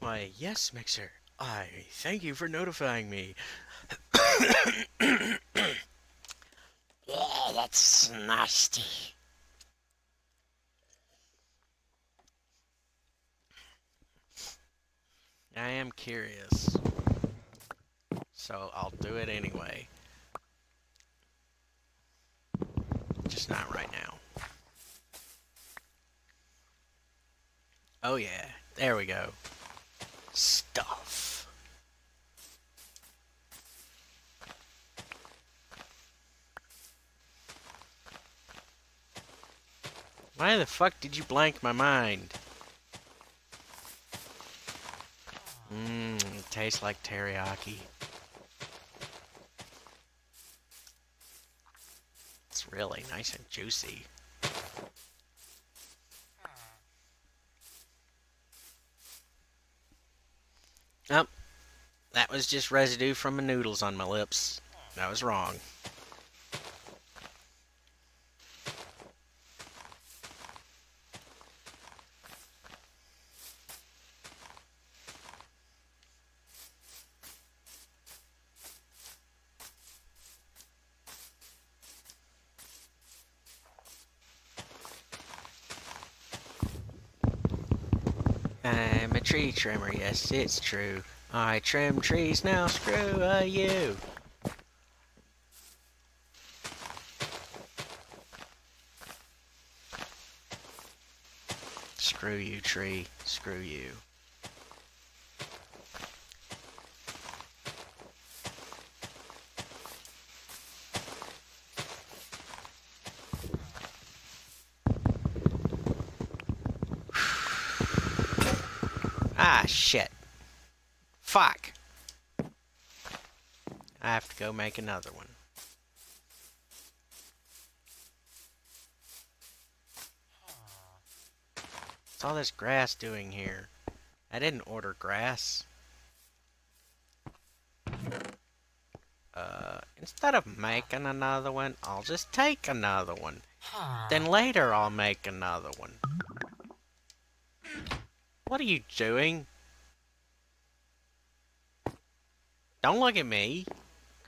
Why, yes, Mixer. I thank you for notifying me. Yeah, that's nasty. I am curious. So I'll do it anyway. Just not right now. Oh yeah, there we go. Stuff. Why the fuck did you blank my mind? Mmm, it tastes like teriyaki. It's really nice and juicy. Oh, was just residue from the noodles on my lips. I was wrong. Uh, I'm a tree trimmer, yes, it's true. I trim trees now, screw you. Screw you, tree. Screw you. Ah, shit. Fuck. I have to go make another one. What's all this grass doing here? I didn't order grass. Uh, instead of making another one, I'll just take another one. Then later I'll make another one. What are you doing? Don't look at me,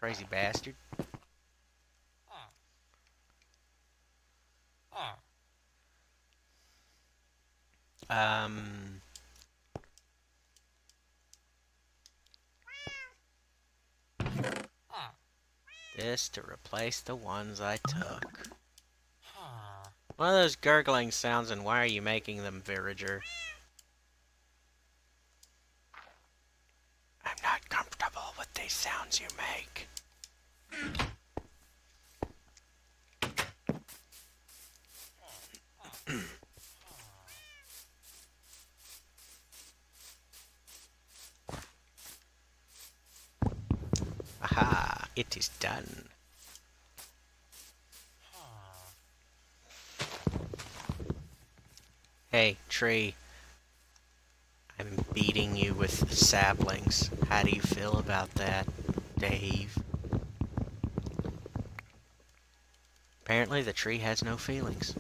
crazy bastard. Um. This to replace the ones I took. What are those gurgling sounds and why are you making them, Villager? I'm not comfortable with these sounds you make. Aha, it is done. Hey, tree. I'm beating you with saplings. How do you feel about that, Dave? Apparently the tree has no feelings.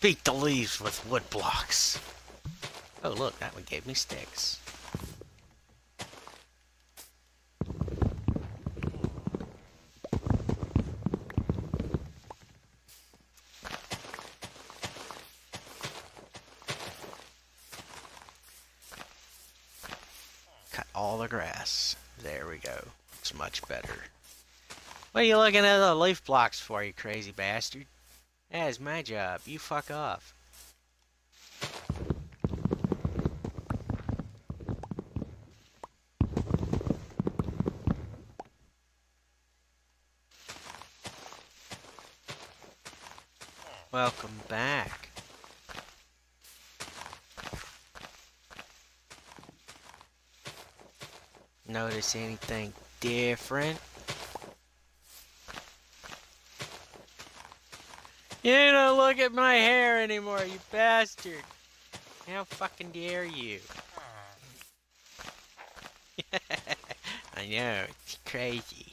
Beat the leaves with wood blocks. Oh look, that one gave me sticks. Cut all the grass. There we go. It's much better. What are you looking at the leaf blocks for, you crazy bastard? That's my job. You fuck off. Welcome back. Notice anything different? You don't look at my hair anymore, you bastard! How fucking dare you? I know, it's crazy.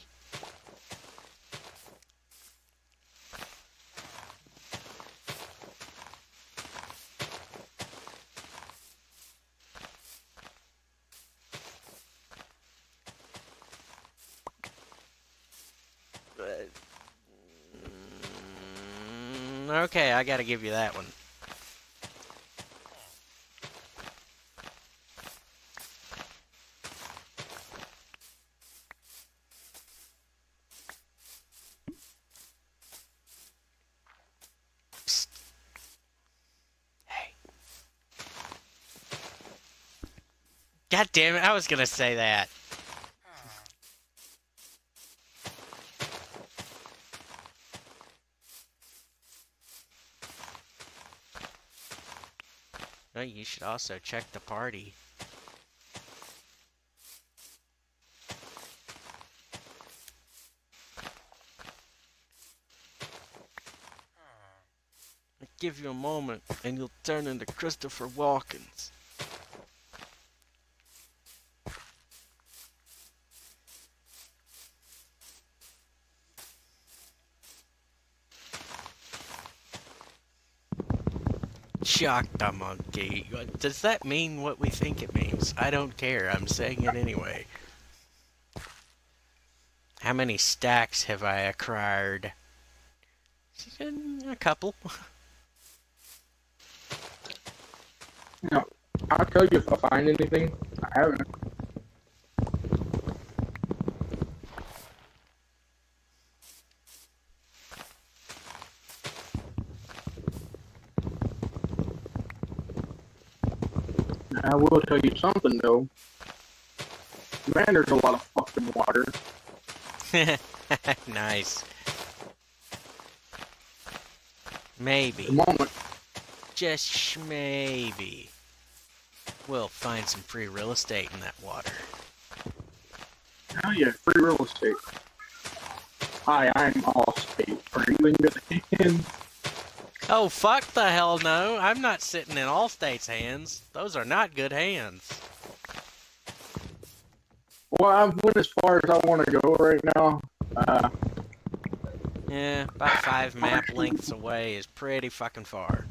Okay, I gotta give you that one. Hey. God damn it, I was gonna say that. Should also check the party. I'll give you a moment and you'll turn into Christopher Walkens. Shock the monkey. Does that mean what we think it means? I don't care. I'm saying it anyway. How many stacks have I acquired? A couple. I'll tell you if I find anything. I haven't. I will tell you something though. Man, there's a lot of fucking water. nice. Maybe. The moment, Just sh- maybe. We'll find some free real estate in that water. hell yeah, free real estate. Hi, I'm Allstate. Are you in good hands? Oh, fuck the hell no. I'm not sitting in Allstate's hands. Those are not good hands. Well, I went as far as I want to go right now. Uh, Yeah, about five map lengths away is pretty fucking far.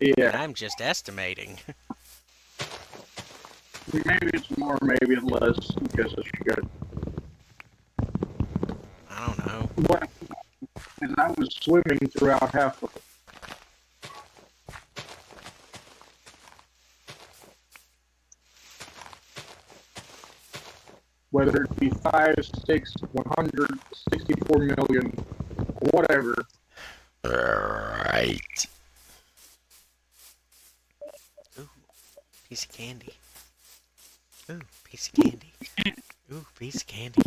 And yeah, I'm just estimating. maybe it's more, maybe it's less because it's good. I don't know. What? And I was swimming throughout half of it. Whether it be five, six, one hundred, sixty-four million, whatever. Right. Ooh, piece of candy. Ooh, piece of candy. Ooh, piece of candy.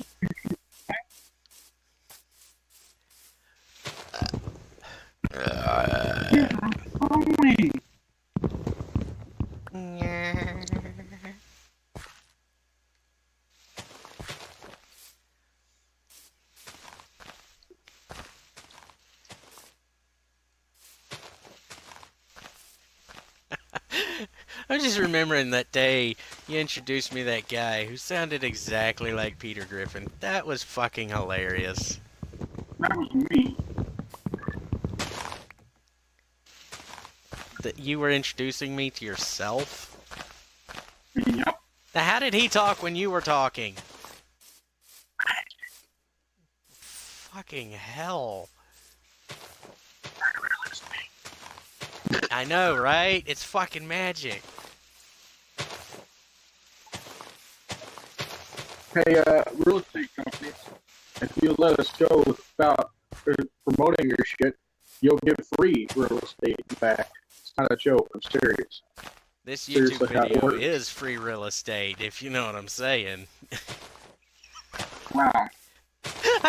Only. I'm just remembering that day you introduced me that guy who sounded exactly like Peter Griffin. That was fucking hilarious. That was me. That you were introducing me to yourself? Yep. Now, how did he talk when you were talking? Fucking hell. I know, right? It's fucking magic. Hey, uh, real estate companies, if you let us go without uh, promoting your shit, you'll get free real estate back. It's not a joke. I'm serious. This YouTube Seriously, video is free real estate, if you know what I'm saying. Wow.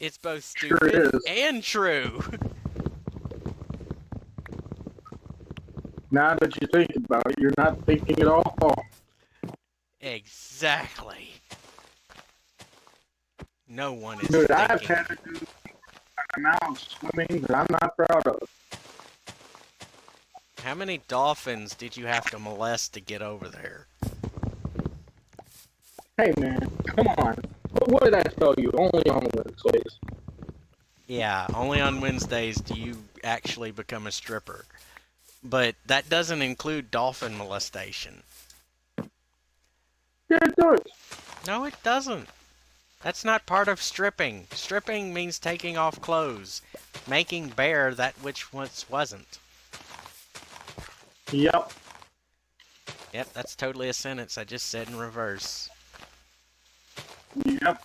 It's both Sure stupid is. and true. Now that you think about it, you're not thinking at all. Exactly. No one is Dude, I've had to do an amount of swimming that I'm not proud of. How many dolphins did you have to molest to get over there? Hey, man, come on. What, what did I tell you? Only on Wednesdays. Yeah, only on Wednesdays do you actually become a stripper. But that doesn't include dolphin molestation. Yeah, it does. No, it doesn't. That's not part of stripping. Stripping means taking off clothes, making bare that which once wasn't. Yep. Yep, that's totally a sentence I just said in reverse. Yep.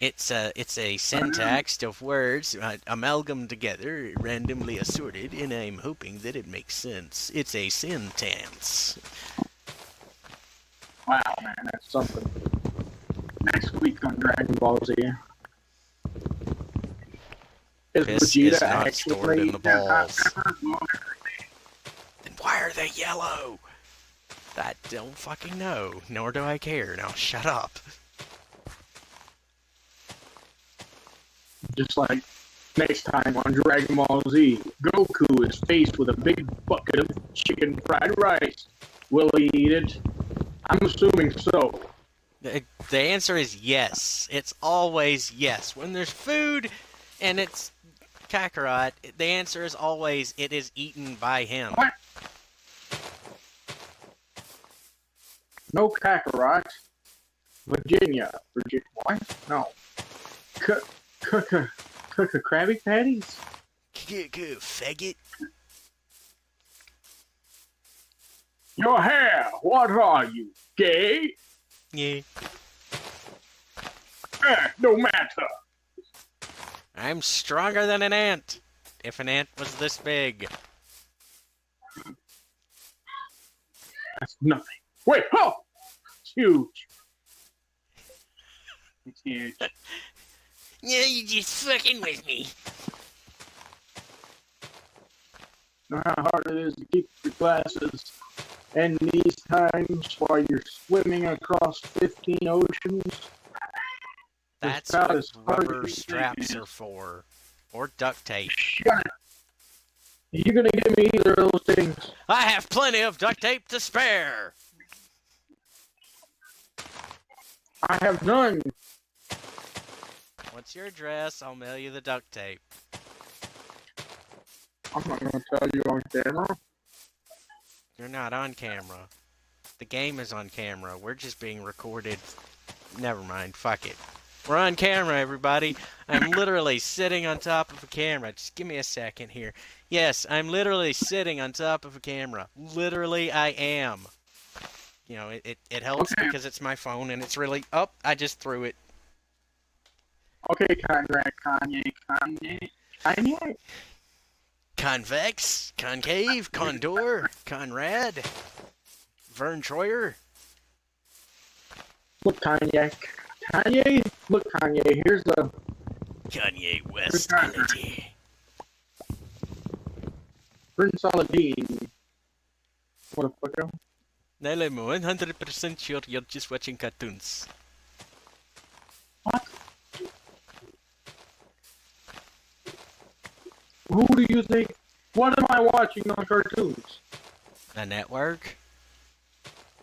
It's a it's a syntax of words uh, amalgam together, randomly assorted, and I'm hoping that it makes sense. It's a syntax. Wow, man, that's something. Next week on Dragon Ball Z. Is Piss Vegeta is not actually stored in the balls. Then why are they yellow? I don't fucking know, nor do I care. Now shut up. Just like next time on Dragon Ball Z, Goku is faced with a big bucket of chicken fried rice. Will he eat it? I'm assuming so. The, the answer is yes. It's always yes. When there's food and it's Kakarot, the answer is always it is eaten by him. What? No Kakarot. Virginia. Virginia. What? No. Cook, a, cook a Krabby Patties? Faggot. Your hair. What are you? Gay? Yeah. Eh, no matter. I'm stronger than an ant. If an ant was this big. That's nothing. Wait, oh! It's huge. It's huge. Yeah, you're just fucking with me. know how hard it is to keep your glasses in these times while you're swimming across 15 oceans? That's about what as hard rubber as straps can. are for. Or duct tape. Shut it. You gonna give me either of those things? I have plenty of duct tape to spare. I have none. What's your address? I'll mail you the duct tape. I'm not gonna tell you on camera. You're not on camera. The game is on camera. We're just being recorded. Never mind. Fuck it. We're on camera, everybody. I'm literally sitting on top of a camera. Just give me a second here. Yes, I'm literally sitting on top of a camera. Literally, I am. You know, it, it, it helps Okay. because it's my phone and it's really. Oh, I just threw it. Okay, Conrad, Kanye, Kanye, Kanye. Convex, Concave, Condor, Conrad, Vern Troyer. Look, Kanye, Kanye. Look, Kanye. Here's the. Kanye West Conrad. Kennedy. Prince Aladdin. What the fuck? Nell, I'm 100% sure you're just watching cartoons. What? Who do you think? What am I watching on cartoons? A network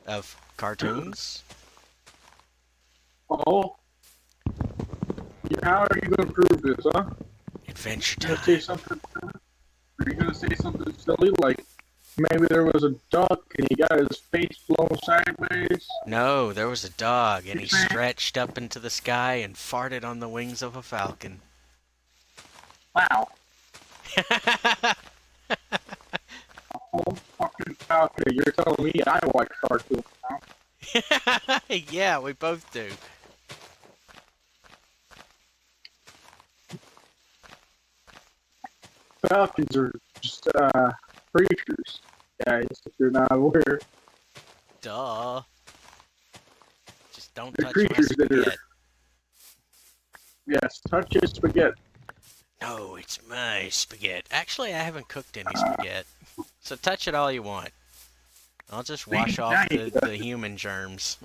of cartoons. Oh. How are you going to prove this, huh? Adventure Time. something? Are you gonna say something silly like maybe there was a duck and he got his face blown sideways? No, there was a dog and he stretched up into the sky and farted on the wings of a falcon. Wow. Oh fucking falcon! You're telling me I watch cartoons now? yeah, we both do. Falcons are just uh creatures, guys. If you're not aware, Duh. Just don't The touch my creatures that are- yes, touch your spaghetti. No, it's my spaghetti. Actually, I haven't cooked any spaghetti. So touch it all you want. I'll just wash off the, the human germs.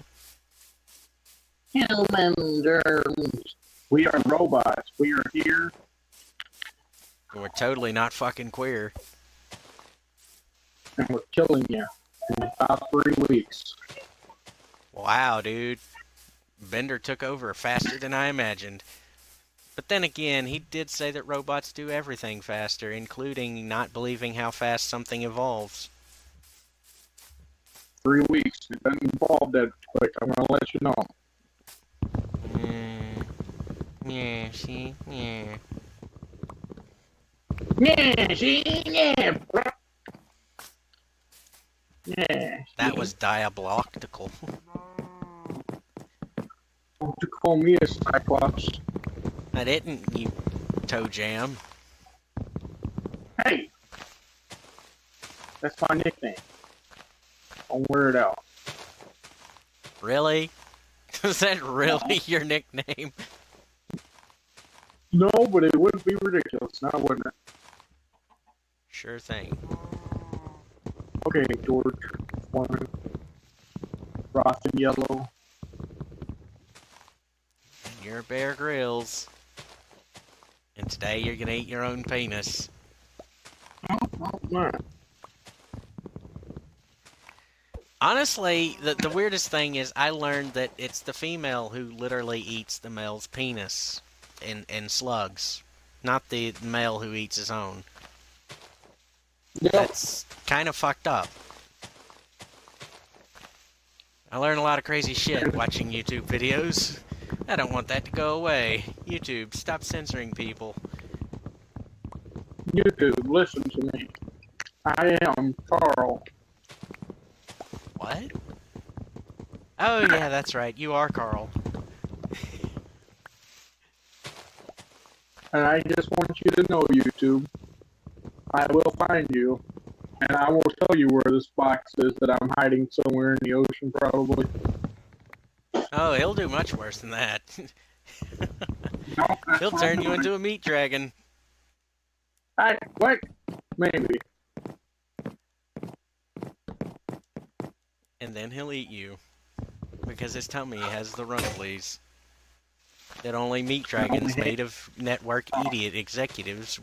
Human germs. We are robots. We are here. We're totally not fucking queer. and we're killing you in about three weeks. Wow, dude. Bender took over faster than I imagined. But then again, he did say that robots do everything faster, including not believing how fast something evolves. Three weeks. It doesn't evolve that quick. I'm gonna let you know. Mm, Yeah, see? Yeah. Yeah, see, yeah. Yeah. That was diabolical. Don't you call me a cyclops? I didn't, you toe jam. Hey, that's my nickname. Don't wear it out. Really? Is that really your nickname? No, but it wouldn't be ridiculous, now wouldn't it? Sure thing. Okay, George Foreman. Frost and yellow. And you're Bear Grylls. And today you're gonna eat your own penis. Honestly, the, the weirdest thing is I learned that it's the female who literally eats the male's penis and, and slugs, not the male who eats his own. Yep. That's kind of fucked up. I learned a lot of crazy shit watching YouTube videos. I don't want that to go away. YouTube, stop censoring people. YouTube, listen to me. I am Carl. What? Oh, yeah, that's right. You are Carl. And I just want you to know, YouTube, I will find you. And I will tell you where this box is that I'm hiding somewhere in the ocean, probably. Oh, he'll do much worse than that. No, he'll turn you into a meat dragon. I, what? Maybe. and then he'll eat you because his tummy has the runaways that only meat dragons made of network idiot executives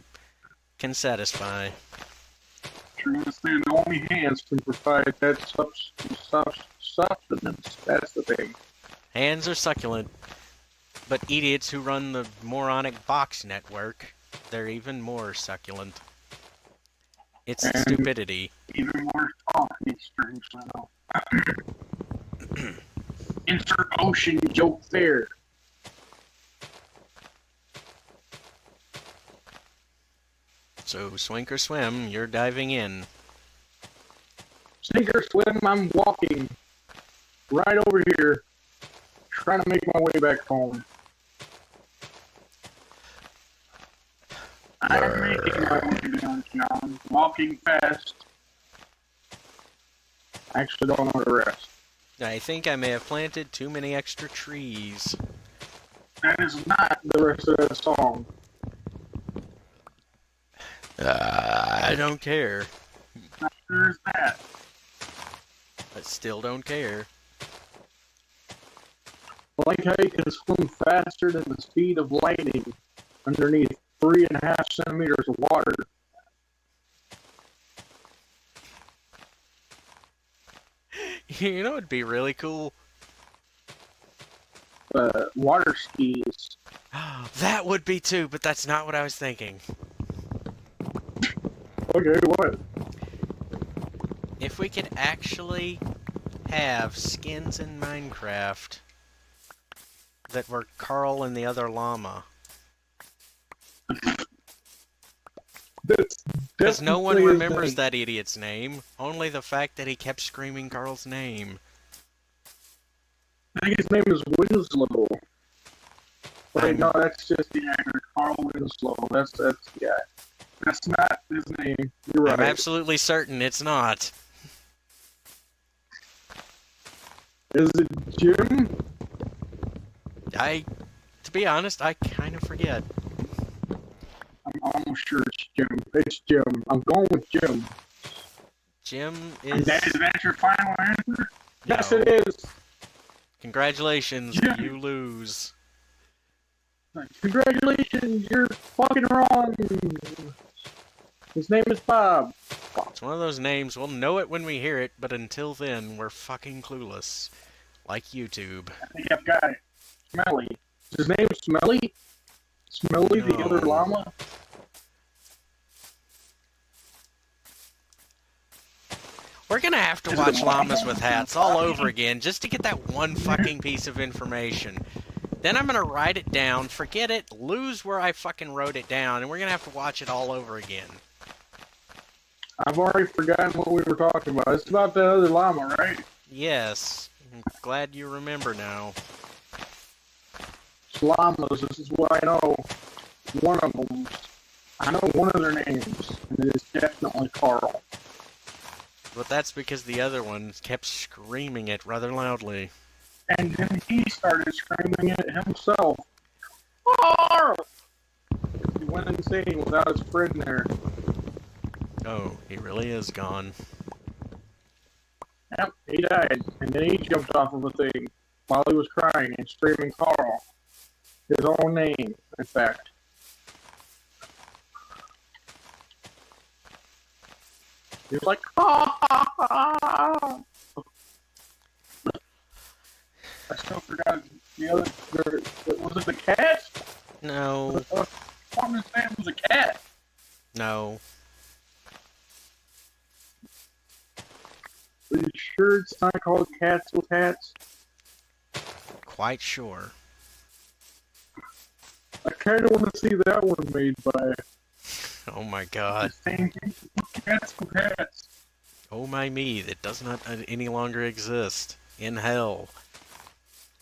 can satisfy. True say, only hands can provide that subs- subs- substance. That's the thing. Hands are succulent, but idiots who run the moronic box network, they're even more succulent. It's And- stupidity. Even more coffee. Insert ocean joke there. So swink or swim, you're diving in. Sink or swim, I'm walking right over here, trying to make my way back home. I'm making my way downtown, walking fast. I actually don't know the rest. I think I may have planted too many extra trees. That is not the rest of the song. I Uh, don't care, There's that. but still don't care. Like how you can swim faster than the speed of lightning underneath three and a half centimeters of water. You know it'd be really cool? Uh, water skis. that would be too, but that's not what I was thinking. Okay, what? If we could actually have skins in Minecraft that were Carl and the other llama. Because no one remembers that idiot's name, only the fact that he kept screaming Carl's name. I think his name is Winslow. Wait, no, that's just the actor, Carl Winslow. That's that's guy. That's not his name. You're I'm absolutely certain it's not. Is it Jim? I, to be honest, I kind of forget. I'm almost sure it's Jim. It's Jim. I'm going with Jim. Jim And is. that is that your final answer? Yes, it is. Congratulations, Jim. you lose. Congratulations, you're fucking wrong. His name is Bob. It's one of those names, we'll know it when we hear it, but until then, we're fucking clueless. Like YouTube. I think I've got it. Smelly. Is his name Smelly? Smelly, the other llama? We're gonna have to Is watch Llamas with Hats all over again just to get that one fucking piece of information. Then I'm gonna write it down, forget it, lose where I fucking wrote it down, and we're gonna have to watch it all over again. I've already forgotten what we were talking about. It's about the other llama, right? Yes. I'm glad you remember now. It's llamas. This is what I know. One of them. I know one of their names, and it is definitely Carl. But that's because the other one kept screaming it rather loudly. And then he started screaming it himself. Carl! He went insane without his friend there. Oh, he really is gone. Yep, he died, and then he jumped off of a thing while he was crying and screaming Carl. His own name, in fact. He was like, ah! I still forgot the other. The, was it the cat? No, The woman's name was a cat. no. Are you sure it's not called Cats with Hats? Quite sure. I kind of want to see that one made by Oh my god. Cats with Hats. Oh my me, that does not any longer exist. In hell.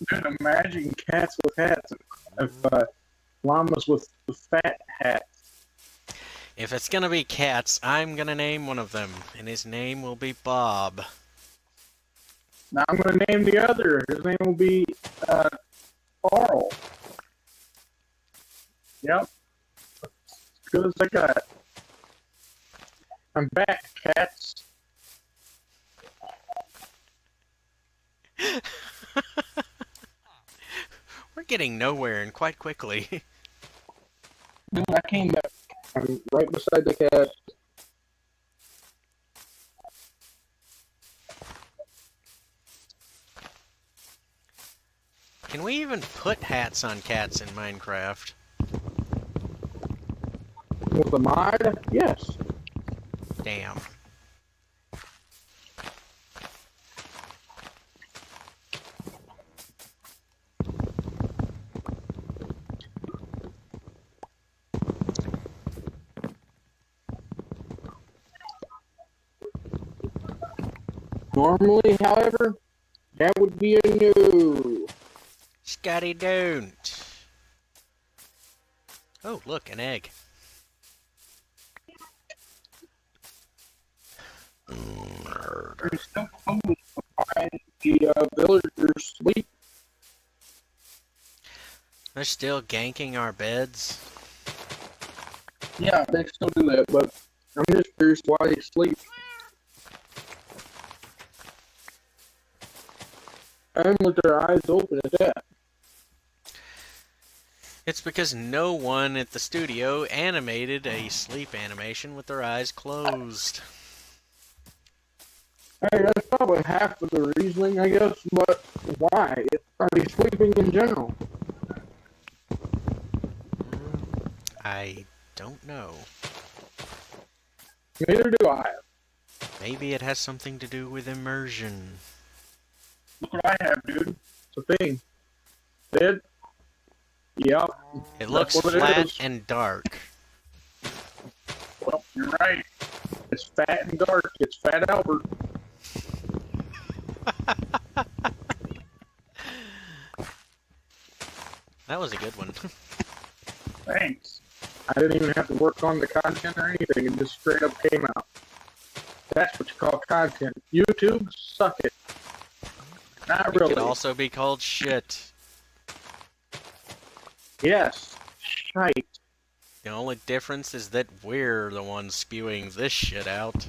Dude, imagine cats with hats. If uh, llamas with, fat hats. If it's gonna be cats, I'm gonna name one of them, and his name will be Bob. Now I'm going to name the other. His name will be uh, Carl. Yep. As good as I got. I'm back, cats. We're getting nowhere and quite quickly. I came back. I'm right beside the cat. Can we even put hats on cats in Minecraft? With the mod? Yes. Damn. Normally, however, that would be a no. Scotty don't. Oh, look, an egg. There's no behind the uh, villagers sleep. They're still ganking our beds. Yeah, they still do that, but I'm just curious why they sleep. And with their eyes open at that. It's because no one at the studio animated a sleep animation with their eyes closed. Hey, that's probably half of the reasoning, I guess, but why? Are they sleeping in general? I don't know. Neither do I. Maybe it has something to do with immersion. Look what I have, dude. It's a thing. Dead? Yep. It looks what it flat and dark. Well, you're right. It's fat and dark. It's Fat Albert. That was a good one. Thanks. I didn't even have to work on the content or anything. It just straight up came out. That's what you call content. YouTube, suck it. Not It really. could also be called shit. Yes. Shite. The only difference is that we're the ones spewing this shit out.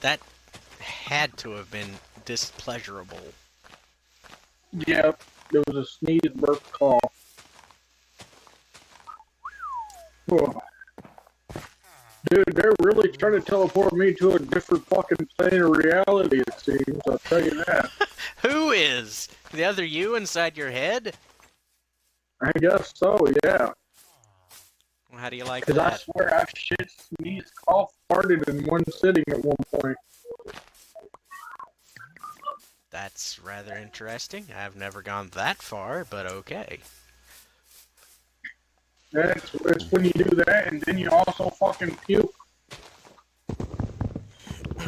That had to have been displeasurable. Yeah, there was a sneeze, burp, cough. Oh. Dude, they're really trying to teleport me to a different fucking plane of reality, it seems. I'll tell you that. Who is? The other you inside your head? I guess so, yeah. How do you like Because I swear I shit, sneezed, coughed, farted in one sitting at one point. That's rather interesting. I've never gone that far, but okay. That's when you do that, and then you also fucking puke.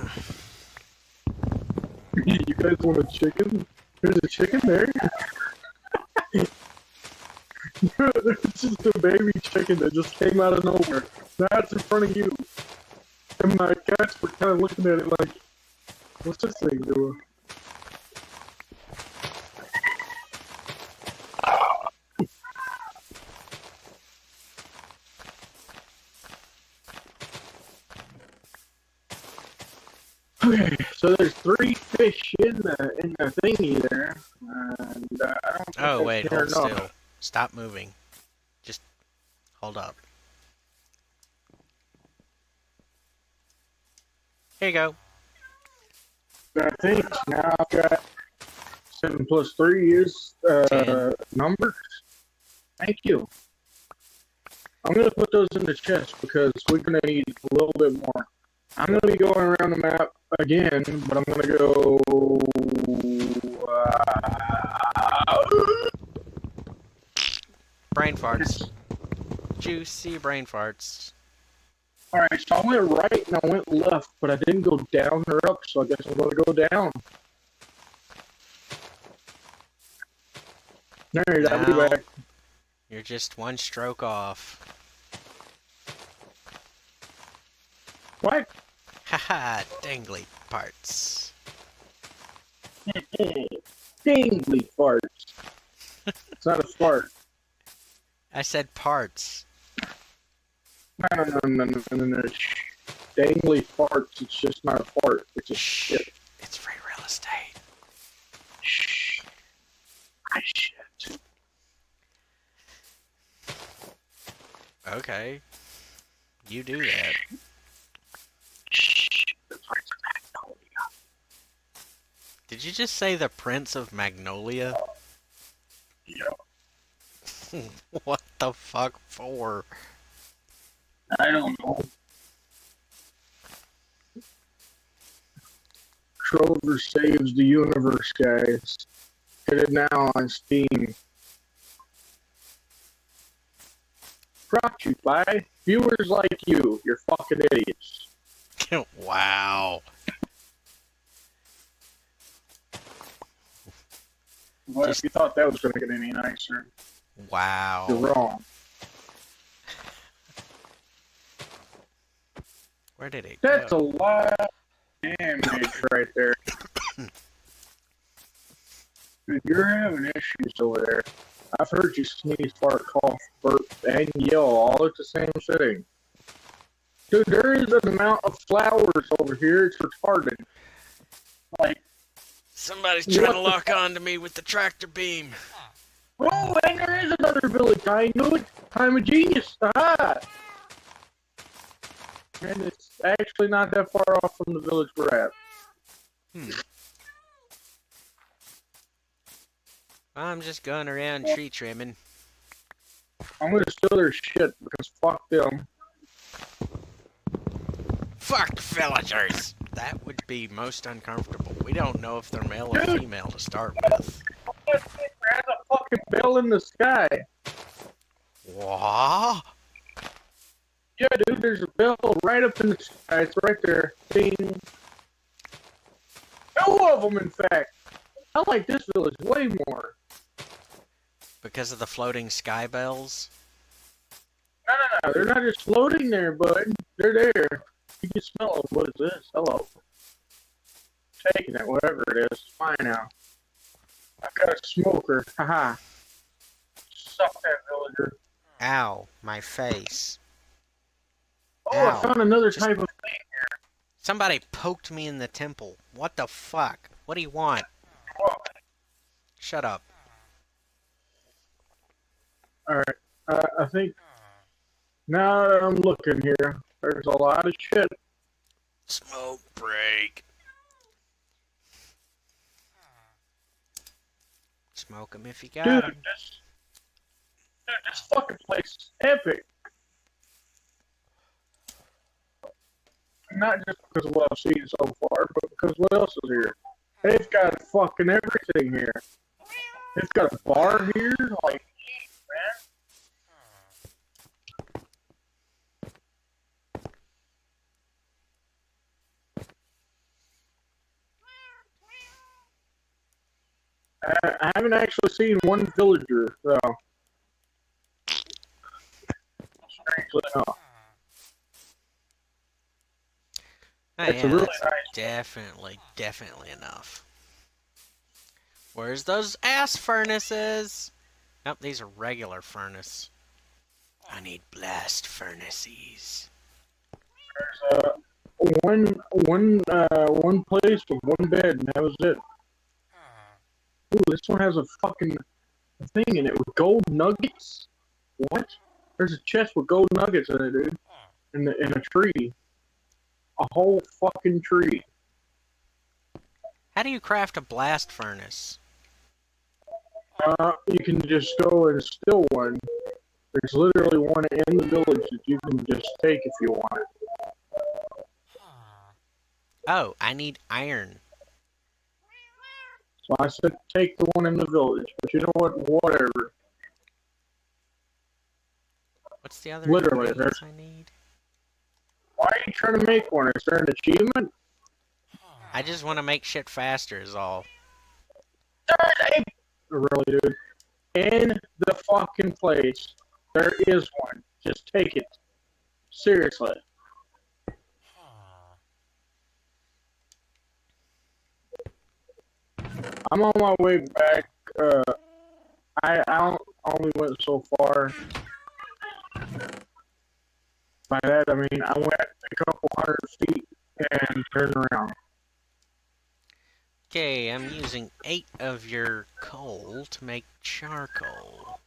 you guys want a chicken? There's a chicken there. it's just a baby chicken that just came out of nowhere. Now it's in front of you. And my cats were kind of looking at it like, what's this thing doing? Okay, so there's three fish in the in the thingy there, and uh, I don't think Oh, wait, hold enough. still. Stop moving. Just hold up. Here you go. I think now I've got seven plus three is uh, numbers. Thank you. I'm gonna put those in the chest because we're gonna need a little bit more. I'm gonna be going around the map again, but I'm gonna go. Uh, Brain farts. Juicy brain farts. all right, so I went right and I went left, but I didn't go down or up, so I guess I'm gonna go down. Alright, I'll be back. You're just one stroke off. What? Haha, dangly parts. dangly farts. it's not a fart. I said parts. No, no, no, no, no, no. Dangly farts. It's just not a fart. It's a Shh. shit. It's free real estate. Shh. I shit. Okay. You do that. Shh. The Prince of Magnolia. Did you just say the Prince of Magnolia? Yeah. what the fuck for? I don't know. Trover saves the universe, guys. Get it now on Steam. Brought to you by viewers like you. You're fucking idiots. wow. Well, if you thought that was going to get any nicer, you're Wow. wrong. Where did it go? That's go? a lot of damage right there. Dude, you're having issues over there. I've heard you sneeze, fart, cough, burp, and yell all at the same sitting. Dude, there is an amount of flowers over here. It's retarded. Like, Somebody's trying to the lock onto me with the tractor beam. Oh, and there is another village. I knew it. I'm a genius. Ah! And it's actually not that far off from the village we're at. Hmm. I'm just going around tree trimming. I'm gonna steal their shit because fuck them. Fuck villagers! That would be most uncomfortable. We don't know if they're male or Dude. female to start with. There's a fucking bell in the sky. What? Yeah, dude, there's a bell right up in the sky. It's right there. Ding. Two of them, in fact. I like this village way more. Because of the floating sky bells? No, no, no. They're not just floating there, bud. They're there. You can smell them. What is this? Hello. Taking it, whatever it is. It's Fine now. I've got a smoker. Haha. Suck that villager. Ow, my face. Oh, Ow. I found another Just- type of Somebody poked me in the temple. What the fuck? What do you want? Shut up. All right. Uh, I think now that I'm looking here, there's a lot of shit. Smoke break. Smoke them if you got Dude, them. This, dude, this fucking place is epic. Not just because of what I've seen so far, but because what else is here? They've got fucking everything here. They've got a bar here, like I, I haven't actually seen one villager, so. Strangely enough. Oh, yeah, really nice definitely, definitely enough. Where's those ass furnaces? Nope, these are regular furnace. I need blast furnaces. There's uh, one one uh one place with one bed, and that was it. Ooh, this one has a fucking thing in it with gold nuggets. What? There's a chest with gold nuggets in it, dude. In the, in a tree. A whole fucking tree. How do you craft a blast furnace? Uh, you can just go and steal one. There's literally one in the village that you can just take if you want it. Oh, I need iron. So I said take the one in the village, but you know what? Whatever. What's the other Literally, ingredients I need? Why are you trying to make one? Is there an achievement? I just want to make shit faster is all. There's a really, dude. In the fucking place, there is one. Just take it. Seriously. I'm on my way back. Uh, I, I only went so far. By that I mean I went a couple hundred feet and turned around. Okay, I'm using eight of your coal to make charcoal.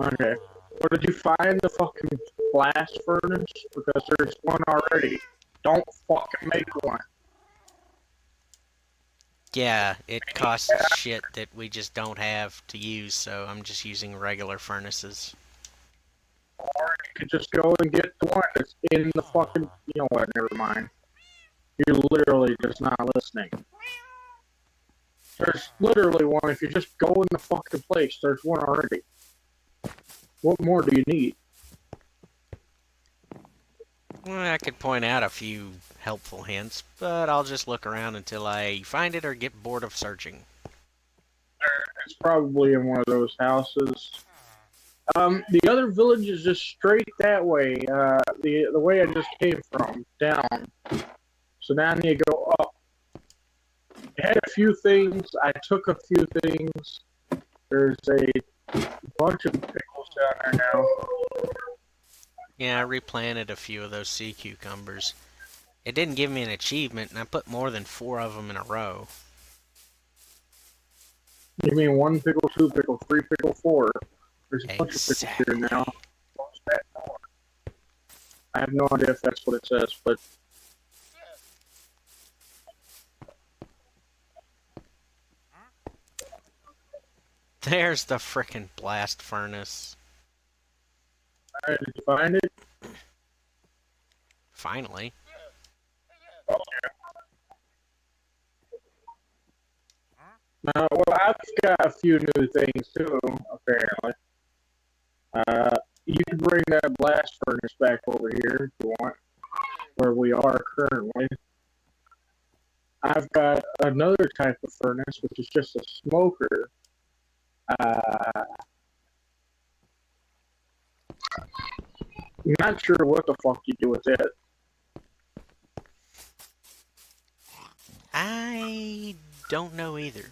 Okay. Where did you find the fucking blast furnace? Because there's one already. Don't fucking make one. Yeah, it costs shit that we just don't have to use, so I'm just using regular furnaces. Or you could just go and get the one that's in the fucking. You know what? Never mind. You're literally just not listening. There's literally one. If you just go in the fucking place, there's one already. What more do you need? I could point out a few helpful hints, but I'll just look around until I find it or get bored of searching. It's probably in one of those houses. Um, the other village is just straight that way. Uh, the the way I just came from, down. So now I need to go up. It had a few things. I took a few things. There's a bunch of pickles down there now. Yeah, I replanted a few of those sea cucumbers. It didn't give me an achievement, and I put more than four of them in a row. You mean one pickle, two pickle, three pickle, four? There's a bunch of pickles here now. What's that for? I have no idea if that's what it says, but There's the frickin' blast furnace. Alright, did you find it? Finally. Well, I've got a few new things too, apparently. Uh, you can bring that blast furnace back over here if you want, where we are currently. I've got another type of furnace, which is just a smoker. Uh, not sure what the fuck you do with it. I don't know either.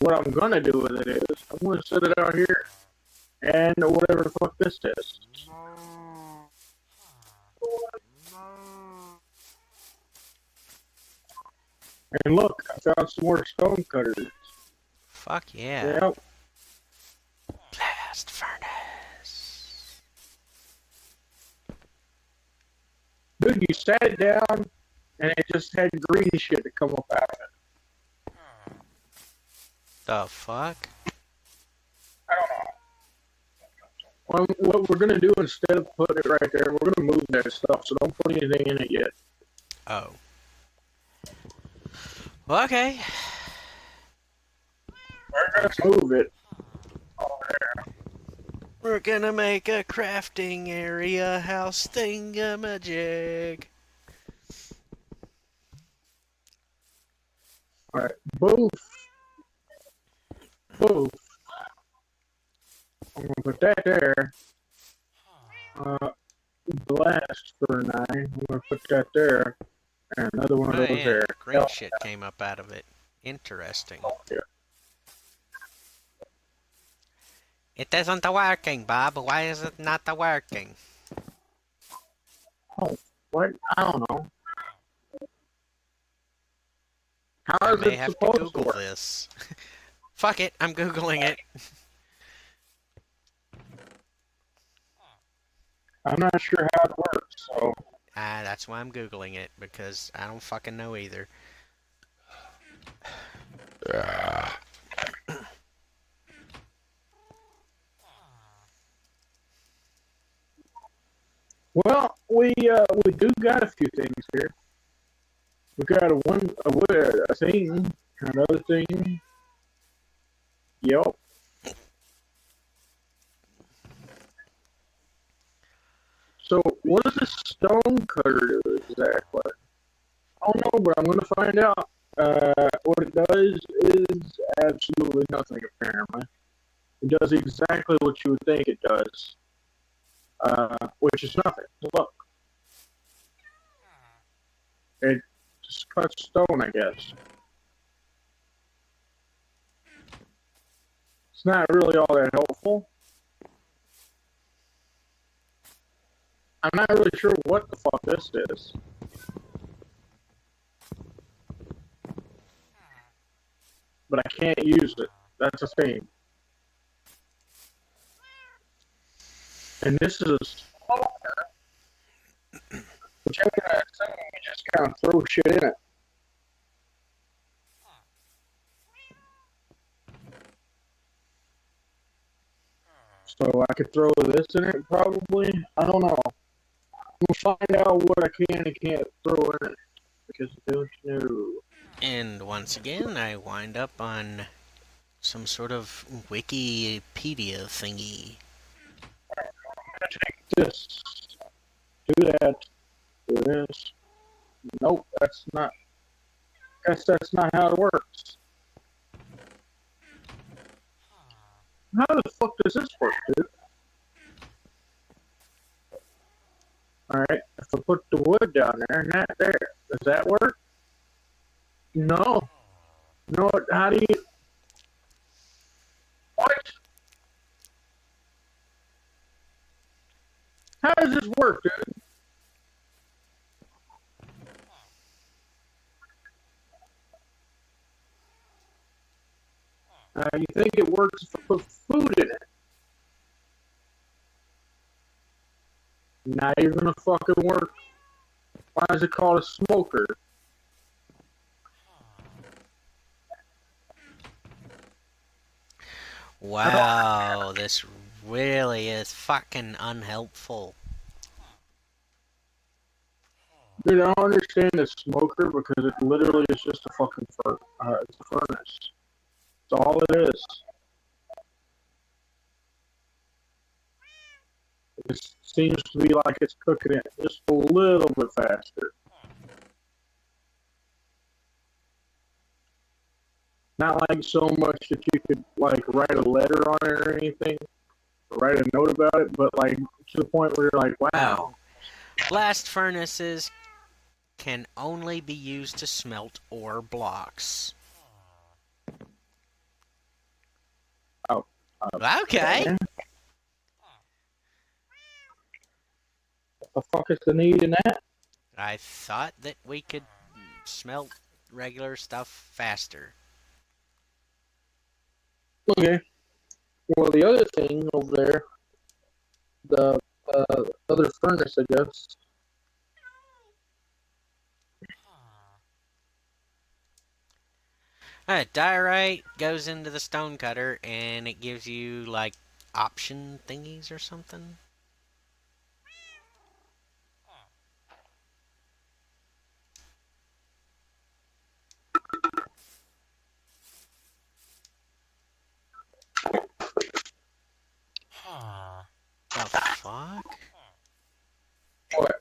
what I'm gonna do with it is I'm gonna set it out here and whatever the fuck this is. And look, I found some more stone cutters. Fuck yeah. Yep. Blast furnace. Dude, you sat it down and it just had green shit to come up out of it. The fuck? I don't know. Well, what we're gonna do instead of putting it right there, we're gonna move that stuff. So don't put anything in it yet. Oh. Well, okay. We're gonna move it over there. We're gonna make a crafting area house thingamajig. All right, both, both. I'm gonna put that there. Uh, blast for nine. I'm gonna put that there, and another one of Oh, those yeah. there. Green Oh, shit came up out of it. Interesting. yeah. It isn't working, Bob. Why is it not working? Oh, What? I don't know. How I is may it have to supposed to Google work? this. Fuck it, I'm Googling it. I'm not sure how it works. So Ah, that's why I'm Googling it, because I don't fucking know either. Well, we uh, we do got a few things here. We got a one a, a thing, another thing. Yep. So what does this stone cutter do exactly? I don't know, but I'm gonna find out. Uh, what it does is absolutely nothing apparently. It does exactly what you would think it does uh, which is nothing. Look, it just cuts stone, I guess. It's not really all that helpful. I'm not really sure what the fuck this is. But I can't use it. That's a thing. And this is a smoker, which I'm gonna assume you just kind of throw shit in it. So I could throw this in it probably. I don't know. We'll find out what I can and can't throw in it because I don't know. And once again, I wind up on some sort of Wikipedia thingy. Take this, do that, do this. Nope, that's not. Guess that's not how it works. How the fuck does this work, dude? Alright, if I put the wood down there and that there, does that work? No. No, how do you. What? How does this work, dude? Uh, you think it works if put food in it? Not even gonna fucking work. Why is it called a smoker? Wow, this really is fucking unhelpful. Dude, I don't understand the smoker because it literally is just a fucking fur- uh, it's a furnace. That's all it is. It seems to be like it's cooking it just a little bit faster. Not like so much that you could like write a letter on it or anything, write a note about it, but like to the point where you're like, wow, Blast furnaces can only be used to smelt ore blocks. Oh, uh, Okay. What the fuck is the need in that? I thought that we could smelt regular stuff faster. Okay. Well, the other thing over there, the uh, other furnace, I guess. Uh, diorite goes into the stone cutter and it gives you like option thingies or something? The fuck? What?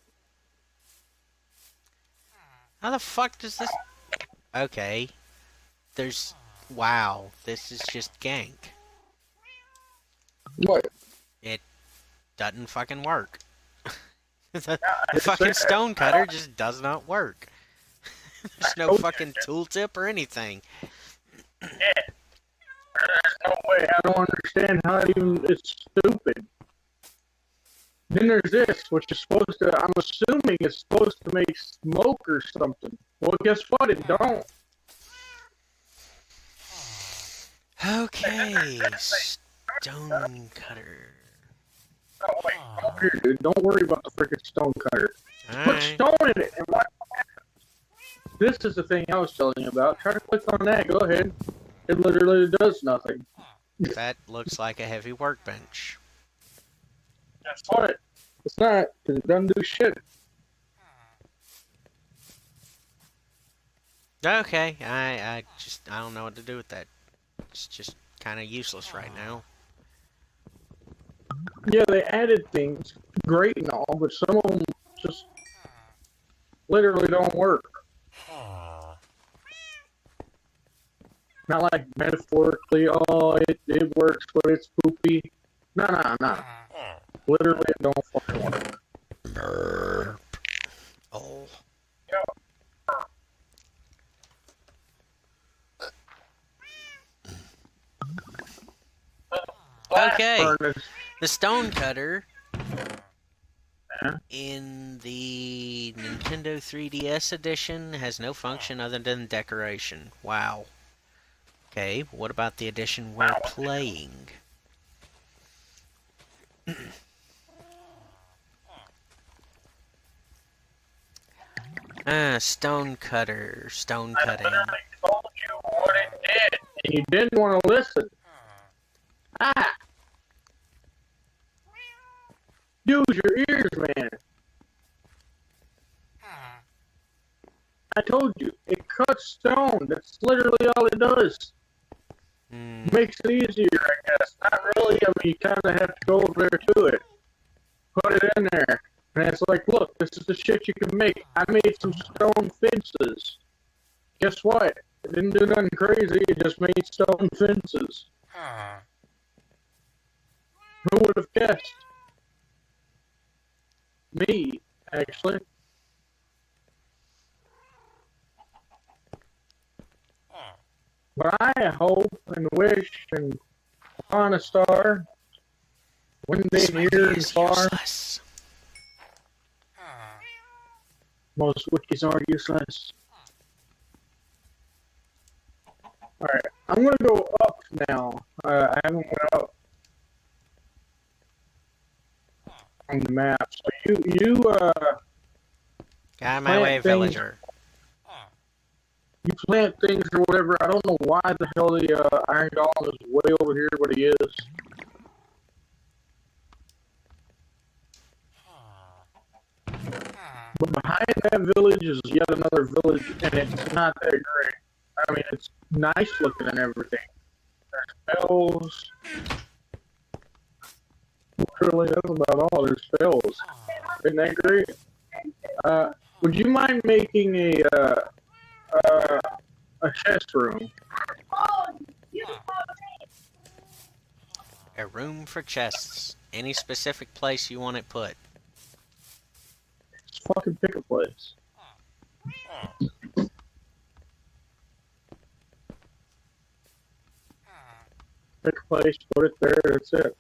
How the fuck does this... Okay. There's... Wow. This is just gank. What? It doesn't fucking work. the I fucking stone cutter just does not work. There's no oh, fucking tooltip or anything. There's no way. I don't understand how even it's stupid. Then there's this, which is supposed to. I'm assuming it's supposed to make smoke or something. Well, guess what? It don't. Okay. Stone cutter. Oh, wait, here, dude. Don't worry about the freaking stone cutter. Put Alright. stone in it. And what? This is the thing I was telling you about. Try to click on that. Go ahead. It literally does nothing. That looks like a heavy workbench. That's what. It's not, because it doesn't do shit. Okay, I, I just, I don't know what to do with that. It's just kind of useless right now. Yeah, they added things, great and all, but some of them just literally don't work. Not like metaphorically, oh, it, it works, but it's poopy. No, no, no. Literally, it don't fucking work. Nerd. Oh. Okay. The stone cutter in the Nintendo 3DS edition has no function other than decoration. Wow. Okay, what about the edition we're playing? ah, stone cutter, stone I cutting. literally told you what it did, and you didn't want to listen. Ah! Use your ears, man. I told you, it cuts stone. That's literally all it does. Hmm, Makes it easier, I guess. Not really. I mean, you kind of have to go over there to it. Put it in there. And it's like, look, this is the shit you can make. I made some stone fences. Guess what? It didn't do nothing crazy. It just made stone fences. Who would have guessed? Me, actually. But I hope and wish and a star one day near and far. useless. Most wikis are useless. Alright, I'm gonna go up now. Uh, I haven't went up on the map. So you, you, uh, Get out of my way, things. villager. you plant things or whatever. I don't know why the hell the uh, Iron Golem is way over here, but he is. But behind that village is yet another village, and it's not that great. I mean, it's nice looking and everything. There's bells. Really, that's about all. There's bells. Isn't that great? Uh, would you mind making a uh, uh, a chest room? A room for chests. Any specific place you want it put. Fucking pick a place. Pick a place, put it there. That's it.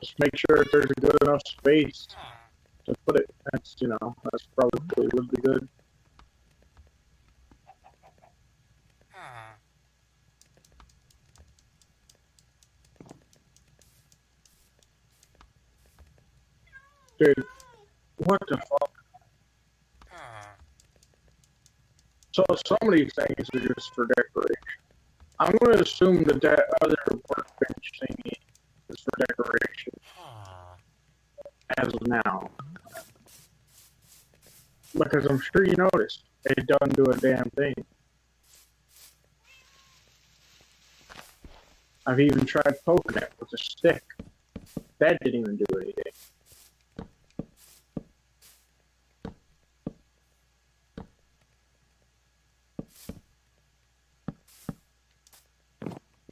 Just make sure that there's a good enough space to put it. That's you know that's probably would be good. Dude, what the fuck? Hmm. So some of these things are just for decoration. I'm going to assume that that other workbench thingy is for decoration hmm. as of now. Because I'm sure you noticed it doesn't do a damn thing. I've even tried poking it with a stick. That didn't even do anything.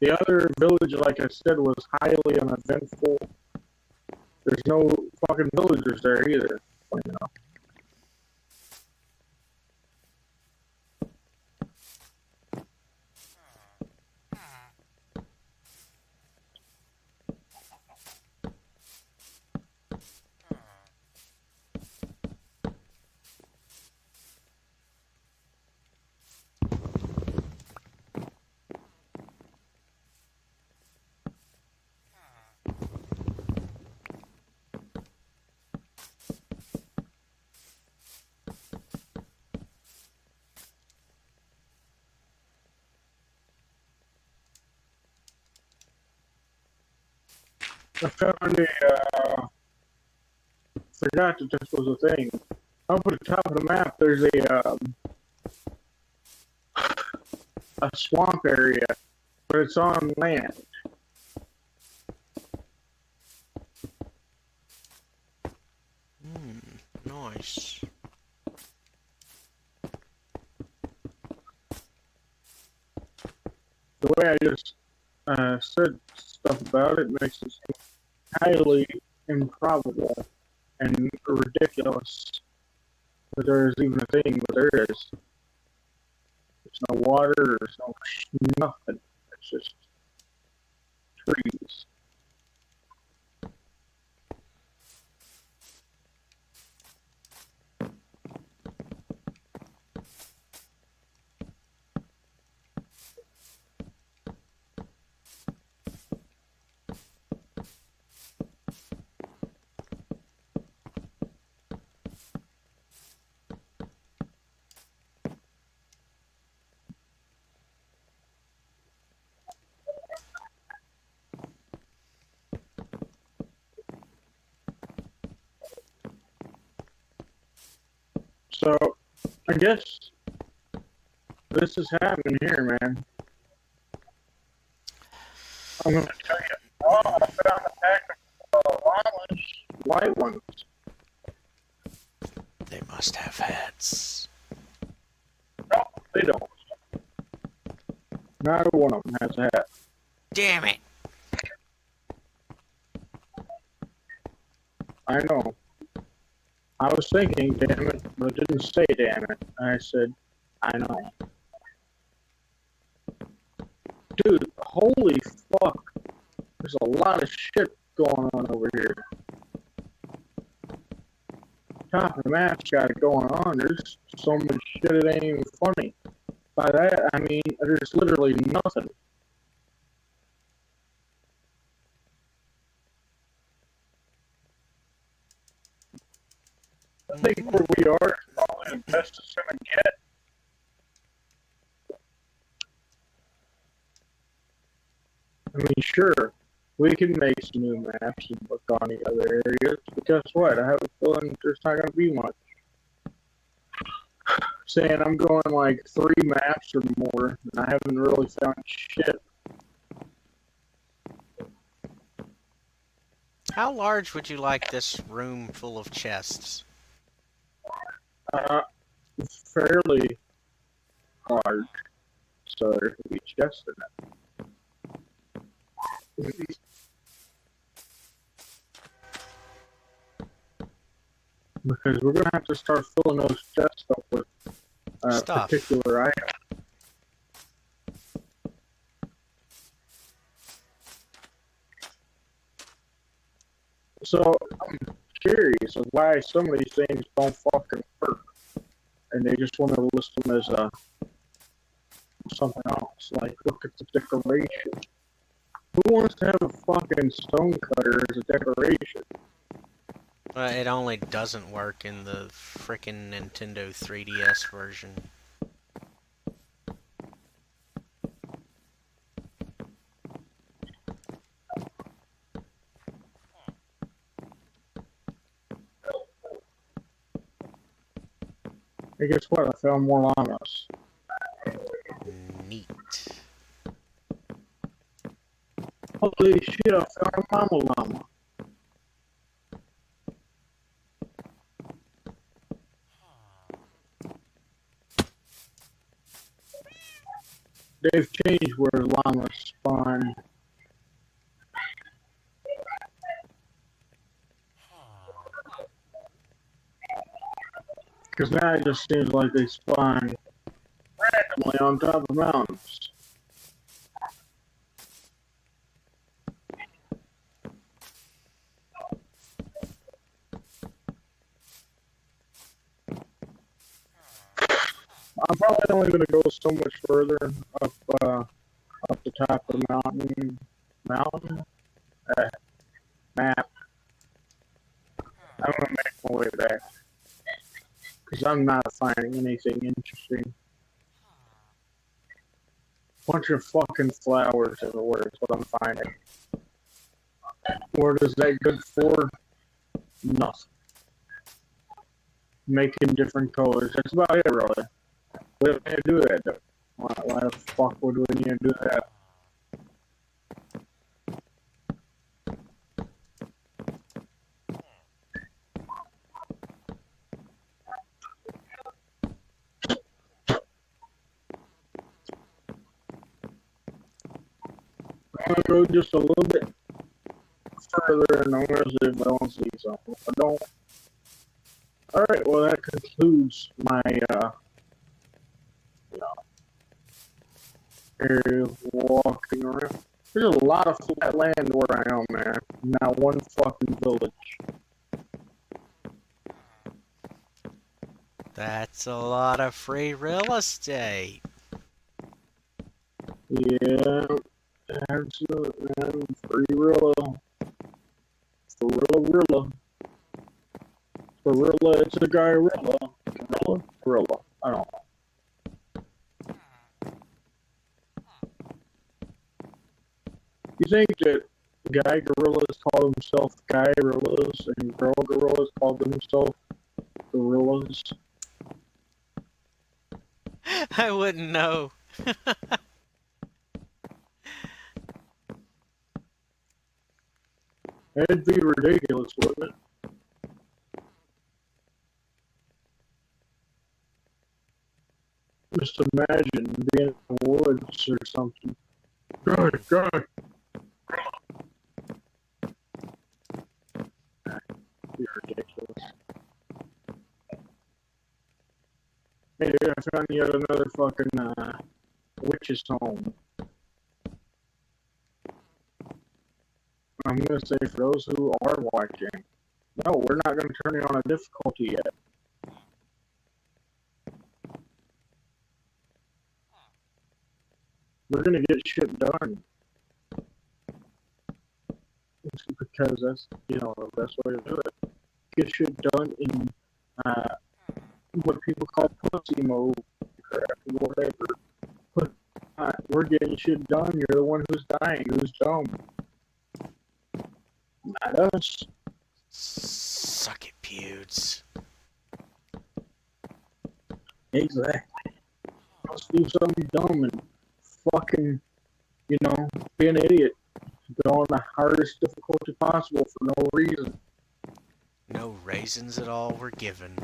The other village, like I said, was highly uneventful. There's no fucking villagers there either. I found a, uh, forgot that this was a thing. Up at the top of the map, there's a, um, a swamp area, but it's on land. Hmm, nice. The way I just uh, said stuff about it makes it seem highly improbable and ridiculous that there is even a thing, but there is. There's no water, there's no nothing. It's just trees. So, I guess this is happening here, man. I'm gonna tell you. Oh, I found a pack of uh, llamas, white ones. They must have hats. No, they don't. Not one of them has a hat. Damn it! I know. I was thinking, damn it, but didn't say damn it. I said, I know. Dude, holy fuck. There's a lot of shit going on over here. Top of the map's got it going on. There's so much shit it ain't even funny. By that, I mean, there's literally nothing. I think where we are is probably the best it's gonna get. I mean, sure, we can make some new maps and look on the other areas, but guess what? I have a feeling there's not gonna be much. Saying I'm going like three maps or more, and I haven't really found shit. How large would you like this room full of chests? Uh, fairly large, so there could be chests in it. Because we're gonna have to start filling those chests up with uh, Stuff. particular items. So curious of why some of these things don't fucking work, and they just want to list them as uh, something else. Like, look at the decoration. Who wants to have a fucking stone cutter as a decoration? Uh, it only doesn't work in the frickin' Nintendo 3DS version. Hey, guess what? I found more llamas. Neat. Holy shit, I found a mama llama. They've changed where llamas spawn. Because now it just seems like they spawn randomly on top of mountains. I'm probably only going to go so much further up uh, up the top of the mountain. Mountain? Uh, map. I'm going to make my way back. Because I'm not finding anything interesting. Bunch of fucking flowers everywhere is what I'm finding. What is that good for? Nothing. Making different colors. That's about it, really. We don't need to do that, though. Why, why the fuck would we need to do that? Gonna go just a little bit further and I'm gonna see if I don't see something. If I don't. Alright, well that concludes my uh you know area walking around. There's a lot of flat land where I am, man. Not one fucking village. That's a lot of free real estate. Yeah, absolutely, man. Free Rilla. Gorilla Rilla. Gorilla, it's a guy Rilla. Gorilla? Gorilla. I don't know. You think that guy gorillas call themselves guy gorillas and girl gorillas call themselves gorillas? I wouldn't know. That'd be ridiculous, wouldn't it? Just imagine being in the woods or something. Good, good. Be ridiculous. Hey, dude, I found yet another fucking uh, witch's home. I'm gonna say for those who are watching, no, we're not gonna turn it on a difficulty yet. We're gonna get shit done. It's because that's you know the best way to do it. Get shit done in uh, what people call pussy mode, or whatever. But uh, we're getting shit done. You're the one who's dying, who's dumb. Suck it, Pewds. Exactly. Let's do something dumb and fucking, you know, be an idiot. Go on the hardest difficulty possible for no reason. No raisins at all were given.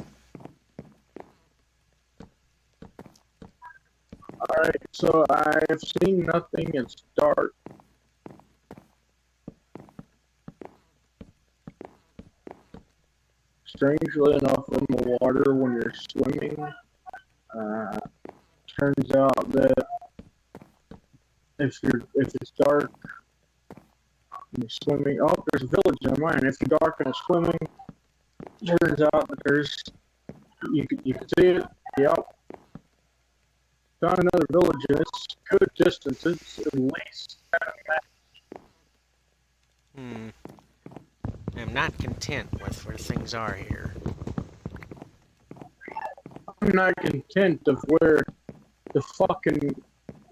Alright, so I have seen nothing. It's dark. Strangely enough, in the water when you're swimming, uh, turns out that if you're if it's dark, and you're swimming. Oh, there's a village in mine. If you're dark and swimming, turns out that there's you can you can see it. Yep, found another village and it's good distance. It's at least Hmm. I'm not content with where things are here. I'm not content of where the fucking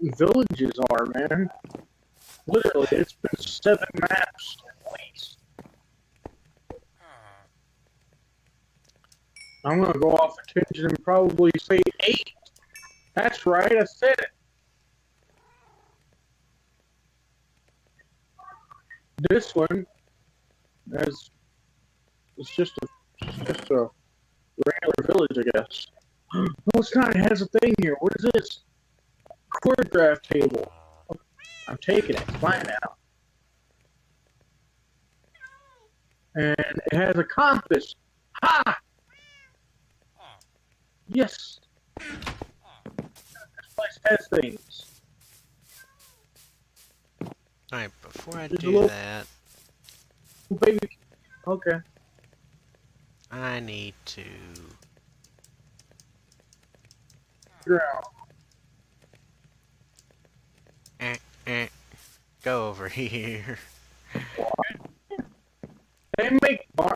villages are, man. Literally, it's been seven maps at least. I'm gonna go off attention and probably say eight. That's right, I said it. This one is it's just a just a regular village, I guess. No, it's not. It has a thing here. What is this? Choreograph table. I'm taking it. It's mine now. And it has a compass. Ha! Yes. This place has things. Alright, before I There's do little- that, baby. Okay. I need to. Out. Eh, eh, go over here. They make bar.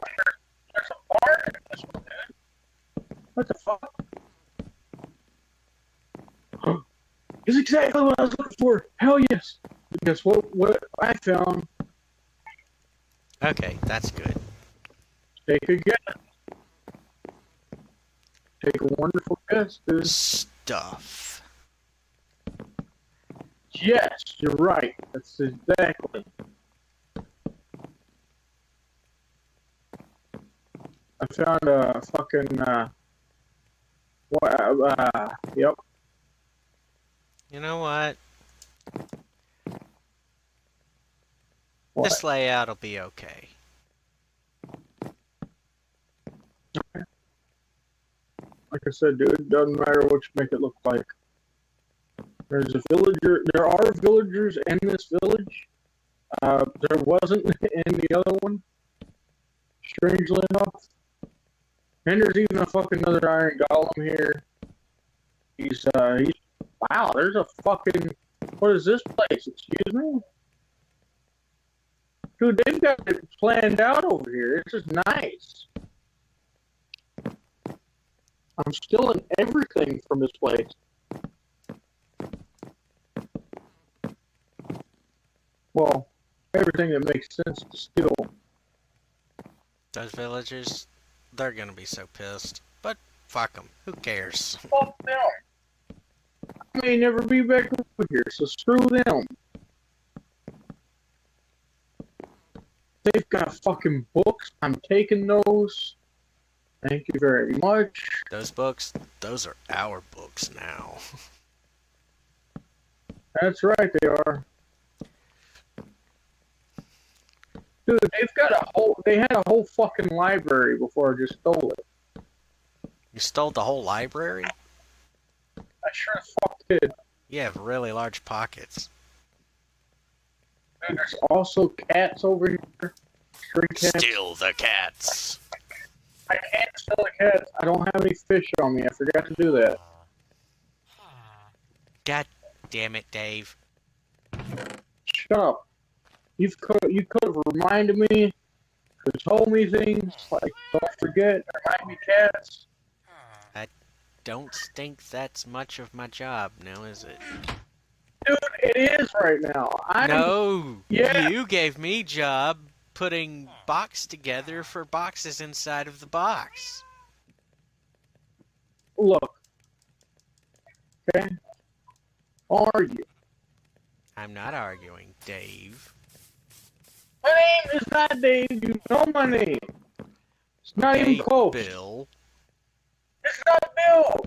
There's a bar in this one, dude. What the fuck? It's exactly what I was looking for. Hell yes. Guess what? What I found. Okay, that's good. Take a guess. Take a wonderful guess, dude. Stuff. Yes, you're right. That's exactly. I found a fucking uh. What? Uh, yep. You know what? What? This layout will be okay. Like I said, dude, it doesn't matter what you make it look like. There's a villager. There are villagers in this village. Uh, there wasn't in the other one. Strangely enough. And there's even a fucking another iron golem here. He's uh he's wow, there's a fucking what is this place? Excuse me? Dude, they've got it planned out over here. This is nice. I'm stealing everything from this place. Well, everything that makes sense to steal. Those villagers, they're gonna be so pissed. But fuck them. Who cares? Fuck them. I may never be back over here, so screw them. They've got fucking books. I'm taking those. Thank you very much. Those books, those are our books now. That's right, they are. Dude, they've got a whole. They had a whole fucking library before I just stole it. You stole the whole library? I sure as fuck did. You have really large pockets. There's also cats over here. Cats. Steal the cats. I can't steal the cats. I don't have any fish on me. I forgot to do that. God damn it, Dave. Shut up. You've could you could have reminded me. Could have told me things like don't forget. Remind me cats. I don't think that's much of my job now, is it? Dude, it is right now. I No! Yeah. You gave me job putting box together for boxes inside of the box. look. Okay. Are you? I'm not arguing, Dave. My name is not Dave. You know my name. It's not Hey, even close. Bill. It's not Bill.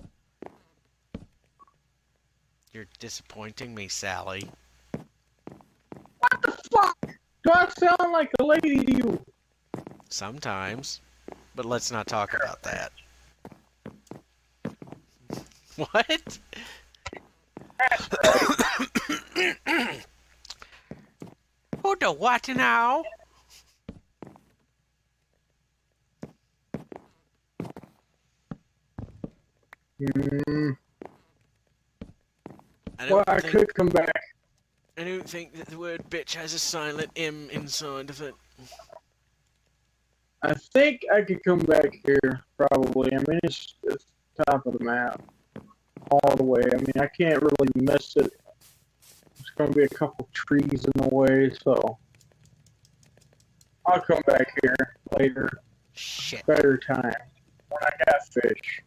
You're disappointing me, Sally. What the fuck? Do I sound like a lady to you? Sometimes. But let's not talk about that. What? Who the what now? Mm, I well, I think, could come back. I don't think that the word bitch has a silent M inside of it. I think I could come back here, probably. I mean, it's, it's top of the map. All the way. I mean, I can't really miss it. There's going to be a couple trees in the way, so. I'll come back here later. Shit. Better time. when I got fish.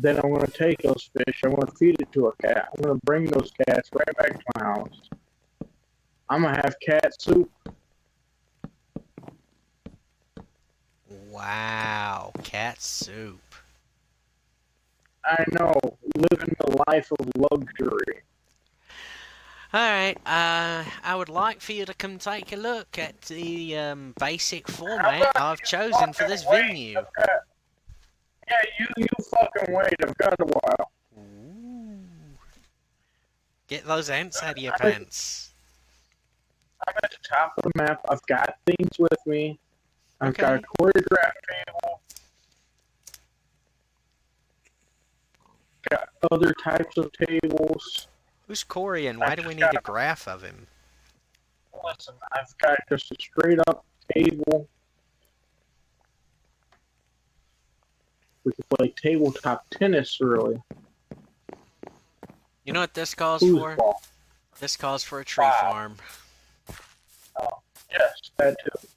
Then I'm gonna take those fish. I'm gonna feed it to a cat. I'm gonna bring those cats right back to my house. I'm gonna have cat soup. Wow, cat soup. I know, living the life of luxury. Alright, uh, I would like for you to come take a look at the um, basic format I've chosen for this venue. I've yeah, you you fucking wait. I've got a while. Ooh. Get those ants out of your pants. I'm at the top of the map. I've got things with me. I've got a Okay. choreographed table. Got other types of tables. Who's Corey and why do we need a graph of him? Listen, I've got just a straight up table. We can play tabletop tennis, really. You know what this calls for? This calls for a tree Wow. farm. Oh, yes, that too.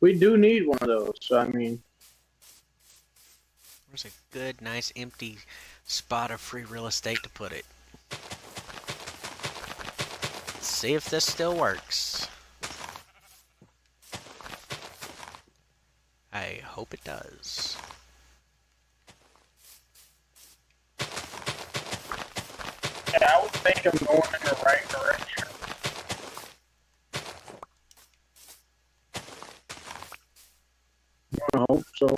We do need one of those. So, I mean, There's a good, nice, empty spot of free real estate to put it. Let's see if this still works. I hope it does. Yeah, I would think I'm going in the right direction. I hope so.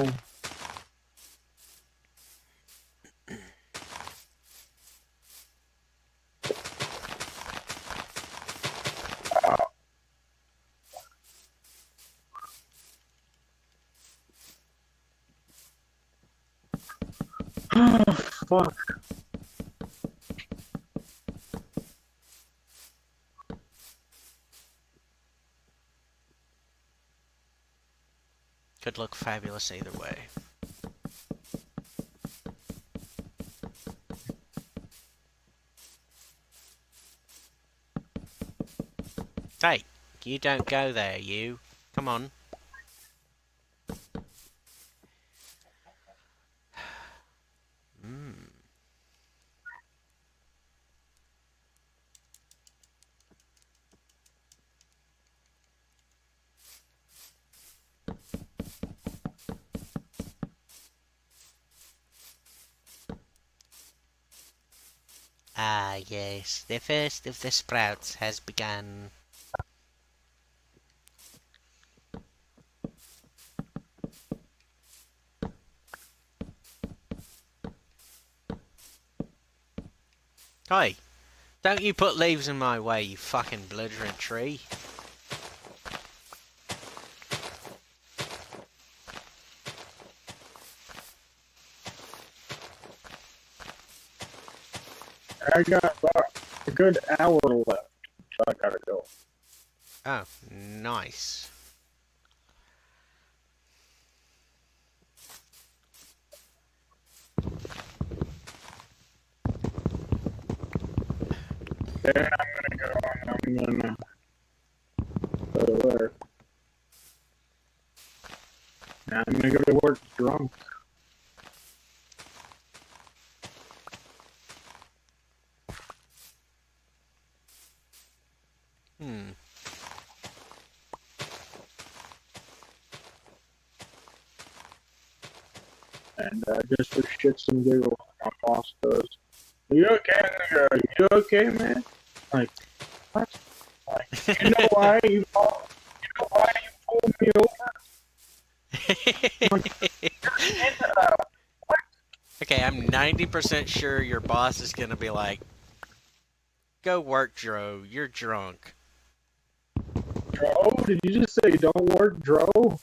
Oh, fuck. Could look fabulous either way. Hey, you don't go there, you. Come on. Hmm. Ah, the first of the sprouts has begun. Hey, don't you put leaves in my way, you fucking belligerent tree. I got about a good hour left, so I gotta go. Oh, nice. Then I'm gonna go and I'm gonna go to work. And I'm gonna go to work drunk. Hmm. And uh, just for shits and giggles, my boss goes, Are you okay? Go, you okay, man? Like, what? Like, you know why you, pull- you know why you pulled me over? Uh, okay, I'm 90% sure your boss is gonna be like, Go work, Dro, you're drunk. Dro, did you just say don't work, Dro?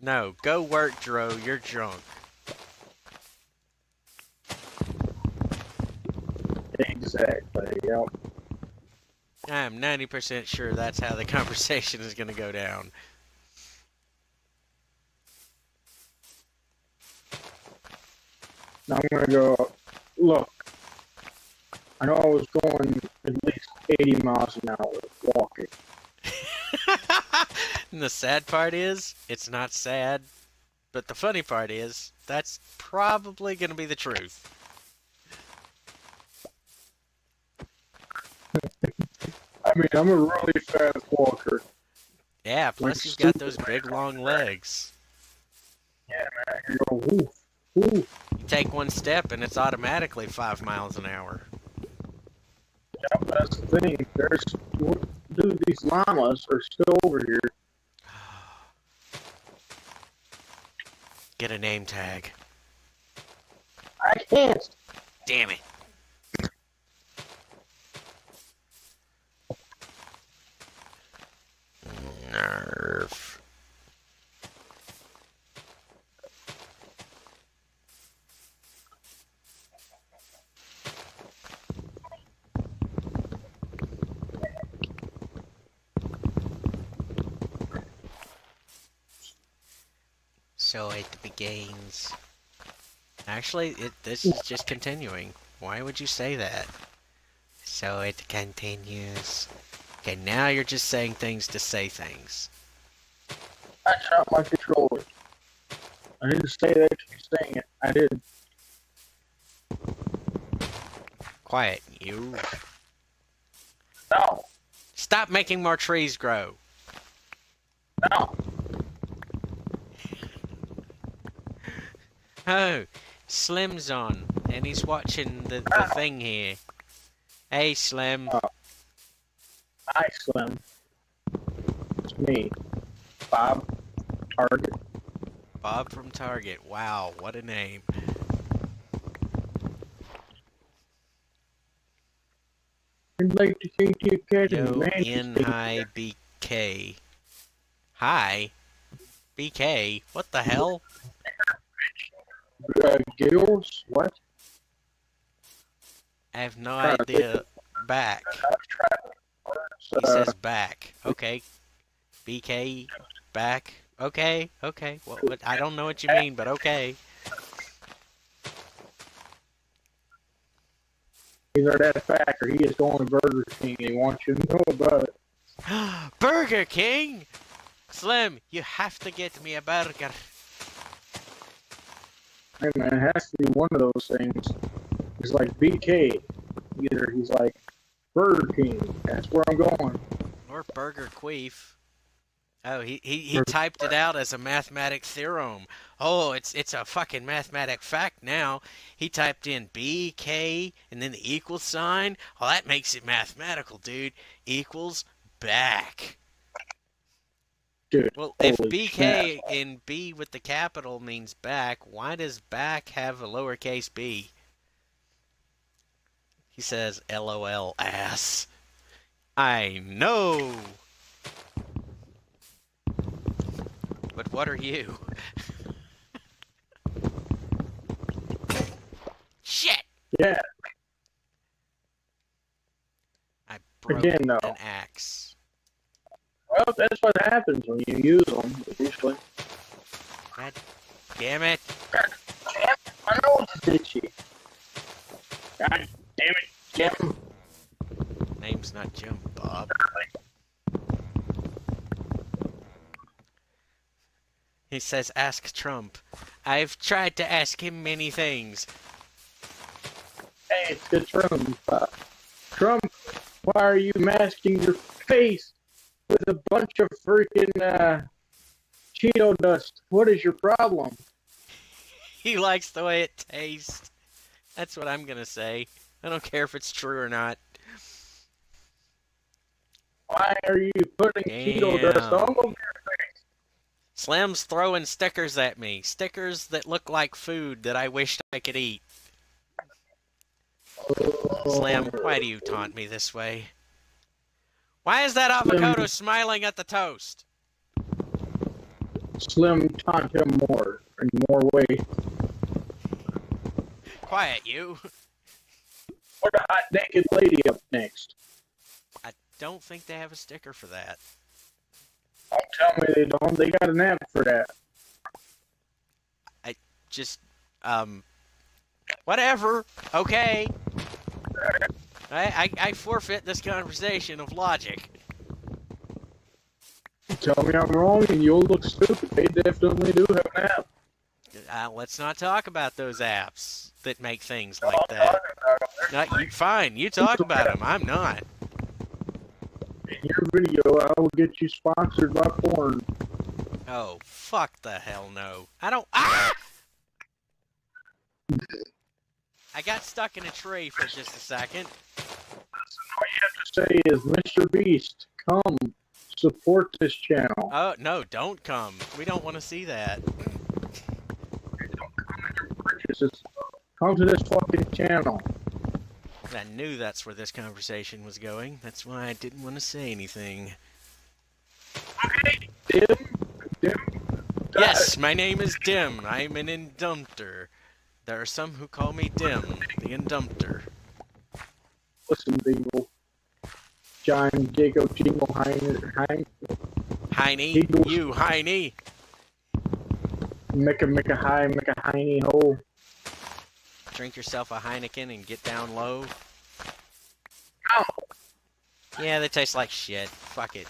No, go work, Dro, you're drunk. Exactly, yep. I'm 90% sure that's how the conversation is gonna go down. Now I'm gonna go, look, I know I was going at least 80 miles an hour walking. and the sad part is, it's not sad. But the funny part is, that's probably going to be the truth. Mean, I'm a really fast walker. Yeah, plus you've got those big long legs. Yeah, man. You go, woof, woof. You take one step and it's automatically five miles an hour. Yeah, that's the thing. There's, dude, these llamas are still over here. Get a name tag. I can't. Damn it. Nerf. So it begins. Actually, it this is just continuing. Why would you say that? So it continues. Okay, now you're just saying things to say things. I shot my controller. I didn't say that to be saying it. I did. Quiet, you. No, Stop making more trees grow. no. Oh, Slim's on, and he's watching the, the ah. thing here. Hey, Slim. Ah. Hi, Slim. It's me, Bob Target. Bob from Target. Wow, what a name. I'd like to thank the Academy. Yo, Man, N high BK. Hi? BK? What the hell? Uh, Gills? What? I have no idea. Back. He Uh, says back. Okay. BK. Back. Okay. Okay. What, what? I don't know what you mean, but okay. either that fact or he is going to Burger King and he wants you to know about it. burger King. Slim, you have to get me a burger. Hey man, it has to be one of those things. He's like BK. Either he's like Burger King. That's where I'm going. Or burger queef. Oh, he, he, he typed it out as a mathematic theorem. Oh, it's it's a fucking mathematic fact now. He typed in B, K, and then the equal sign. Well, that makes it mathematical, dude. Equals back. Dude, Well, if BK in B with the capital means back, why does back have a lowercase b? He says, LOL, ass. I know. But what are you? Shit! Yeah, I broke Again, though. an axe. well, that's what happens when you use them, usually. God damn it. My nose is itchy. God damn it, Jim. Name's not Jim Bob. He says, ask Trump. I've tried to ask him many things. Hey, it's good Trump. Uh, Trump, why are you masking your face with a bunch of freaking uh, Cheeto dust? What is your problem? He likes the way it tastes. That's what I'm gonna say. I don't care if it's true or not. Why are you putting dust Damn. all over your face? Slim's throwing stickers at me. Stickers that look like food that I wished I could eat. Slim, why do you taunt me this way? Why is that avocado smiling at the toast? Slim taunt him more in more ways. Quiet, you. Put a hot naked lady up next. I don't think they have a sticker for that. Don't tell me they don't. They got an app for that. I just, um, whatever. Okay. I, I, I forfeit this conversation of logic. Tell me I'm wrong and you'll look stupid. They definitely do have an app. Uh, let's not talk about those apps that make things like that. Not you, fine, you talk about them. I'm not. In your video, I will get you sponsored by porn. Oh, fuck the hell no. I don't. Ah! I got stuck in a tree for just a second. All you have to say is, Mr. Beast, come support this channel. Oh, no, don't come. We don't want to see that. Come to this fucking channel. I knew that's where this conversation was going. That's why I didn't want to say anything. Dim, dim. Yes, my name is Dim. I'm an indumpter. There are some who call me Dim, the indumpter. Listen, Dingle. John Jacob Jingle Hein, Hein, Heine, Eagles. you Heine. Mecca Mecca High, Mecca Hiney Hole. Drink yourself a Heineken and get down low. Ow. Yeah, they taste like shit. Fuck it.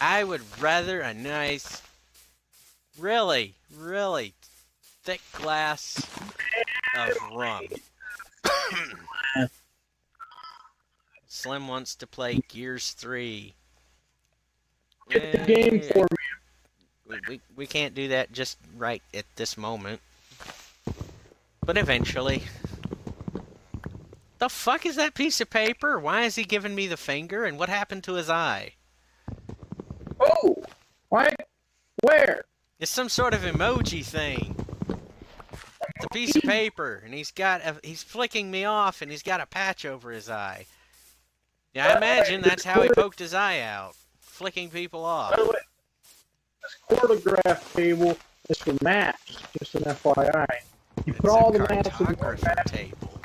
I would rather a nice, really, really thick glass of rum. Slim wants to play Gears 3. Get the game for me. we, we, we can't do that just right at this moment. But eventually. The fuck is that piece of paper? Why is he giving me the finger? And what happened to his eye? Oh! What? Where? It's some sort of emoji thing. It's a piece of paper, and he's got a, he's flicking me off, and he's got a patch over his eye. Yeah, I imagine that's how he poked his eye out, flicking people off. By the way, this chorograph table is for maps, just an FYI. You It's put all the maps in map. table.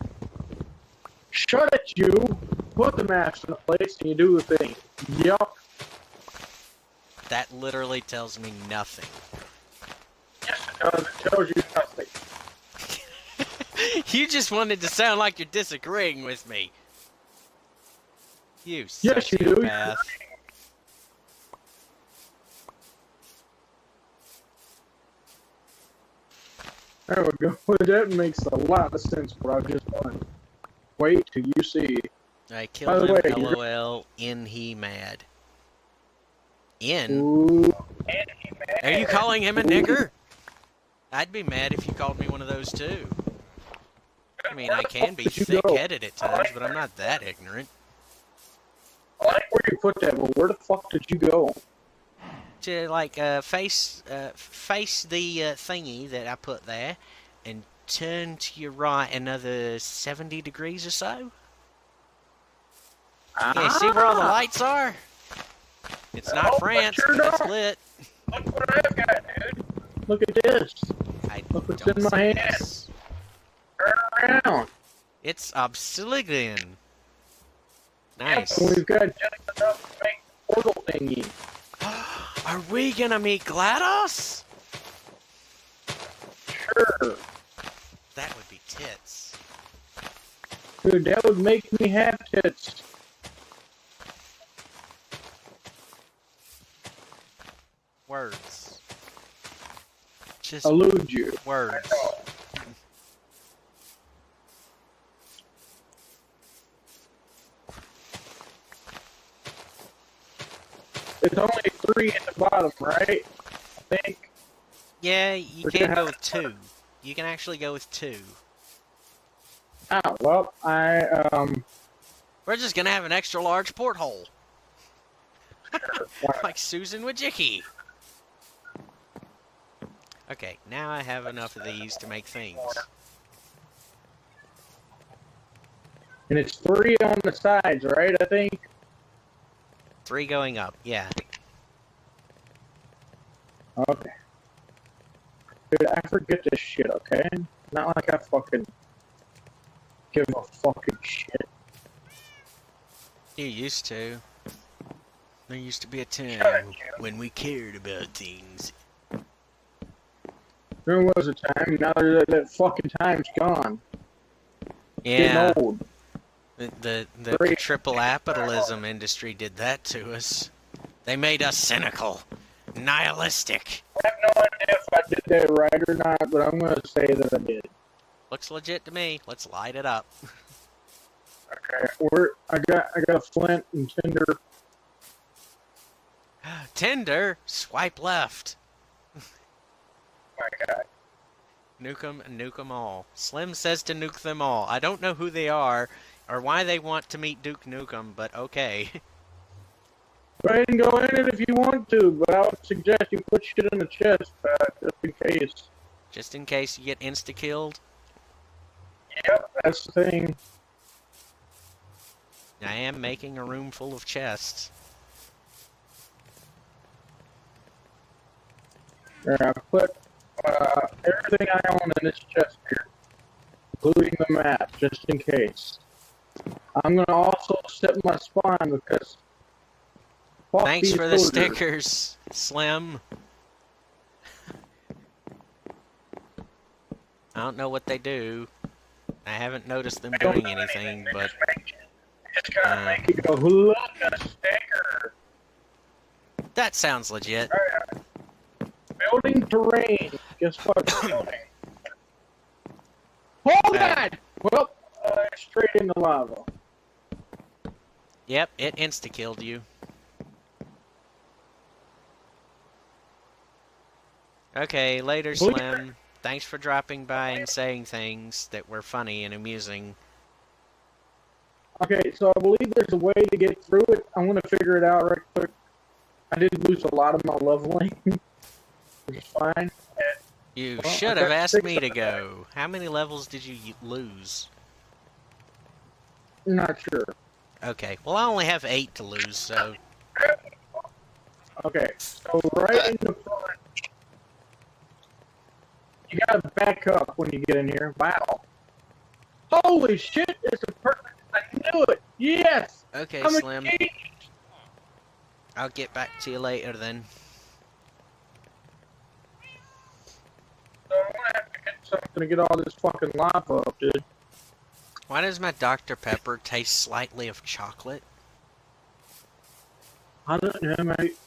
Shut it, you! Put the maps in place and you do the thing. Yup. That literally tells me nothing. Yes, it does. It tells you nothing. you just wanted to sound like you're disagreeing with me. You Yes, you do. There we go. That makes a lot of sense what I've just done. Wait till you see. I By killed the him. way, you're- LOL. In he mad. In? Ooh. Are you calling him a nigger? I'd be mad if you called me one of those too. I mean, I can be Where the fuck did you go? thick-headed at times, but I'm not that ignorant. I like where you put that, but where the fuck did you go? To like uh, face uh, face the uh, thingy that I put there, and turn to your right another 70 degrees or so. Yeah, see where all the Ah, lights are? It's Oh, not but France, you're it's not. lit. Look what I've got, dude. Look at this. I Look what's in my see hand. this. Turn around. It's obsidian. Nice. And we've got just enough to make the portal thingy. Are we gonna meet GLaDOS? Sure. That would be tits. Dude, that would make me have tits. Words. Just Elude you. words. There's only three at the bottom, right? I think. Yeah, you We're can go with two. You can actually go with two. Oh, well, I, um, We're just gonna have an extra large porthole, why- like Susan Wojcicki. Okay, now I have enough of these to make things. and it's three on the sides, right? I think. Three going up, yeah. Okay. Dude, I forget this shit, okay? Not like I fucking give a fucking shit. You used to. There used to be a time when we cared about things. There was a time, now that, that fucking time's gone. Yeah, Getting old. The the, the triple capitalism industry did that to us. They made us cynical, nihilistic. I have no idea if I did that right or not, but I'm gonna say that I did. Looks legit to me. Let's light it up. Okay, we're I got I got a flint and tinder. Tinder, swipe left. My God. Nuke them nuke them all. Slim says to nuke them all. I don't know who they are or why they want to meet Duke Nukem, but okay. Go ahead and go in it if you want to, but I would suggest you put shit in the chest, uh, just in case. Just in case you get insta killed. Yep, that's the thing. I am making a room full of chests. There, I put uh, everything I own in this chest here, including the map, just in case. I'm gonna also set my spawn because. Thanks for the stickers, Slim. I don't know what they do. I haven't noticed them They doing do anything, but It's gonna uh, make you go, look, a sticker. that sounds legit. Building terrain. Guess what? Building. Hold Uh, on! Well, uh, straight into lava. Yep, it insta killed you. Okay, later, Slim. Thanks for dropping by and saying things that were funny and amusing. Okay, so I believe there's a way to get through it. I'm gonna figure it out right quick. I did lose a lot of my leveling, which is fine. You Well, should have asked me to go. How many levels did you lose? Not sure. Okay, well, I only have eight to lose, so. Okay, so right in the front, you gotta back up when you get in here. Wow. Holy shit! It's a perfect. I knew it. Yes. Okay, I'm Slim. I'll get back to you later then. So I'm gonna have to get something to get all this fucking lava up, dude. Why does my Dr. Pepper taste slightly of chocolate? I don't know, mate.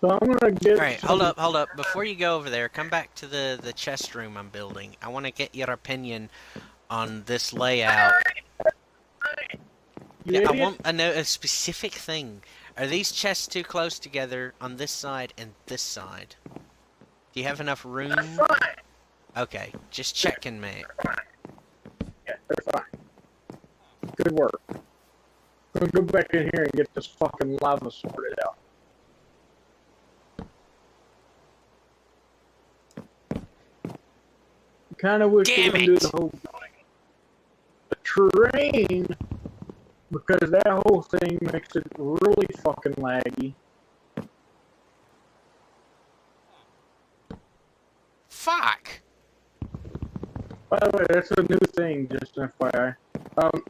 So I'm gonna get. Alright, hold up, hold up. Before you go over there, come back to the, the chest room I'm building. I want to get your opinion on this layout. Yeah, I want a, know a specific thing. Are these chests too close together on this side and this side? Do you have enough room? Okay, just checking, mate. Yeah, they're fine. Good work. I'm gonna go back in here and get this fucking lava sorted out. Kind of wish we Damn could do the whole building. The terrain, because that whole thing makes it really fucking laggy. Fuck! By the way, that's a new thing, just an FYI. Um,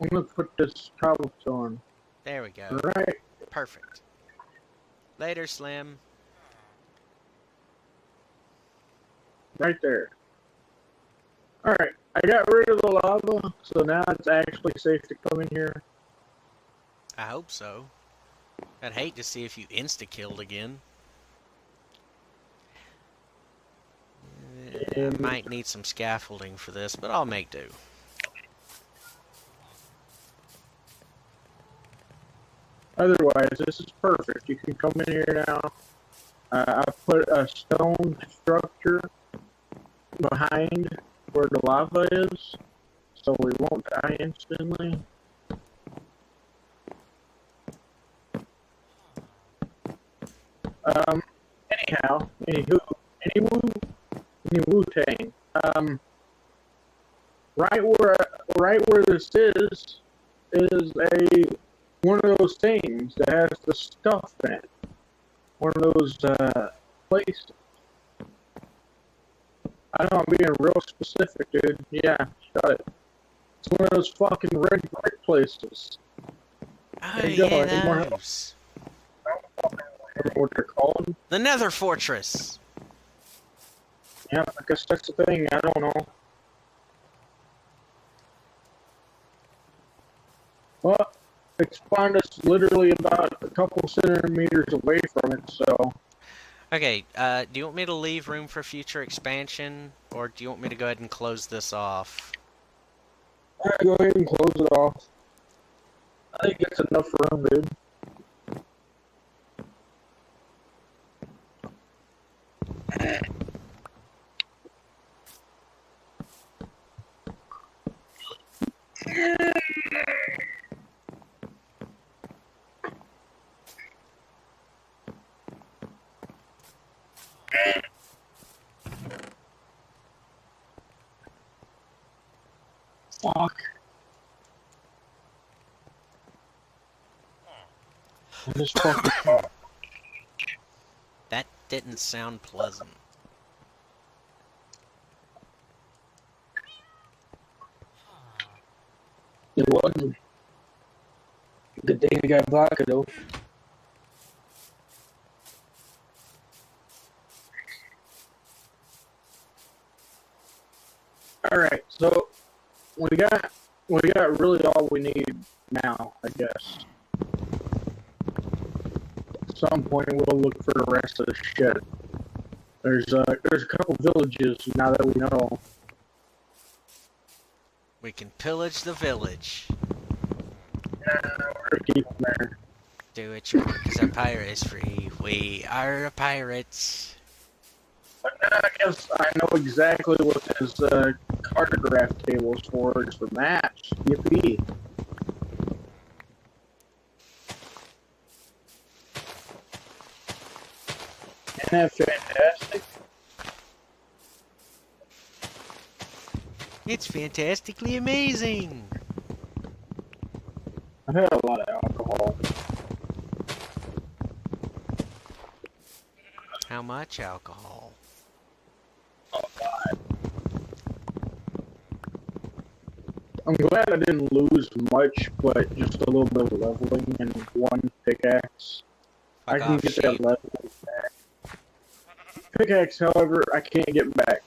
I'm gonna put this cobblestone There we go. right Perfect. Later, Slim. right there. Alright, I got rid of the lava, so now it's actually safe to come in here. I hope so. I'd hate to see if you insta-killed again. I might need some scaffolding for this, but I'll make do. Otherwise, this is perfect. You can come in here now. Uh, I put a stone structure behind where the lava is, so we won't die instantly. Um, anyhow, anywho, anywoo, anywoo tang. Um, right where, right where this is, is a one of those things that has the stuff in it. One of those uh, places. I know I'm being real specific, dude. Yeah, shut it. It's one of those fucking red brick places. Oh, There you go, yeah, any more help? I don't know what they're called. The Nether Fortress. Yeah, I guess that's the thing. I don't know. Well, It spawned us literally about a couple centimeters away from it, so Okay, uh, do you want me to leave room for future expansion, or do you want me to go ahead and close this off? Alright, go ahead and close it off. I think that's enough room, dude. Fuck. That didn't sound pleasant. It wasn't. Good thing I got vodka though. Alright, so we got we got really all we need now, I guess. At some point we'll look for the rest of the shit. There's uh there's a couple villages now that we know. We can pillage the village. Yeah, we're gonna keep them there. Do it your because a pirate is free. We are pirates. But now I guess I know exactly what his uh, cartograph table is for. It's for maps. Yippee. Isn't that fantastic? It's fantastically amazing. I've had a lot of alcohol. How much alcohol? Oh, God. I'm glad I didn't lose much, but just a little bit of leveling and one pickaxe. I can get sheep. that leveling back. Pickaxe, however, I can't get back.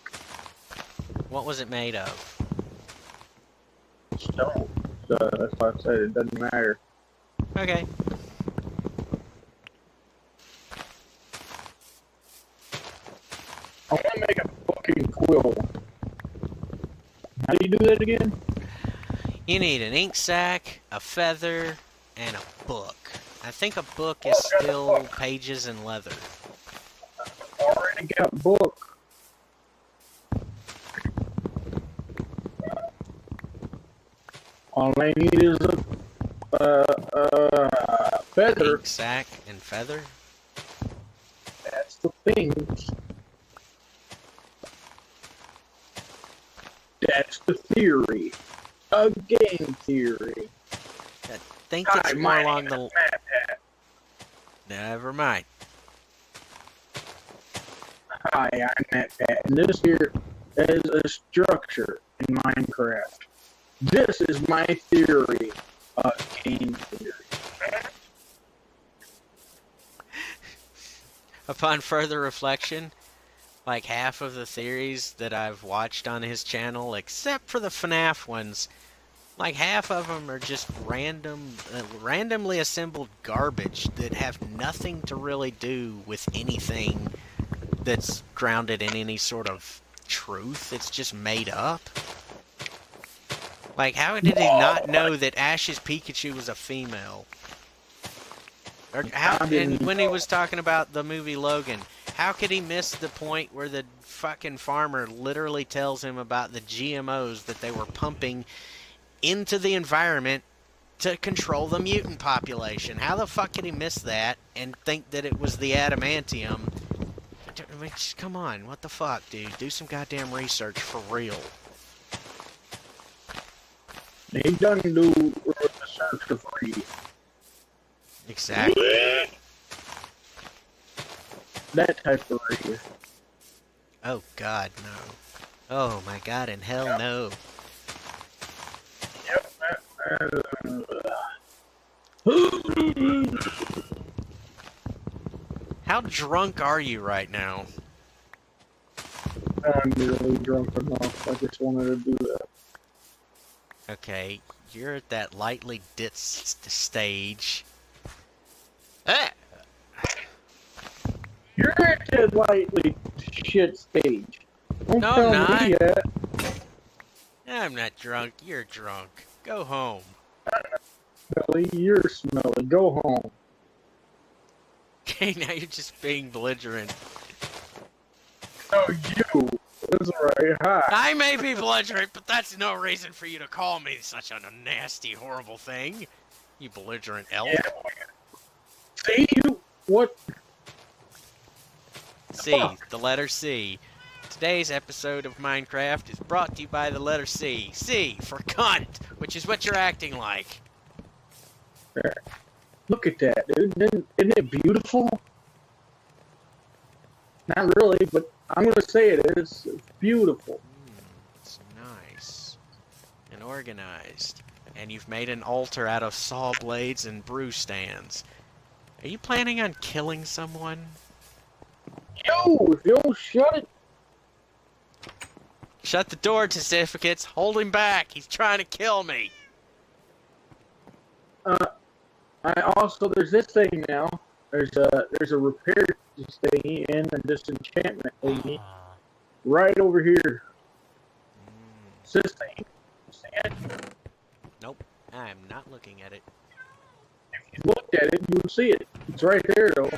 What was it made of? Stone. So that's why I said it doesn't matter. Okay. I want to make a fucking quill. How do you do that again? You need an ink sac, a feather, and a book. I think a book is Oh, I still book. pages and leather. I Already got book. All I need is a uh, uh, feather. Ink sac and feather? That's the thing. That's the theory. A game theory. I think Hi, it's more along the. is Matt Pat. Never mind. Hi, I'm MatPat, and this here is a structure in Minecraft. This is my theory. A game theory. Upon further reflection, like half of the theories that I've watched on his channel, except for the FNAF ones, like half of them are just random, uh, randomly assembled garbage that have nothing to really do with anything that's grounded in any sort of truth. It's just made up. Like, how did he not know that Ash's Pikachu was a female? Or how, and when he was talking about the movie Logan, how could he miss the point where the fucking farmer literally tells him about the GMOs that they were pumping into the environment to control the mutant population? How the fuck could he miss that and think that it was the adamantium? I mean, just- come on, what the fuck, dude? Do some goddamn research for real. He doesn't do research for free. Exactly. That type of reader. Oh god, no. Oh my god, in hell no. How drunk are you right now? I'm really drunk enough. I just wanted to do that. Okay, you're at that lightly ditched stage. Ah! You're at that lightly shit stage. Don't No, tell I'm me that. I'm not drunk. You're drunk. Go home. Billy, you're smelly. Go home. Okay, now you're just being belligerent. No, you. That's right. Hi. I may be belligerent, but that's no reason for you to call me such a nasty, horrible thing. You belligerent elf. Yeah. See you. What? C, the letter C. Today's episode of Minecraft is brought to you by the letter C. C for cunt, which is what you're acting like. Look at that, dude. Isn't, isn't it beautiful? Not really, but I'm gonna say it is. It's beautiful. Hmm, it's nice and organized. And you've made an altar out of saw blades and brew stands. Are you planning on killing someone? Yo, if you don't shut it, Shut the door, certificates. Hold him back. He's trying to kill me. uh, I also there's this thing now. There's a there's a repair thingy and a disenchantment thingy right over here. This thing. It? I'm not looking at it. If you looked at it, you would see it. It's right there, though.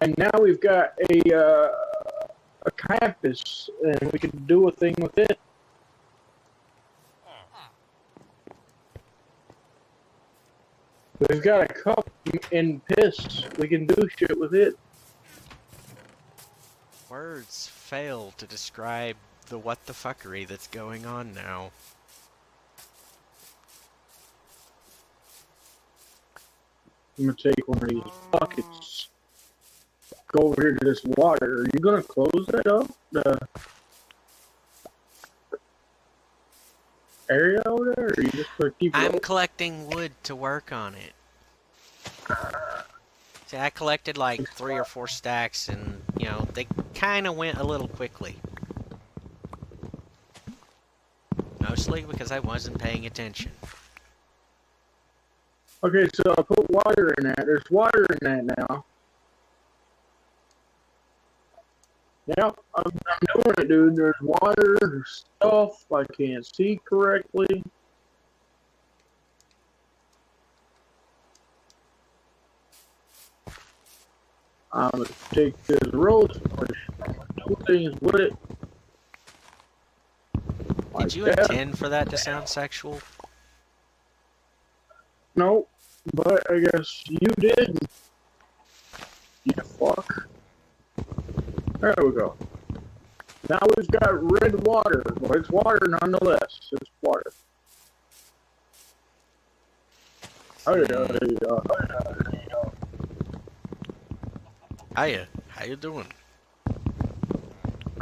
And now we've got a uh, a campus, and we can do a thing with it. We've got a cup and piss. We can do shit with it. Words fail to describe the what the fuckery that's going on now. I'm gonna take one of these buckets. Go over here to this water. Are you gonna close that up? The area over there, or you just keep I'm collecting wood to work on it. See, I collected like three or four stacks, and you know they kind of went a little quickly. Mostly because I wasn't paying attention. Okay, so I put water in that. There's water in that now. Yep, I'm, I'm doing it, dude. There's water, there's stuff I can't see correctly. I'm gonna take this bush. Do things with it. Like Did you that. intend for that to sound sexual? No, but I guess you did. You fuck. There we go. Now we've got red water, but it's water nonetheless. It's water. Yeah, there you go. You. Hiya, how you doing?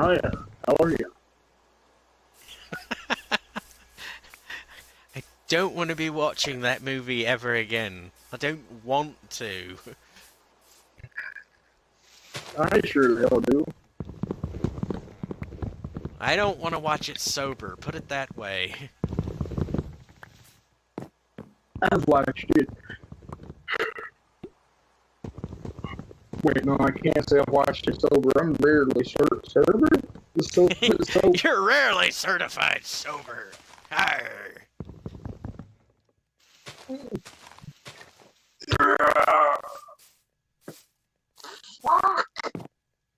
Yeah, how are you? I don't want to be watching that movie ever again. I don't want to. I sure hell do. I don't want to watch it sober. Put it that way. I've watched it. Wait, no, I can't say I've watched it sober. I'm rarely sober. Sober? So, so, You're rarely certified sober. Arr.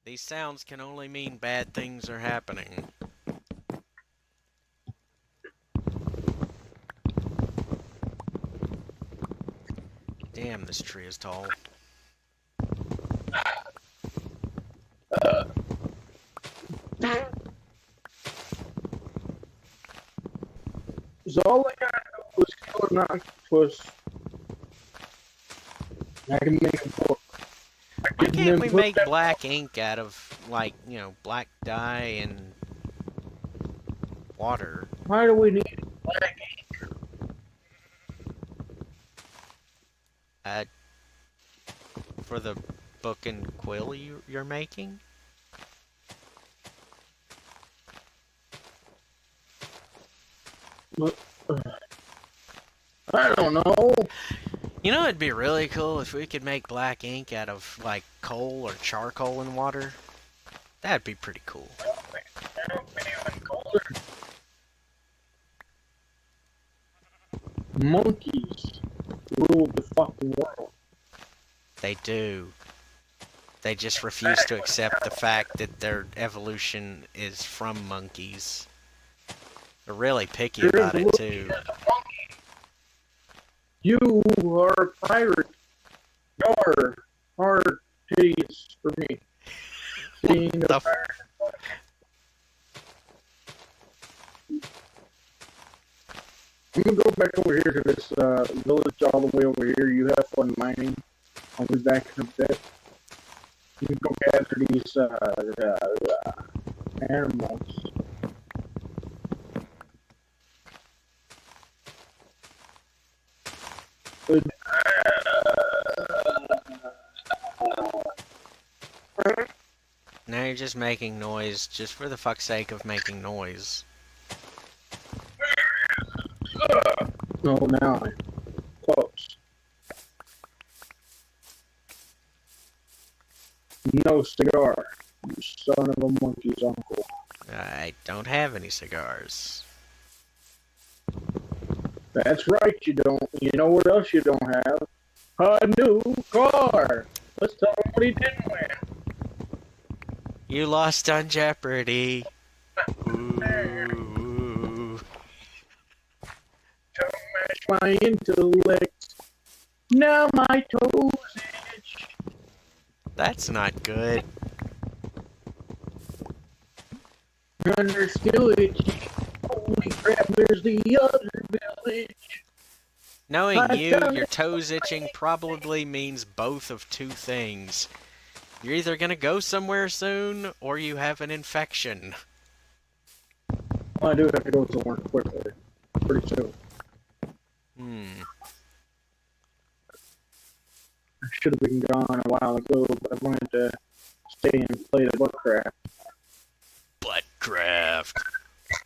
These sounds can only mean bad things are happening. Damn, this tree is tall. all I gotta do was kill an octopus. I can make a book. Why can can't we make black ink out of, like, you know, black dye and water? Why do we need black ink? Uh, for the book and quill you, you're making? I don't know. You know, it'd be really cool if we could make black ink out of like coal or charcoal and water. That'd be pretty cool. Monkeys rule the fucking world. They do. They just refuse to accept the fact that their evolution is from monkeys. They're really picky about it too. You are a pirate. Your are titties for me. Being the a f- pirate. I'm gonna go back over here to this uh, village all the way over here. You have fun mining. I'll be back in a bit. You can go gather these uh, uh, uh, animals. Now you're just making noise, just for the fuck's sake of making noise. No, now I'm close. No cigar, you son of a monkey's uncle. I don't have any cigars. That's right, you don't. You know what else you don't have? A new car. Let's tell him what he didn't win. You lost on Jeopardy. Ooh. To match my intellect. Now my toes itch. That's not good. They're still itchy. Holy crap, there's the other village. Knowing I you, your toes itching probably means both of two things. You're either gonna go somewhere soon, or you have an infection. Well, I do have to go somewhere quickly. Pretty soon. Hmm. I should have been gone a while ago, but I wanted to stay and play the Buttcraft.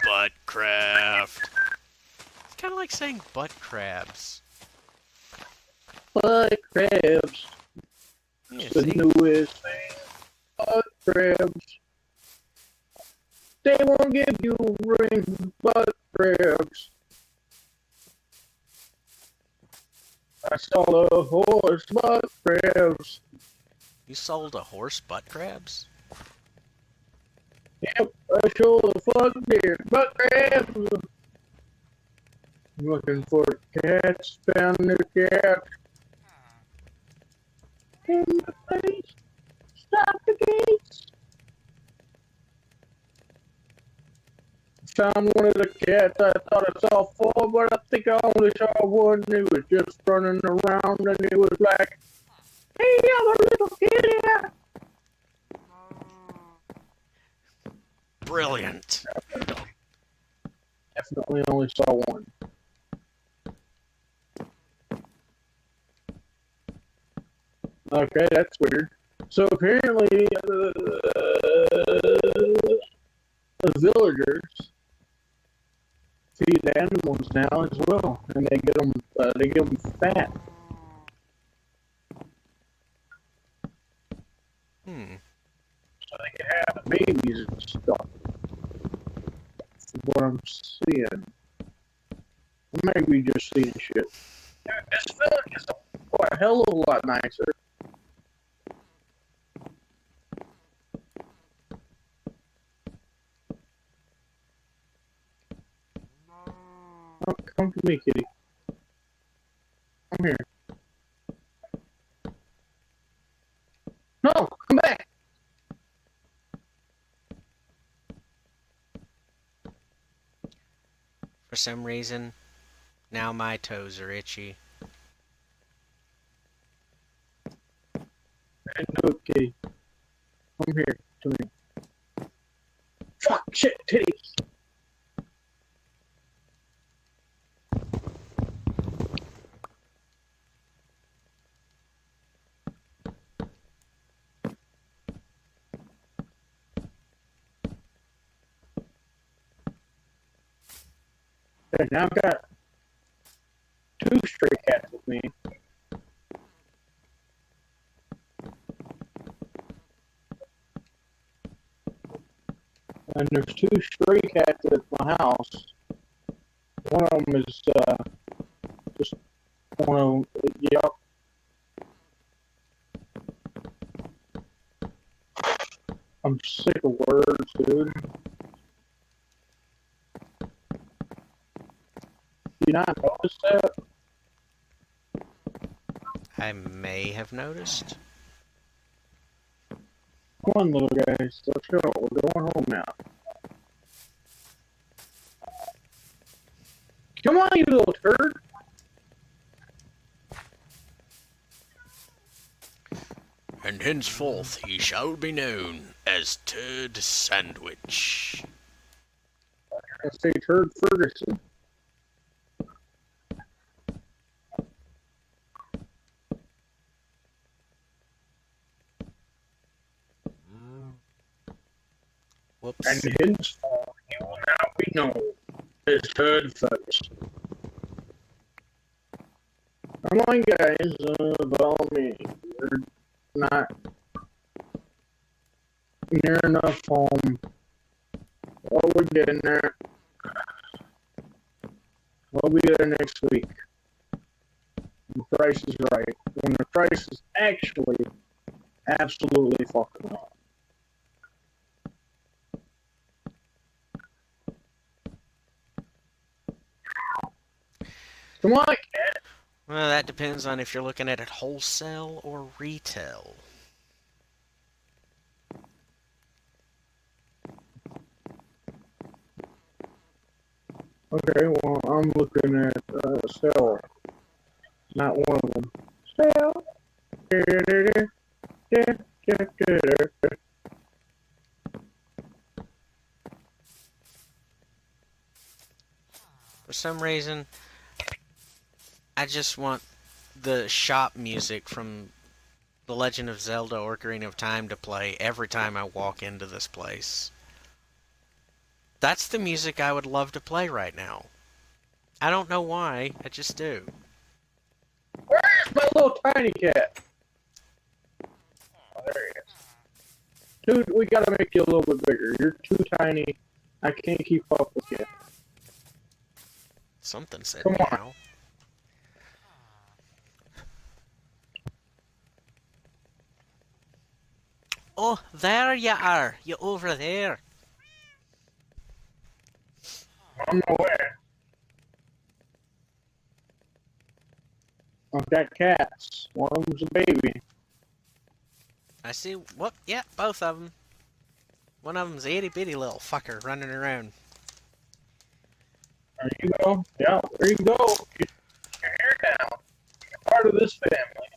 Buttcraft. Buttcraft. It's kind of like saying butt crabs. Butt crabs. Yeah, the newest thing. Butt crabs. They won't give you a ring. Butt crabs. I sold a horse. Butt crabs. You sold a horse butt crabs? Yep, I sure the fuck did. Butt crabs. Looking for cats. Found the cat. In the face. Stop the gates. Found one of the cats. I thought I saw four, but I think I only saw one. He was just running around and he was like, Hey, I'm a little kitty. Brilliant. Definitely only saw one. Okay, that's weird. So apparently, uh, the villagers feed animals now as well, and they get them. Uh, they get them fat. Hmm. so they can have babies and stuff. What I'm seeing. Maybe just seeing shit. Dude, this village is a, a hell of a lot nicer. Oh, come to me, kitty. Come here. No, come back. For some reason, now my toes are itchy. Kitty. Come here to me. Fuck, shit, titties. Okay, now I've got two stray cats with me. And there's two stray cats at my house. One of them is uh, just one of them, yep. I'm sick of words, dude. You not notice that? I may have noticed. Come on, little guys, let's go. We're going home now. Come on, you little turd. And henceforth he shall be known as Turd Sandwich. I say turd Ferguson. Whoops. And henceforth he will now be known as Turd Ferguson. Come on, guys, uh, all means. We're not near enough home. Oh, we're getting there. We'll be there next week. The price is right. When the price is actually absolutely fucking wrong. Come on, cat. Well, that depends on if you're looking at it wholesale or retail. Okay, well, I'm looking at uh, sell. Not one of them. Sell. For some reason, I just want the shop music from The Legend of Zelda Ocarina of Time to play every time I walk into this place. That's the music I would love to play right now. I don't know why, I just do. Where's my little tiny cat? Oh, there he is. Dude, we gotta make you a little bit bigger. You're too tiny. I can't keep up with you. Something said Come on. meow. Oh, there you are. You're over there. My way. I've got cats. One of them's a baby. I see. What? Yeah, both of them. One of them's a itty bitty little fucker running around. There you go. Yeah, there you go. You're here now. You're part of this family.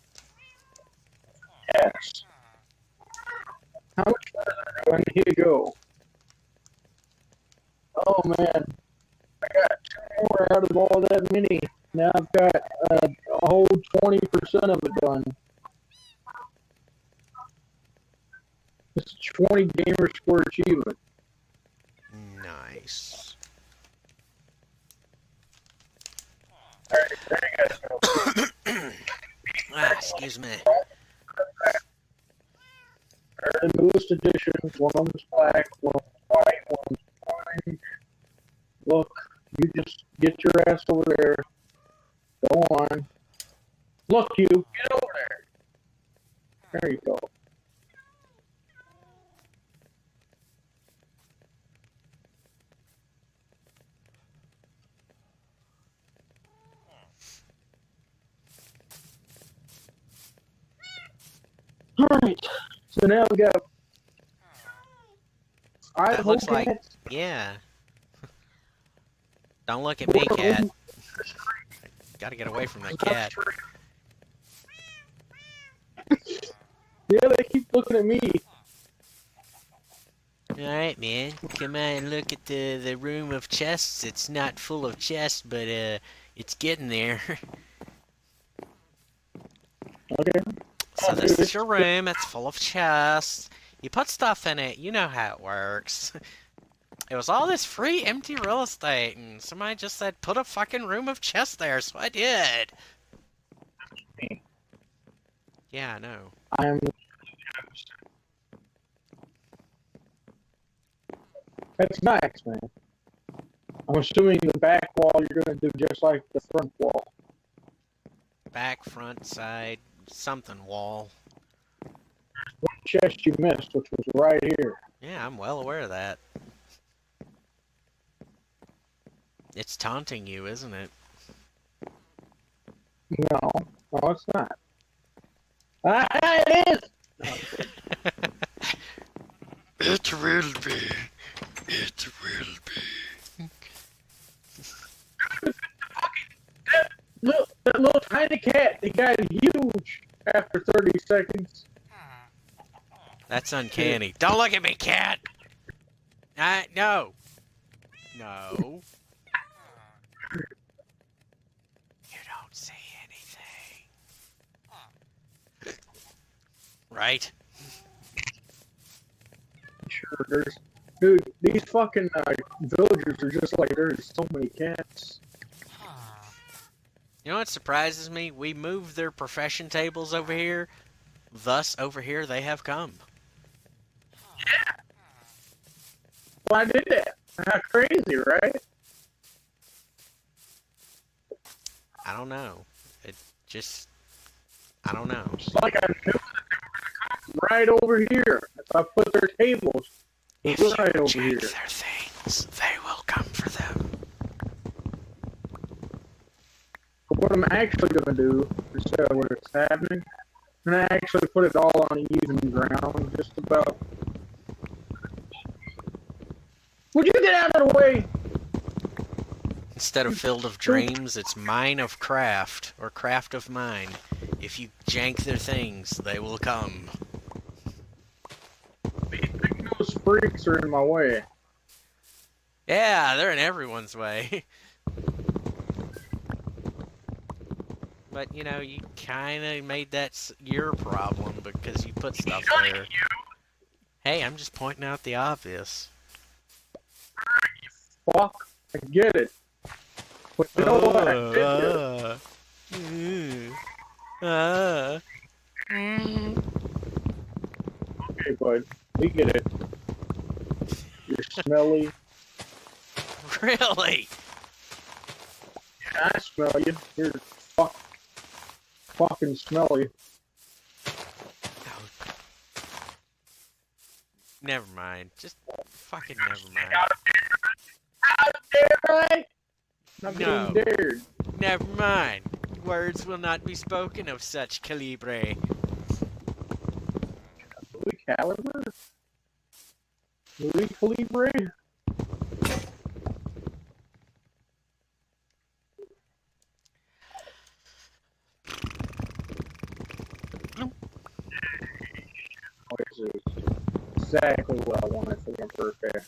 Yes. How much further do I need to go? Oh man, I got two more out of all that many. Now I've got uh, a whole twenty percent of it done. It's a twenty gamer score achievement. Nice. All right, there you guys go. Ah, excuse me. They're the newest editions. One of them's black, one of them's white, one of them's orange. Look, you just get your ass over there. Go on. Look, you get over there. There you go. All right. So now we got. I That hope looks like- that- Yeah. Don't look at me, cat. Gotta get away from that cat. Yeah, they keep looking at me. Alright, man. Come on and look at the, the room of chests. It's not full of chests, but uh, it's getting there. Okay. So Oh, this is your room. It's full of chests. You put stuff in it. You know how it works. It was all this free empty real estate, and somebody just said, put a fucking room of chests there, so I did. Me. Yeah, I know. I'm. That's nice, man. I'm assuming the back wall you're gonna do just like the front wall. Back, front, side, something wall. One chest you missed, which was right here. Yeah, I'm well aware of that. It's taunting you, isn't it? No, no, it's not. Ah, it is. It will be. It will be. Look, that little tiny cat, it got huge after 30 seconds. That's uncanny. Don't look at me, cat! Uh, no. No. You don't see anything. Right? Sure, there's. Dude, these fucking uh, villagers are just like, there's so many cats. You know what surprises me? We moved their profession tables over here. Thus, over here, they have come. Yeah. Why did that? How crazy, right? I don't know. It just. I don't know. It's like I knew that they were gonna come right over here. If I put their tables If right over here. their things, they will come for them. But what I'm actually gonna do is show what it's happening. And I actually put it all on even ground, just about. Would you get out of the way? Instead of Field of Dreams, it's Mine of Craft, or Craft of Mine. If you jank their things, they will come. Nose freaks are in my way. Yeah, they're in everyone's way. but, you know, you kinda made that your problem because you put stuff there. Hey, I'm just pointing out the obvious. Fuck, I get it. But you know what? I Oh, did this. uh, uh. Okay, bud, we get it. You're smelly. Really? I smell you. You're fuck, fucking smelly. Never mind. Just fucking never mind. How dare I? I'm No. being dared. Never mind. Words will not be spoken of such calibre. Louis Caliber? Louis Calibre? This is exactly what I wanted for my birthday.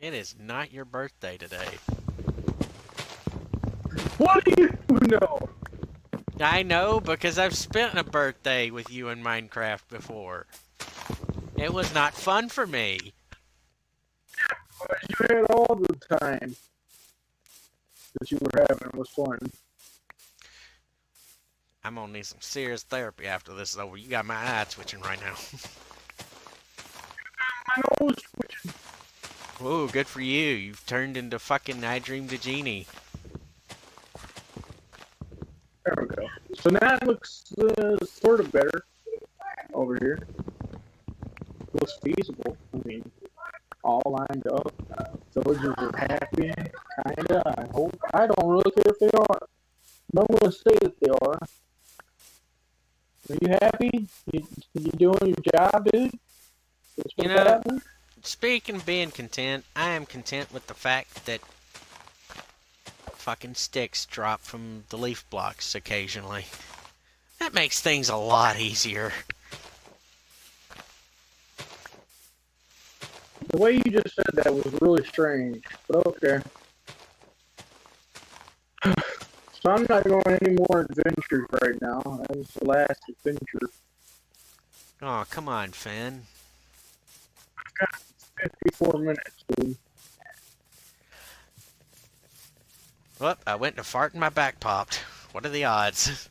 It is not your birthday today. What do you know? I know because I've spent a birthday with you in Minecraft before. It was not fun for me. You had all the time that you were having was fun. I'm gonna need some serious therapy after this is over. You got my eye twitching right now. My nose twitching. Ooh, good for you. You've turned into fucking I Dream of Jeannie. There we go. So now it looks uh, sort of better over here. Looks feasible. I mean, all lined up. Villagers are happy, kinda. I hope. I don't really care if they are. I'm not gonna say that they are. Are you happy? You, you doing your job, dude? That's You know-? Speaking of being content, I am content with the fact that fucking sticks drop from the leaf blocks occasionally. That makes things a lot easier. The way you just said that was really strange, but okay. So I'm not going any more adventures right now. That was the last adventure. Oh, come on, Finn. I've got 54 minutes, dude. Whoop, I went to fart and my back popped. What are the odds?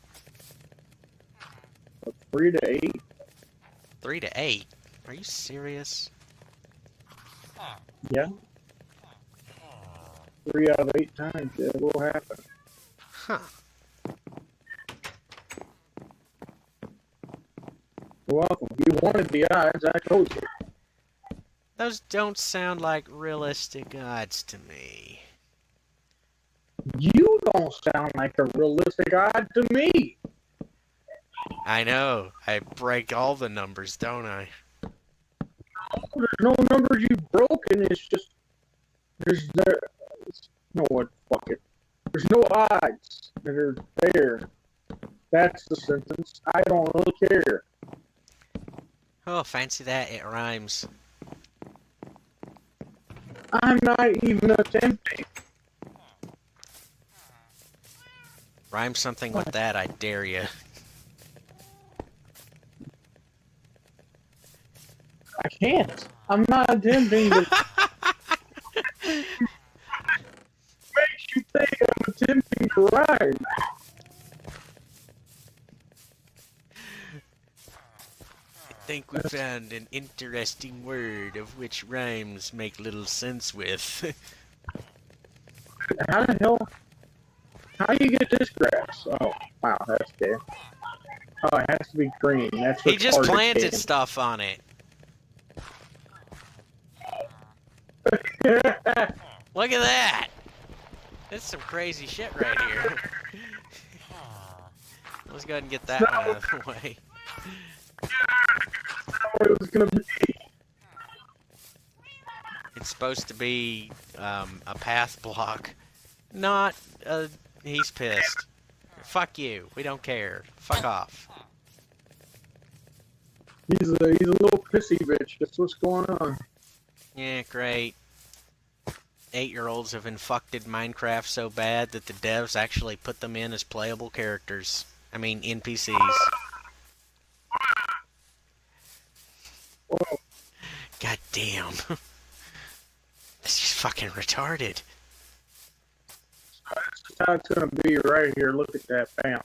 Three to eight. Three to eight? Are you serious? Yeah. Three out of eight times, it will happen. Huh. You're welcome. You wanted the odds, I told you. Those don't sound like realistic odds to me. You don't sound like a realistic odd to me. I know. I break all the numbers, don't I? There's no numbers you've broken. It's just there's there. It's, no what? Fuck it. There's no odds that are there. That's the sentence. I don't really care. Oh, fancy that. It rhymes. I'm not even attempting. Rhyme something with that, I dare you. I can't. I'm not attempting to. Makes you think I'm attempting to rhyme. I think we found an interesting word of which rhymes make little sense with. How the hell? How do you get this grass? Oh, wow, that's good. Oh, it has to be green. That's what he just planted stuff on it. Look at that! That's some crazy shit right here. Let's go ahead and get that one out of the way. what it was gonna be. It's supposed to be um, a path block, not a. He's pissed. Fuck you. We don't care. Fuck off. He's a he's a little pissy bitch. That's what's going on. Yeah, great. Eight-year-olds have infected Minecraft so bad that the devs actually put them in as playable characters. I mean, NPCs. God damn. This is fucking retarded. That's it's gonna be right here. Look at that. Bam.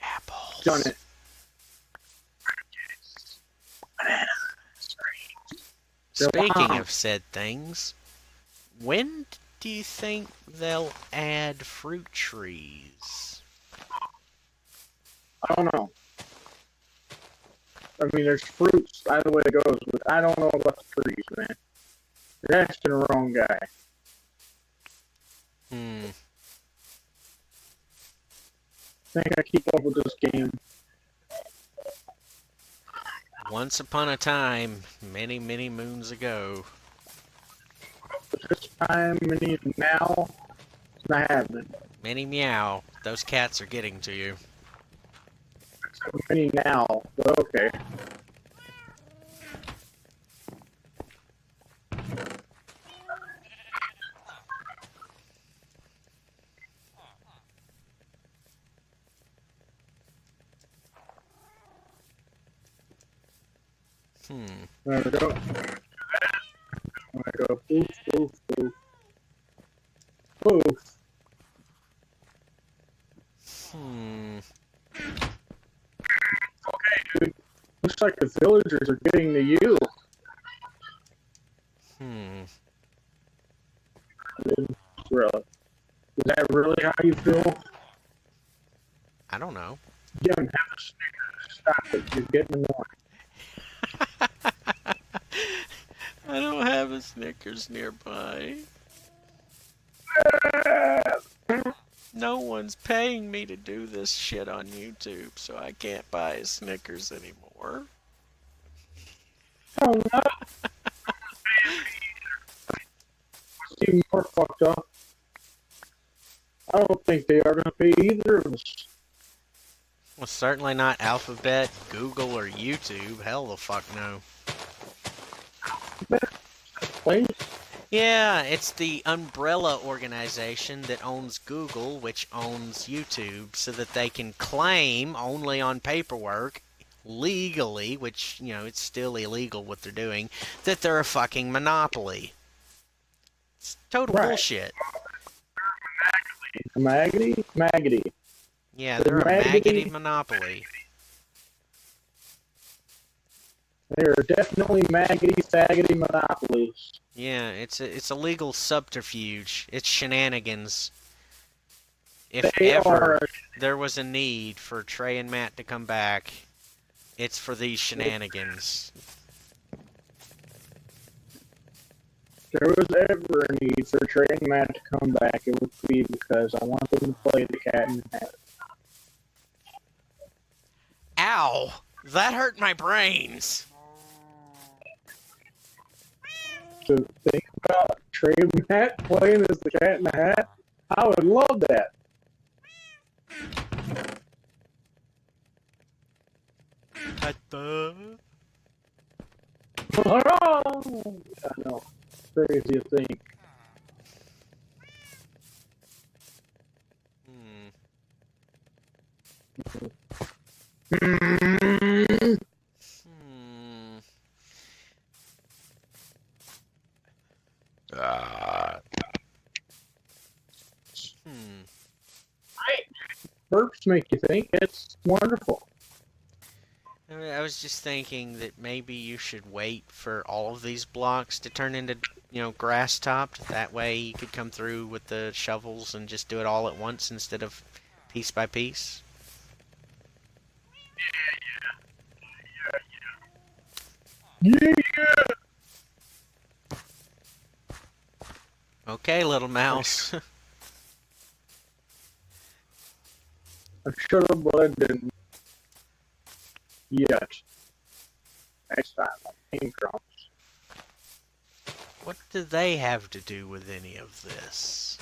Apples. Done it. Speaking of said things, when do you think they'll add fruit trees? I don't know. I mean, there's fruits either way it goes, but I don't know about the trees, man. You're asking the wrong guy. Hmm. I think I keep up with this game. Once upon a time, many, many moons ago. This time, many now, it's not happening. Many meow. Those cats are getting to you. Now, but okay. Hmm. There we go. There we go. Poof, poof, poof. Poof. Hmm. Looks like the villagers are getting to you. Hmm. Really. Is that really how you feel? I don't know. You don't have a Snickers. Stop it. You're getting annoying. I don't have a Snickers nearby. No one's paying me to do this shit on YouTube, so I can't buy a Snickers anymore. Oh no. Even more fucked up. I don't think they are going to pay either of us. Well, certainly not Alphabet, Google, or YouTube. Hell the fuck no. Please? Yeah, it's the umbrella organization that owns Google, which owns YouTube, so that they can claim only on paperwork legally, which, you know, it's still illegal what they're doing, that they're a fucking monopoly. It's total Right. bullshit. Maggoty? Maggoty. Yeah, they're a maggoty monopoly. They're definitely maggoty, saggity monopolies. Yeah, it's a, it's a legal subterfuge. It's shenanigans. If They ever are there was a need for Trey and Matt to come back, it's for these shenanigans. if there was ever a need for Trey and Matt to come back, it would be because I want them to play the cat and the hat. Ow! That hurt my brains! To think about Trey and Matt playing as the cat in the hat, I would love that. What the? I know. Crazy to think. Hmm. Mm, Hmm. Ah, Hmm. burps make you think. It's wonderful. I was just thinking that maybe you should wait for all of these blocks to turn into, you know, grass topped. That way you could come through with the shovels and just do it all at once instead of piece by piece. Yeah. Yeah. Okay, little mouse. I should have, but Yet. Next time, I'll what do they have to do with any of this?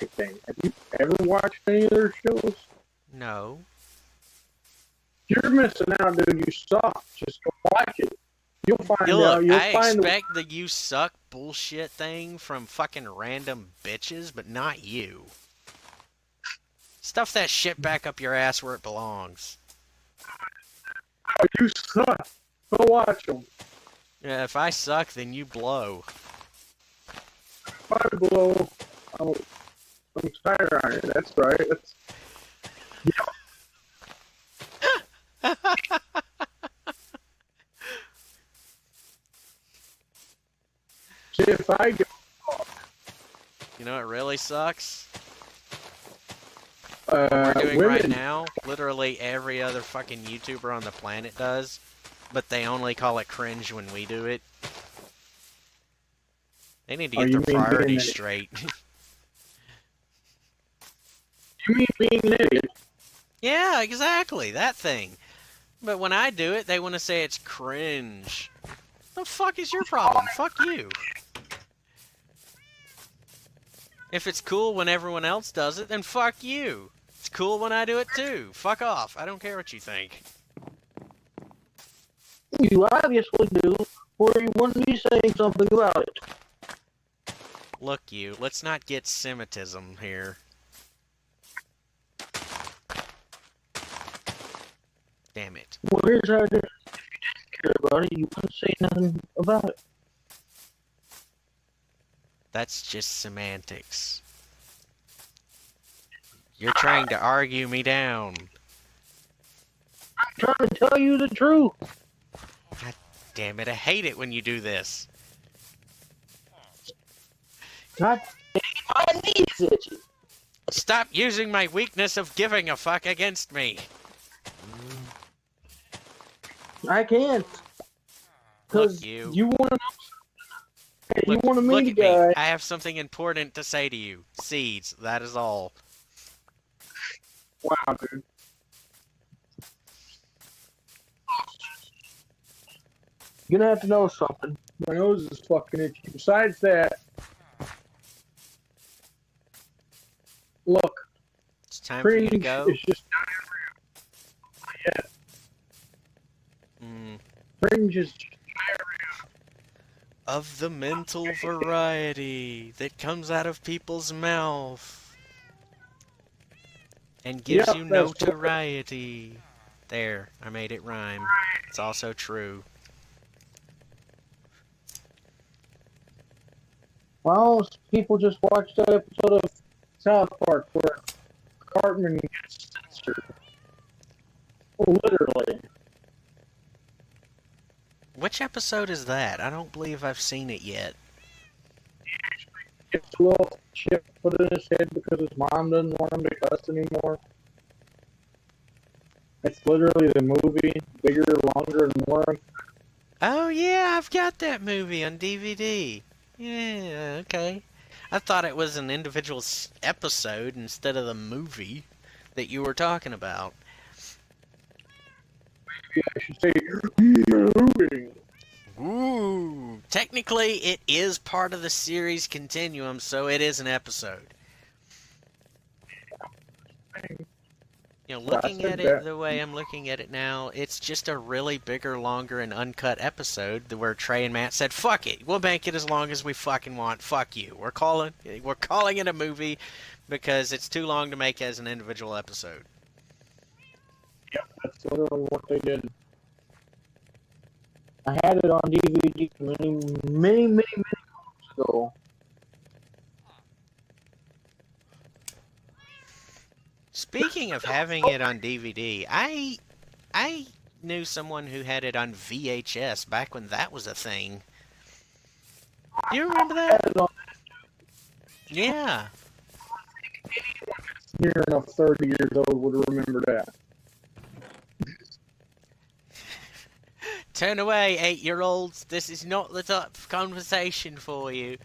Everything. Have you ever watched any of their shows? No. You're missing out, dude. You suck. Just go watch it. You'll find Yo, out. look, You'll I find expect the you suck bullshit thing from fucking random bitches, but not you. Stuff that shit back up your ass where it belongs. You suck. Go watch them. Yeah, if I suck, then you blow. Five below. Oh, I'm tired on it. That's right. That's, See, if I go, You know what really sucks? Uh, What we're doing women, right now, literally every other fucking YouTuber on the planet does, but they only call it cringe when we do it. They need to Oh, get you their mean priorities being- straight. you mean being an idiot? yeah, exactly, that thing. But when I do it, they want to say it's cringe. The fuck is your problem? Fuck you. If it's cool when everyone else does it, then fuck you. Cool when I do it too. Fuck off. I don't care what you think. You obviously do, or you wouldn't be saying something about it. Look, you, let's not get Semitism here. Damn it. Well, here's how If you didn't care about it, you wouldn't say nothing about it. That's just semantics. You're trying to argue me down. I'm trying to tell you the truth. God Damn it, I hate it when you do this. God my knees itchy. Stop using my weakness of giving a fuck against me. I can't. Because you. you want to you want to meet me. I have something important to say to you. Seeds, that is all. Wow, dude. You're gonna have to know something. My nose is fucking itchy. Besides that, look, It's time for you to go. It's just Mm. cringe is Of the mental variety that comes out of people's mouth and gives Yep, you notoriety. There, I made it rhyme. It's also true. Well, people just watched that episode of South Park where Cartman gets censored. Literally. Which episode is that? I don't believe I've seen it yet. Little chip put in his head because his mom doesn't want him to cuss anymore. It's literally the movie, bigger, longer, and more. Oh yeah, I've got that movie on DVD. Yeah, okay. I thought it was an individual episode instead of the movie that you were talking about. Yeah, I should say movie. Ooh. Technically, it is part of the series continuum, so it is an episode. You know, looking at it the way I'm looking at it now, it's just a really bigger, longer, and uncut episode where Trey and Matt said, "Fuck it, we'll make it as long as we fucking want. Fuck you. We're calling, we're calling it a movie because it's too long to make as an individual episode." Yep, that's literally what they did. I had it on DVD many, many, many, many months ago. Speaking of having it on DVD, I I knew someone who had it on VHS back when that was a thing. Do you remember that? had it on Yeah. near enough 30 years old would remember that. Turn away, eight-year-olds. This is not the type of conversation for you.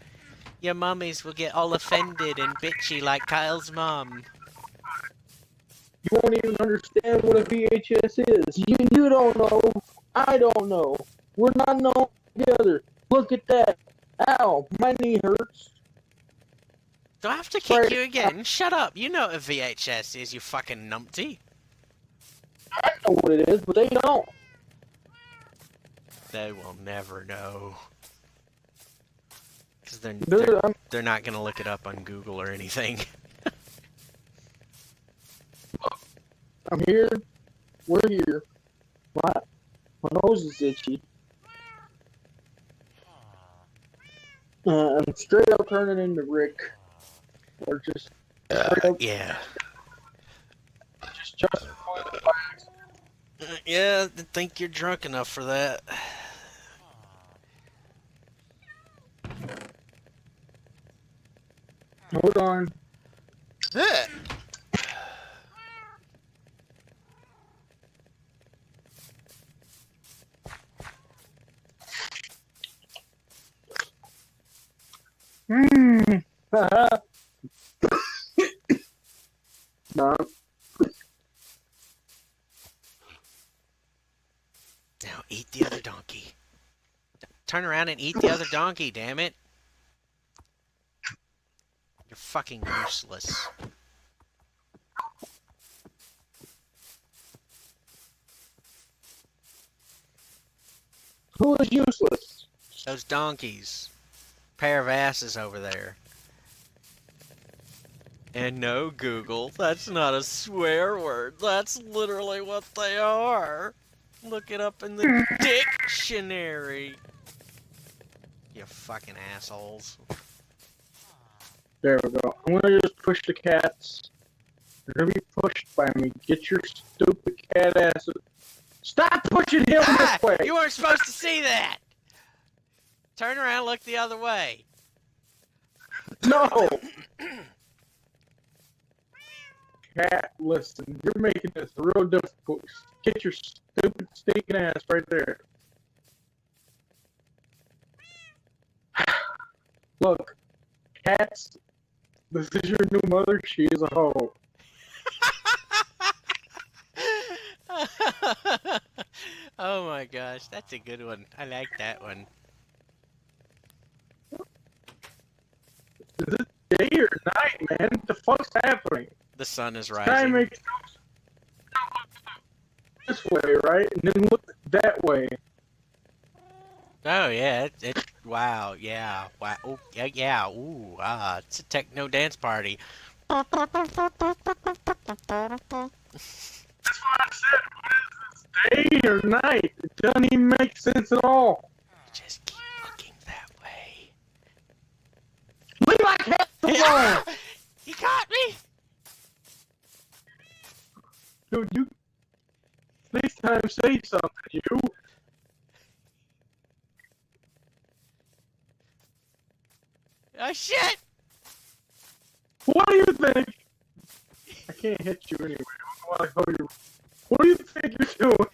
Your mummies will get all offended and bitchy like Kyle's mum. You won't even understand what a VHS is. You, you don't know. I don't know. We're not known together. Look at that. Ow, my knee hurts. Do I have to kick Sorry. you again? Shut up. You know what a VHS is, you fucking numpty. I know what it is, but they don't. They will never know. Because they're, they're, they're not going to look it up on Google or anything. I'm here. We're here. My, my nose is itchy. Uh, I'm straight up turning into Rick. Or just, up, yeah. just Justin Bieber by accident. Uh, Yeah, I think you're drunk enough for that. Hold on. Hmm. no. Now eat the other donkey. Turn around and eat the other donkey, damn it. You're fucking useless. Who is useless? Those donkeys. Pair of asses over there. And no, Google, that's not a swear word. That's literally what they are. Look it up in the dictionary. You fucking assholes. There we go. I'm gonna just push the cats. They're gonna be pushed by me. Get your stupid cat ass. Stop pushing him Ah, this way. you weren't supposed to see that. Turn around, look the other way. No. Cat, listen. You're making this real difficult. Get your stupid stinking ass right there. Look, cats. This is your new mother. She is a hoe. oh my gosh, that's a good one. I like that one. Is it day or night, man? What the fuck's happening? The sun is rising. make this way, right? And then look that way. Oh yeah, it, it wow, yeah, wow, oh, yeah, yeah, ooh, ah, it's a techno dance party. That's what I said. What is this, day or night? It doesn't even make sense at all. Just keep looking that way. Leave my cat alone! he caught me! Dude, you. Next time, say something, you. Oh shit! What do you think? I can't hit you anyway. I don't know why you. What do you think you're doing?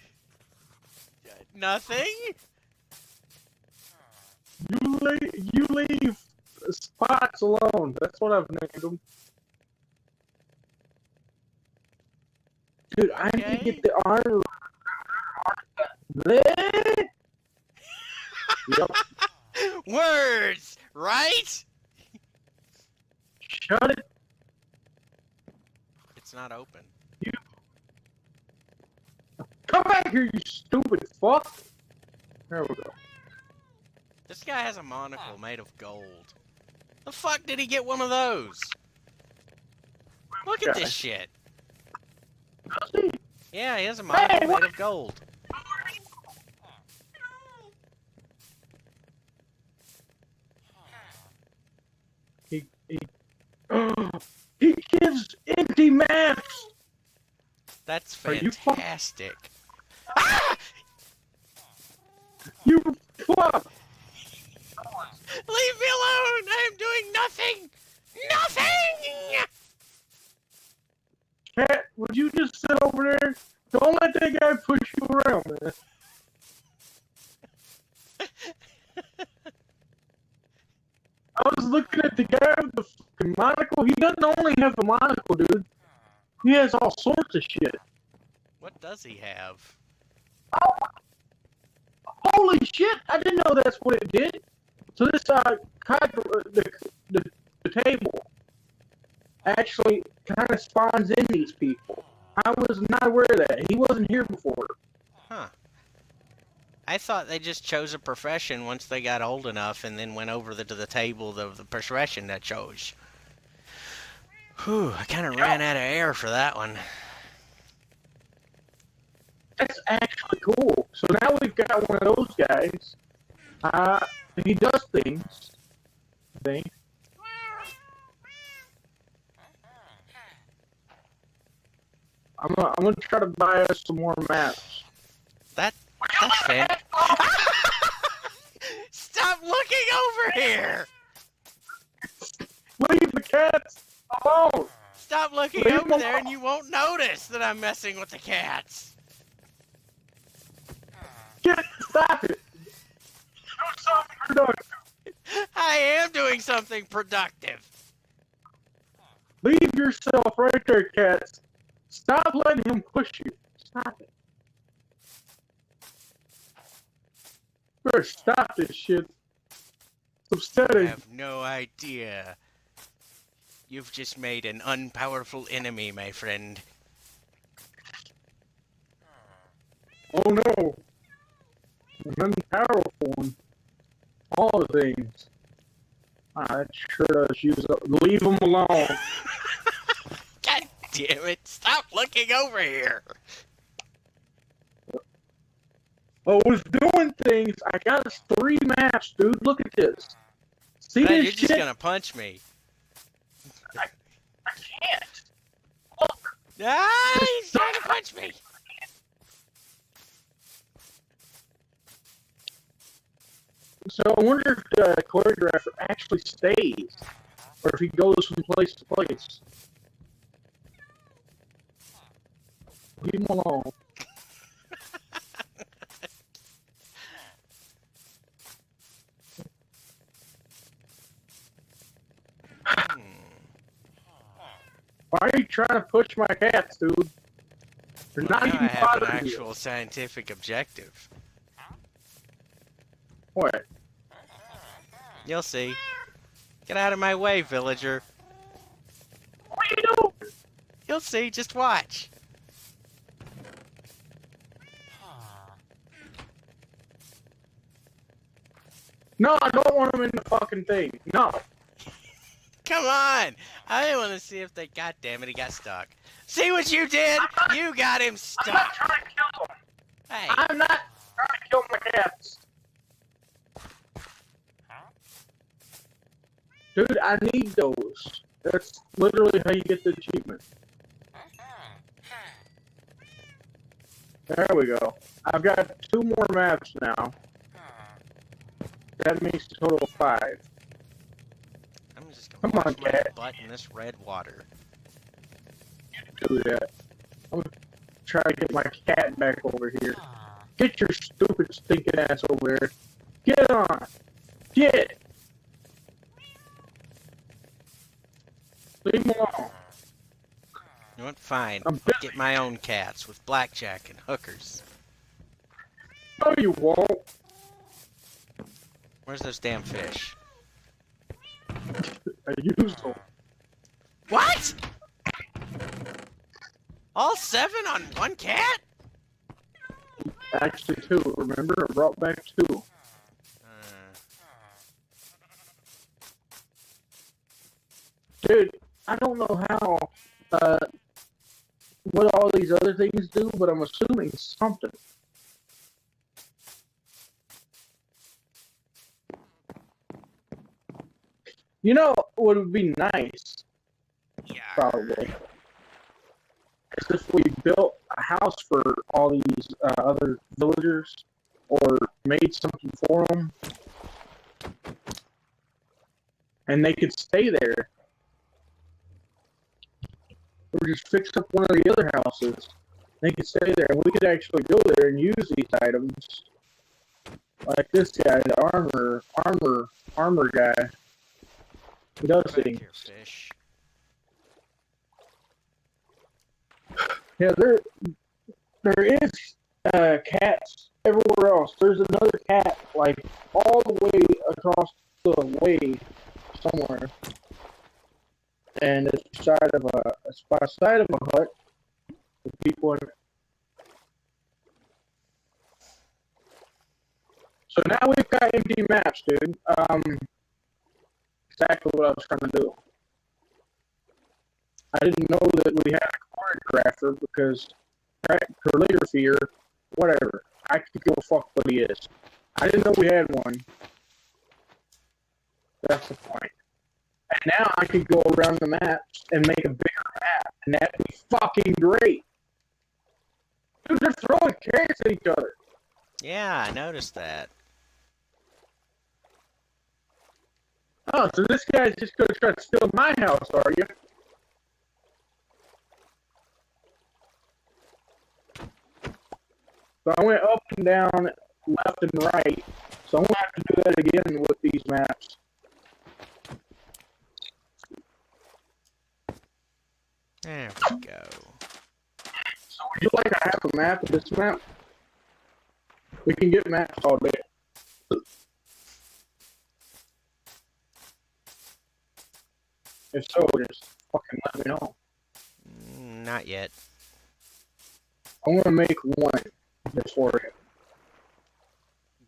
Nothing? You leave, you leave spots alone. That's what I've named them. Dude, I need to get the armor. Bleh. yep. Words! Right? Shut it. It's not open. Come back here, you stupid fuck. There we go. This guy has a monocle made of gold. The fuck did he get one of those? Look at this shit. See? Yeah, he has a monocle what- made of gold. He he. oh, he gives empty maps. That's Are you fuck- fantastic. Ah! You fuck. Leave me alone! I am doing nothing! Nothing! Cat, would you just sit over there? Don't let that guy push you around, man. I was looking at the guy with the fucking monocle. He doesn't only have the monocle, dude. He has all sorts of shit. What does he have? Holy shit! I didn't know that's what it did. So this uh, uh, the, the the table actually kind of spawns in these people. I was not aware of that. He wasn't here before. Huh. I thought they just chose a profession once they got old enough and then went over the, to the table of the profession they chose. Whew, I kind of ran out of air for that one. That's actually cool. So now we've got one of those guys. Uh, he does things. I I'm gonna, I'm gonna try to buy us some more maps. That, that's fan. Stop looking over here! Leave the cats alone. Stop looking Leave over there and you won't notice that I'm messing with the cats. Get stop it. Do something productive. I am doing something productive. Leave yourself right there, cats. Stop letting him push you. Stop it. First, stop this shit. It's You upsetting. have no idea. You've just made an unpowerful enemy, my friend. Oh no. An unpowerful one. All the things. Ah, that sure does use up. Leave them alone. God damn it! Stop looking over here. I was doing things. I got us three maps, dude. Look at this. See Man, this you're shit? just gonna punch me. I can't. Look. Ah, he's trying to punch me. So I wonder if the choreographer actually stays, or if he goes from place to place. Leave him alone. Why are you trying to push my cats, dude? They're Well, not now even I have an bothering you. actual scientific objective. What? You'll see. Get out of my way, villager. What are you doing? You'll see. Just watch. No, I don't want them in the fucking thing. No. Come on! I want to see if they. God damn it, he got stuck. See what you did? You got him stuck. I'm not trying to kill him. Hey, I'm not trying to kill my cats. Dude, I need those. That's literally how you get the achievement. There we go. I've got two more maps now. That makes a total of five. I'm just gonna Come on, my cat. butt in this red water. Do that. I'm gonna try to get my cat back over here. Get your stupid stinking ass over here. Get on. Get. Leave him alone. You know what? Fine. I'm busy. Get my own cats with blackjack and hookers. No, you won't. Where's those damn fish? I use them. What? All seven on one cat? Actually, two. Remember, I brought back two. Uh, Dude, I don't know how, uh, what all these other things do, but I'm assuming something. You know what would be nice, yeah. probably, is if we built a house for all these uh, other villagers, or made something for them, and they could stay there or just fix up one of the other houses. They could stay there, and we could actually go there and use these items. Like this guy, the armor, armor, armor guy. He does Back things. here, fish. Yeah, there, there is uh, cats everywhere else. There's another cat like all the way across the way somewhere, and it's beside of a, it's by side of a hut with people in it. So now we've got empty maps, dude. Um, exactly what I was trying to do. I didn't know that we had a card choreographer because calligraphy or whatever. I could give a fuck what he is. I didn't know we had one. That's the point. And now I could go around the maps and make a bigger map, and that'd be fucking great. Dude, they're throwing carrots at each other. Yeah, I noticed that. Oh, so this guy's just gonna try to steal my house, are you? So I went up and down, left and right. So I'm gonna have to do that again with these maps. There we go. So would you like to have a map of this map? We can get maps all day. If so, just fucking let me know. Not yet. I'm gonna make one before it.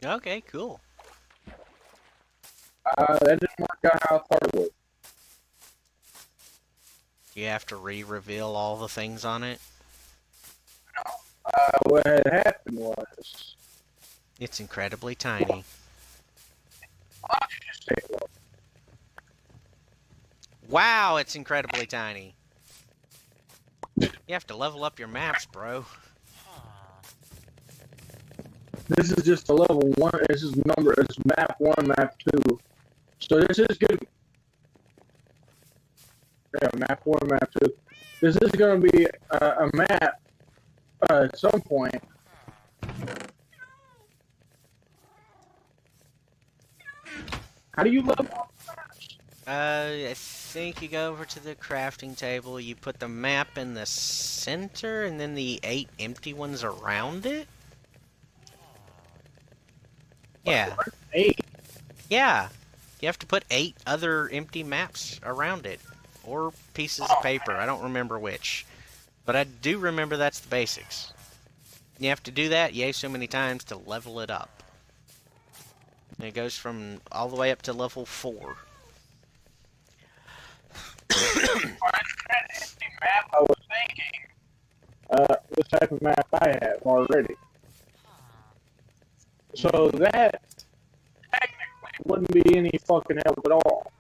Okay, cool. Uh, that didn't work out how I thought it would. You have to re-reveal all the things on it. No. Uh, what had happened was, It's incredibly tiny. why don't you just take a look? Wow, it's incredibly tiny. You have to level up your maps, bro. This is just a level one. This is number. It's map one, map two. So this is good. Yeah, map one, map two. This is going to be a, map uh, at some point. How do you level up? Uh, I think you go over to the crafting table, you put the map in the center, and then the eight empty ones around it? Yeah, Eight. yeah. You have to put eight other empty maps around it. Or pieces of paper, I don't remember which. But I do remember that's the basics. You have to do that, yay, so many times to level it up. And it goes from all the way up to level 4. Map I was thinking. Uh, this type of map I have already. So that technically wouldn't be any fucking help at all.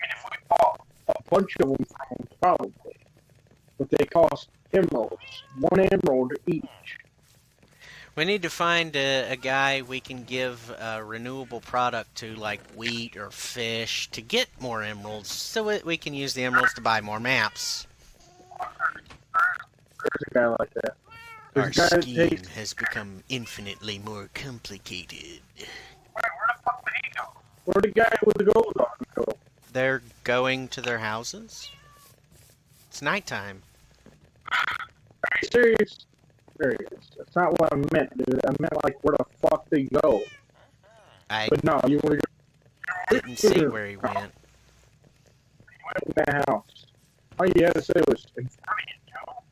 And if we bought a bunch of them probably. But they cost emeralds. One emerald each. We need to find a, a guy we can give a renewable product to, like wheat or fish, to get more emeralds, so we can use the emeralds to buy more maps. There's a guy like that. Our There's scheme takes. has become infinitely more complicated. Where'd the guy with the gold on go? They're going to their houses? It's nighttime. Are you serious? Serious. That's not what I meant, dude. I meant like where the fuck they go. I But no, you to didn't see where he went. He went in that house. All you had to say was in front of you, Joe.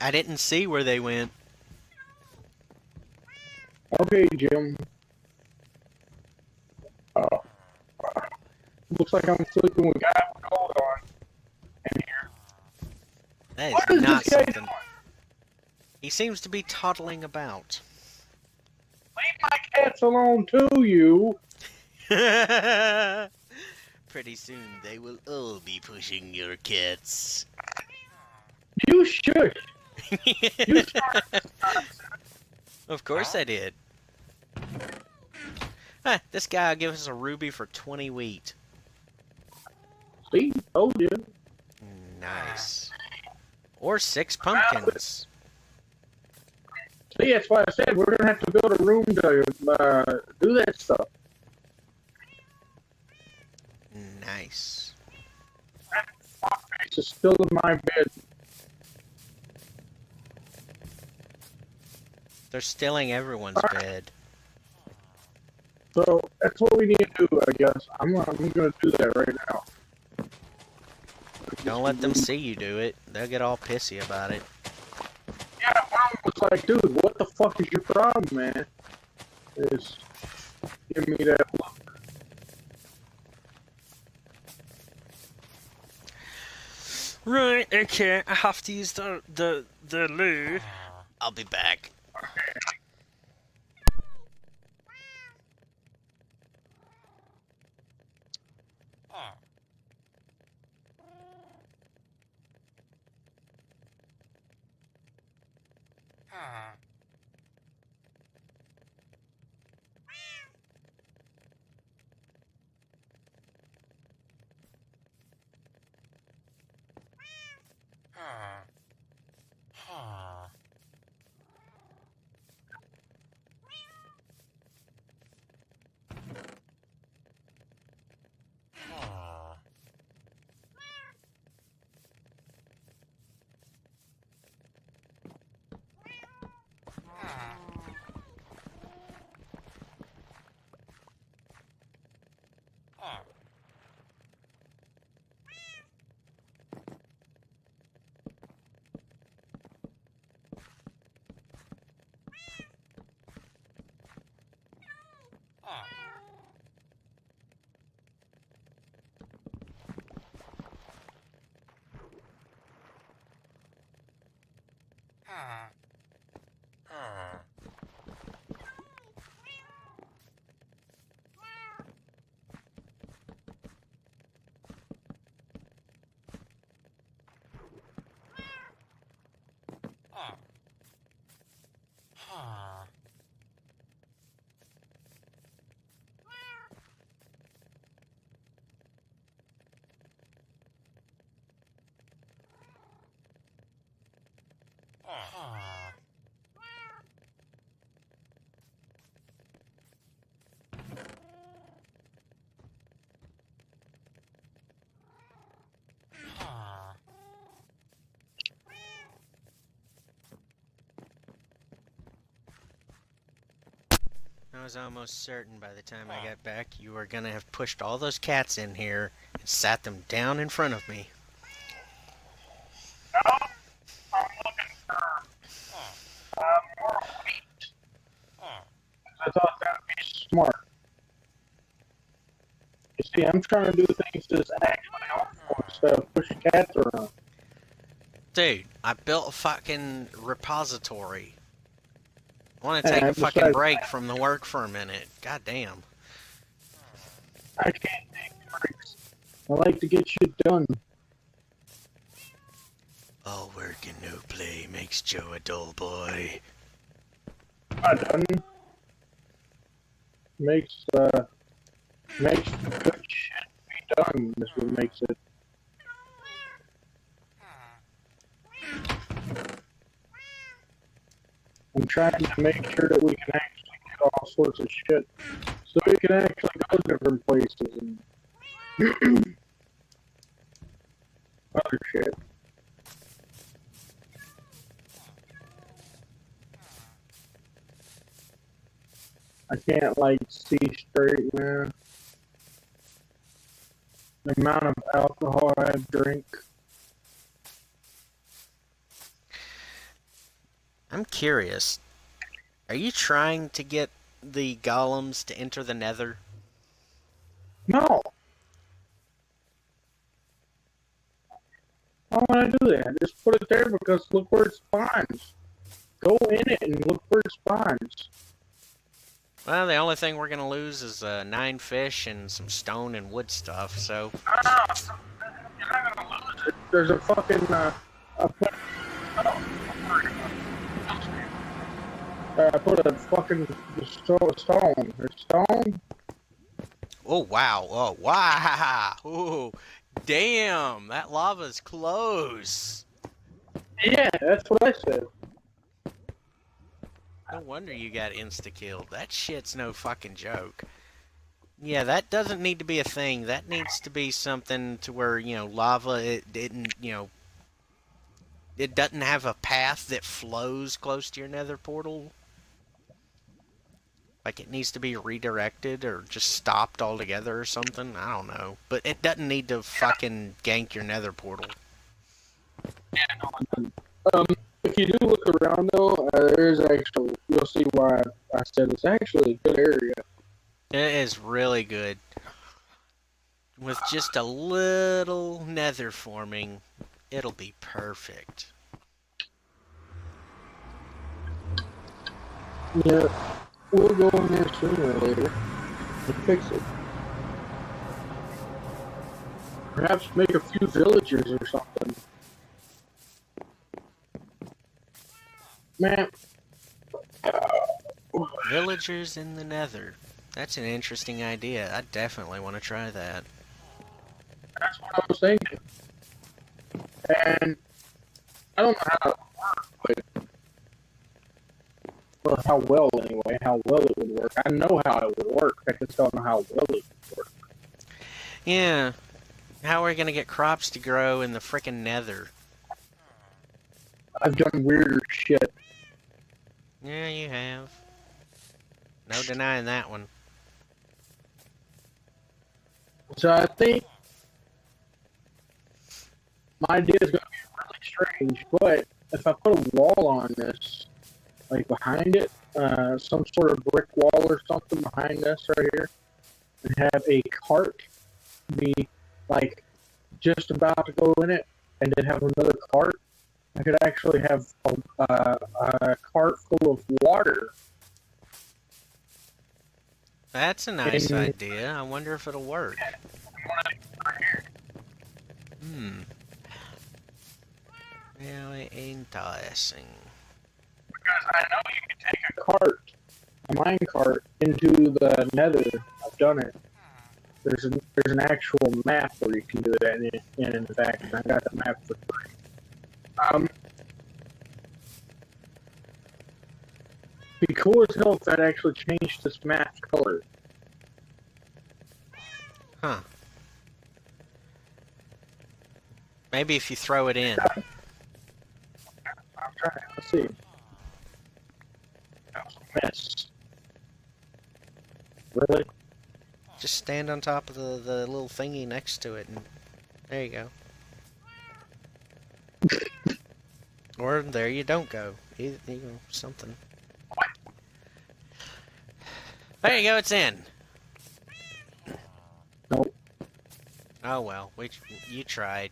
I didn't see where they went. Okay, Jim. Oh. Looks like I'm sleeping with guy with gold on. In here. That What is is not this guy something. He seems to be toddling about. Leave my cats alone too, you. Pretty soon they will all be pushing your cats. You shush. You of course I did. Ah, this guy will give us a ruby for 20 wheat. See, told you. Nice. Or six pumpkins. See, that's why I said we're gonna have to build a room to uh, do that stuff. Nice. It's still in my bed. They're stealing everyone's Alright. bed. So that's what we need to do, I guess. I'm, I'm gonna do that right now. Don't let them see you do it. They'll get all pissy about it. Yeah, mom was like, dude, what the fuck is your problem, man? Is give me that look. Right, okay, I have to use the the the loo. I'll be back. I was almost certain by the time I got back you were gonna have pushed all those cats in here and sat them down in front of me. No, I'm looking for uh, more wheat. I thought that would be smart. You see, I'm trying to do things that's actually helpful instead of pushing cats around. Dude, I built a fucking repository. I want to take a fucking besides- break from the work for a minute. God damn. I can't take breaks. I like to get shit done. All work and no play makes Joe a dull boy. Not done. Makes uh makes good shit be done. Is what makes it. Trying to make sure that we can actually get all sorts of shit, so we can actually go different places and other shit. I can't like see straight, man. The amount of alcohol I drink. I'm curious. Are you trying to get the golems to enter the nether? No. Why would I to do that? Just put it there because look where it spawns. Go in it and look where it spawns. Well, the only thing we're gonna lose is uh, nine fish and some stone and wood stuff. So You're not gonna lose it. There's a fucking uh, I put, oh, Uh, I put a fucking stone. There's stone. Oh wow! Oh wow! Ooh, damn! That lava's close. Yeah, that's what I said. No wonder you got insta killed. That shit's no fucking joke. Yeah, that doesn't need to be a thing. That needs to be something to where you know lava it didn't you know it doesn't have a path that flows close to your nether portal. Like it needs to be redirected or just stopped altogether or something. I don't know, but it doesn't need to fucking gank your nether portal. Um, if you do look around though, uh, there's actually, You'll see why I said it's actually a good area. It is really good. With just a little nether forming, it'll be perfect. Yeah, we'll go in there sooner or later and fix it. Perhaps make a few villagers or something. Man, Villagers in the nether. That's an interesting idea. I definitely want to try that. that's what I was thinking. And I don't know how it would work, but how well anyway, how well it would work. I know how it would work. I just don't know how well it would work. Yeah. How are we going to get crops to grow in the frickin' nether? I've done weirder shit. Yeah, you have. No denying that one. So I think my idea is going to be really strange, but if I put a wall on this, like behind it, uh, some sort of brick wall or something behind us right here, and have a cart be like just about to go in it, and then have another cart, I could actually have a, uh, a cart full of water. That's a nice And- idea. I wonder if it'll work. Hmm. Really interesting. Because I know you can take a cart, a mine cart, into the nether. I've done it. There's an there's an actual map where you can do that in, in, in fact, and I got the map for free. Um, be cool as hell if that actually changed this map's color. Huh. Maybe if you throw it in. I'm trying. Let's see. That mess. Really? Just stand on top of the, the little thingy next to it and there you go. or there you don't go. Either, you know, something. There you go, it's in. Nope. Oh well, we, you tried.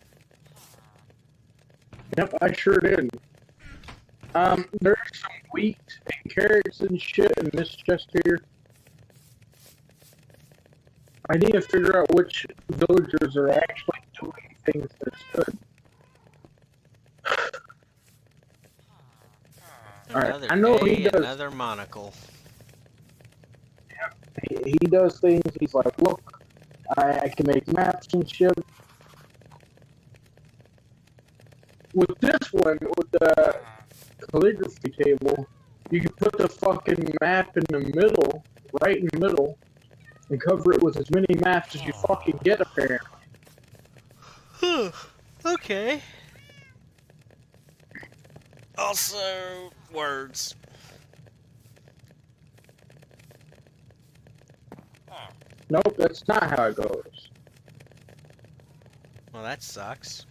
Yep, I sure did. Um, there's some wheat and carrots and shit in this chest here. I need to figure out which villagers are actually doing things that's good. Alright, Another I know day, he does- another monocle. He, he does things. He's like, look, I, I can make maps and shit. With this one, with the calligraphy table, you can put the fucking map in the middle, right in the middle, and cover it with as many maps as you fucking get, apparently. okay. Also, words. Nope, that's not how it goes. Well, that sucks.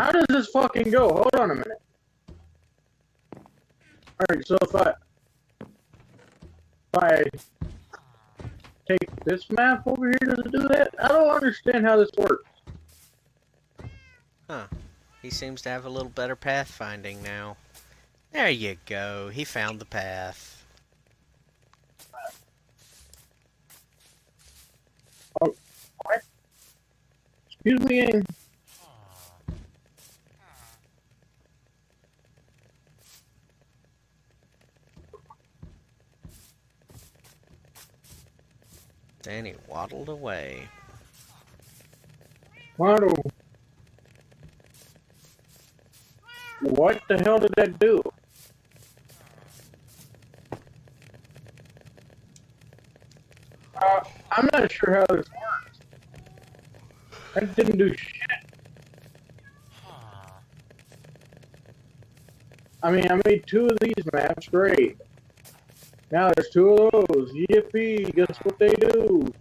How does this fucking go? Hold on a minute. Alright, so if I if I take this map over here, does it do that? I don't understand how this works. Huh. He seems to have a little better pathfinding now. There you go. He found the path. Oh excuse me. Then he waddled away. Waddle. What the hell did that do? Uh, I'm not sure how this works. That didn't do shit. I mean, I made two of these maps, great. Now there's two of those. Yippee! Guess what they do?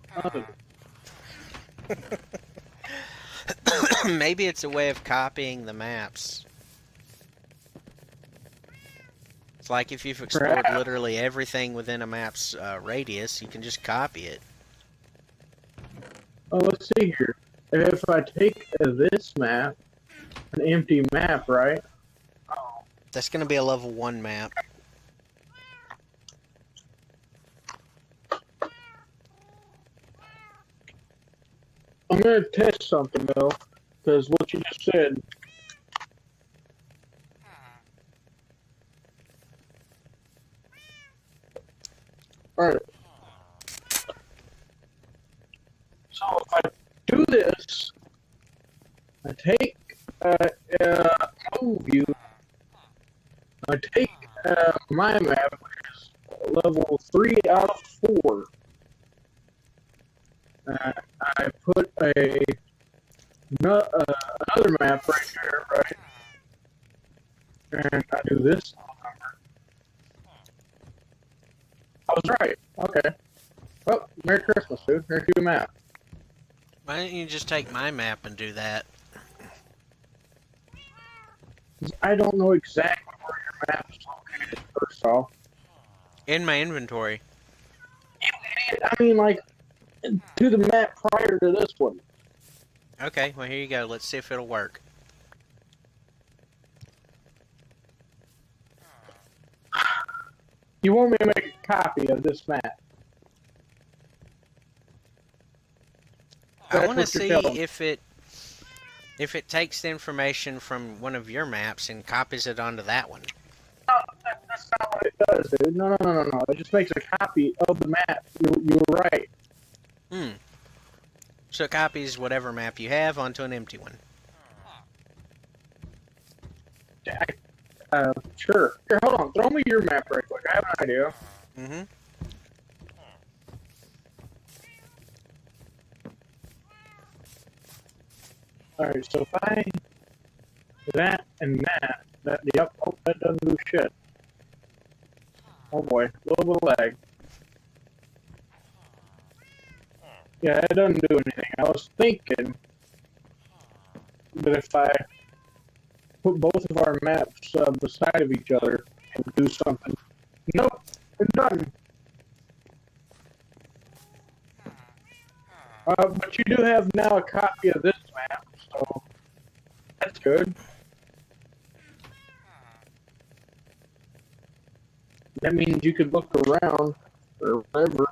Maybe it's a way of copying the maps. It's like if you've explored literally everything within a map's uh, radius, you can just copy it. Oh, let's see here. If I take uh, this map, an empty map, right? That's going to be a level 1 map. I'm gonna test something though, because what you just said. Alright. So if I do this, I take uh, uh, move you. I take uh, my map, which is level three out of four. Uh, I put a no, uh, another map right here, right? And I do this. I was right. Okay. Well, Merry Christmas, dude. Here's your map. Why don't you just take my map and do that? I don't know exactly where your map is located, first off. In my inventory. I mean, like, to the map prior to this one. Okay, well here you go. Let's see if it'll work. You want me to make a copy of this map? I want to see if it if it takes the information from one of your maps and copies it onto that one. Oh, no, that's not what it does, dude. No, no, no, no, no. It just makes a copy of the map. You, you were right. Hmm. So it copies whatever map you have onto an empty one. Uh, sure. Here, hold on. Throw me your map right quick. I have an idea. Mm-hmm. Alright, so if I that and that, that the up, oh, that doesn't do shit. Oh boy, a little bit of lag. Yeah, it doesn't do anything. I was thinking that if I put both of our maps uh, beside of each other and do something. Nope, it's done. Uh, but you do have now a copy of this map, so that's good. That means you could look around or whatever.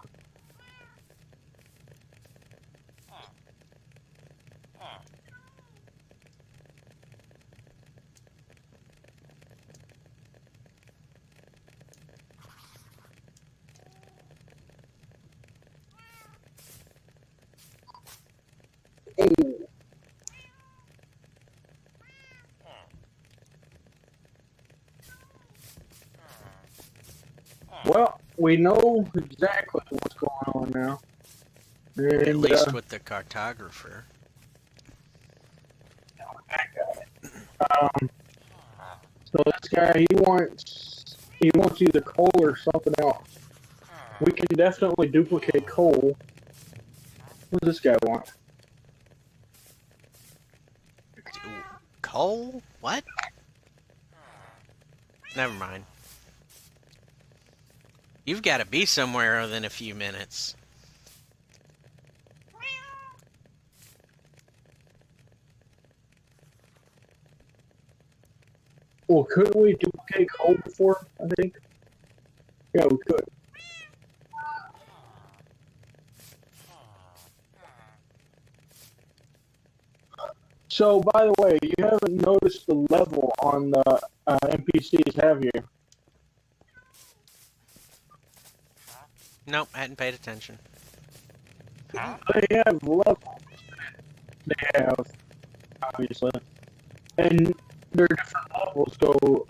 Ooh. Well, we know exactly what's going on now. At least uh, with the cartographer. um, so this guy, he wants, he wants either coal or something else. We can definitely duplicate coal. What does this guy want? Coal? What? Never mind. You've got to be somewhere within a few minutes. Well, couldn't we duplicate coal before? I think. Yeah, we could. So, by the way, you haven't noticed the level on the uh, NPCs, have you? Nope, hadn't paid attention. They have levels. They have, obviously, and their different levels go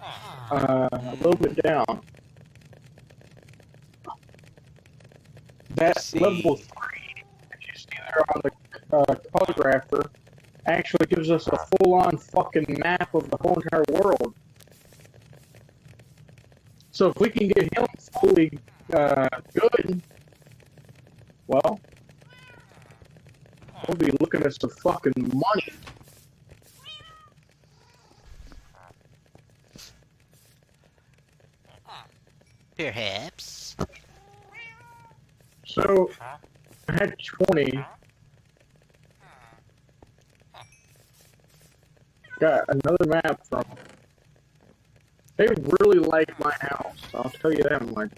uh, a little bit down. That level three that you see there on the uh, cartographer actually gives us a full-on fucking map of the whole entire world. So if we can get him fully uh, good, well, we'll be looking at some fucking money. Perhaps. So I had 20. Got another map from. They really like my house. I'll tell you that much.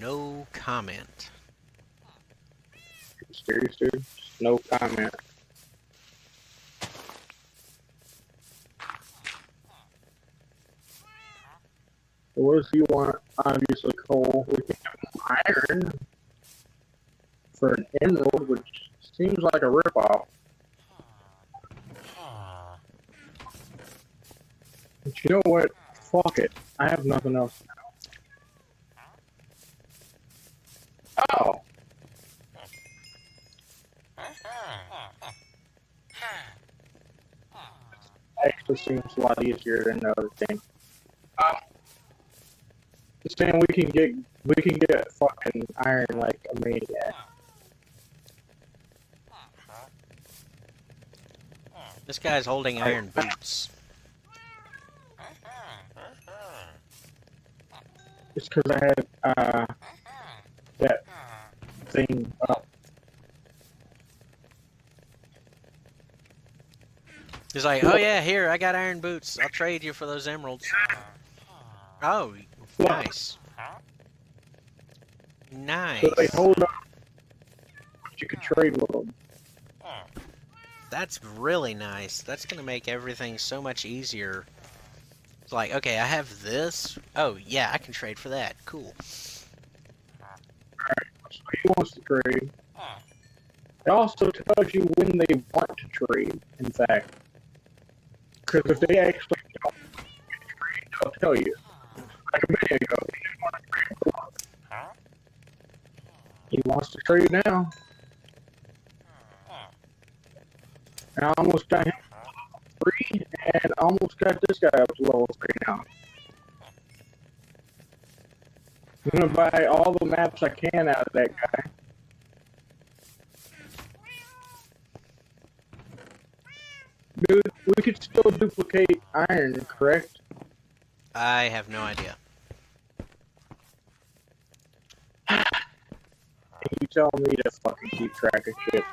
No comment. No comment. What does he want? Obviously, coal. We can have iron for an emerald, which seems like a ripoff. But you know what? Fuck it. I have nothing else now. Oh. Actually seems a lot easier than the other thing. Um, just saying we can get we can get fucking iron like a maniac. This guy's holding iron boots. Just because I had uh that thing up. He's like, oh yeah, here, I got iron boots. I'll trade you for those emeralds. Oh, nice. Nice. So they hold up. You can trade with them. That's really nice. That's gonna make everything so much easier. It's like, okay, I have this. Oh, yeah, I can trade for that. Cool. So he wants to trade. It also tells you when they want to trade, in fact. Because if they actually don't trade, they'll tell you. Like a minute ago, he didn't want to trade. He wants to trade now. And I almost got him three, and almost got this guy up to level three now. I'm gonna buy all the maps I can out of that guy. Dude, we could still duplicate iron, correct? I have no idea. you tell me to fucking keep track of shit.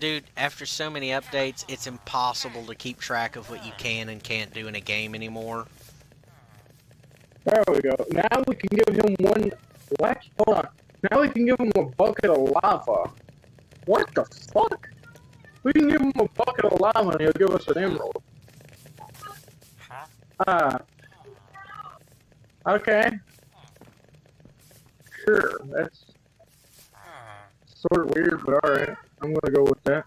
Dude, after so many updates, it's impossible to keep track of what you can and can't do in a game anymore. There we go. Now we can give him one. What? Hold on. Now we can give him a bucket of lava. What the fuck? We can give him a bucket of lava and he'll give us an emerald. Ah. okay. Sure, that's sort of weird, but alright. I'm gonna go with that.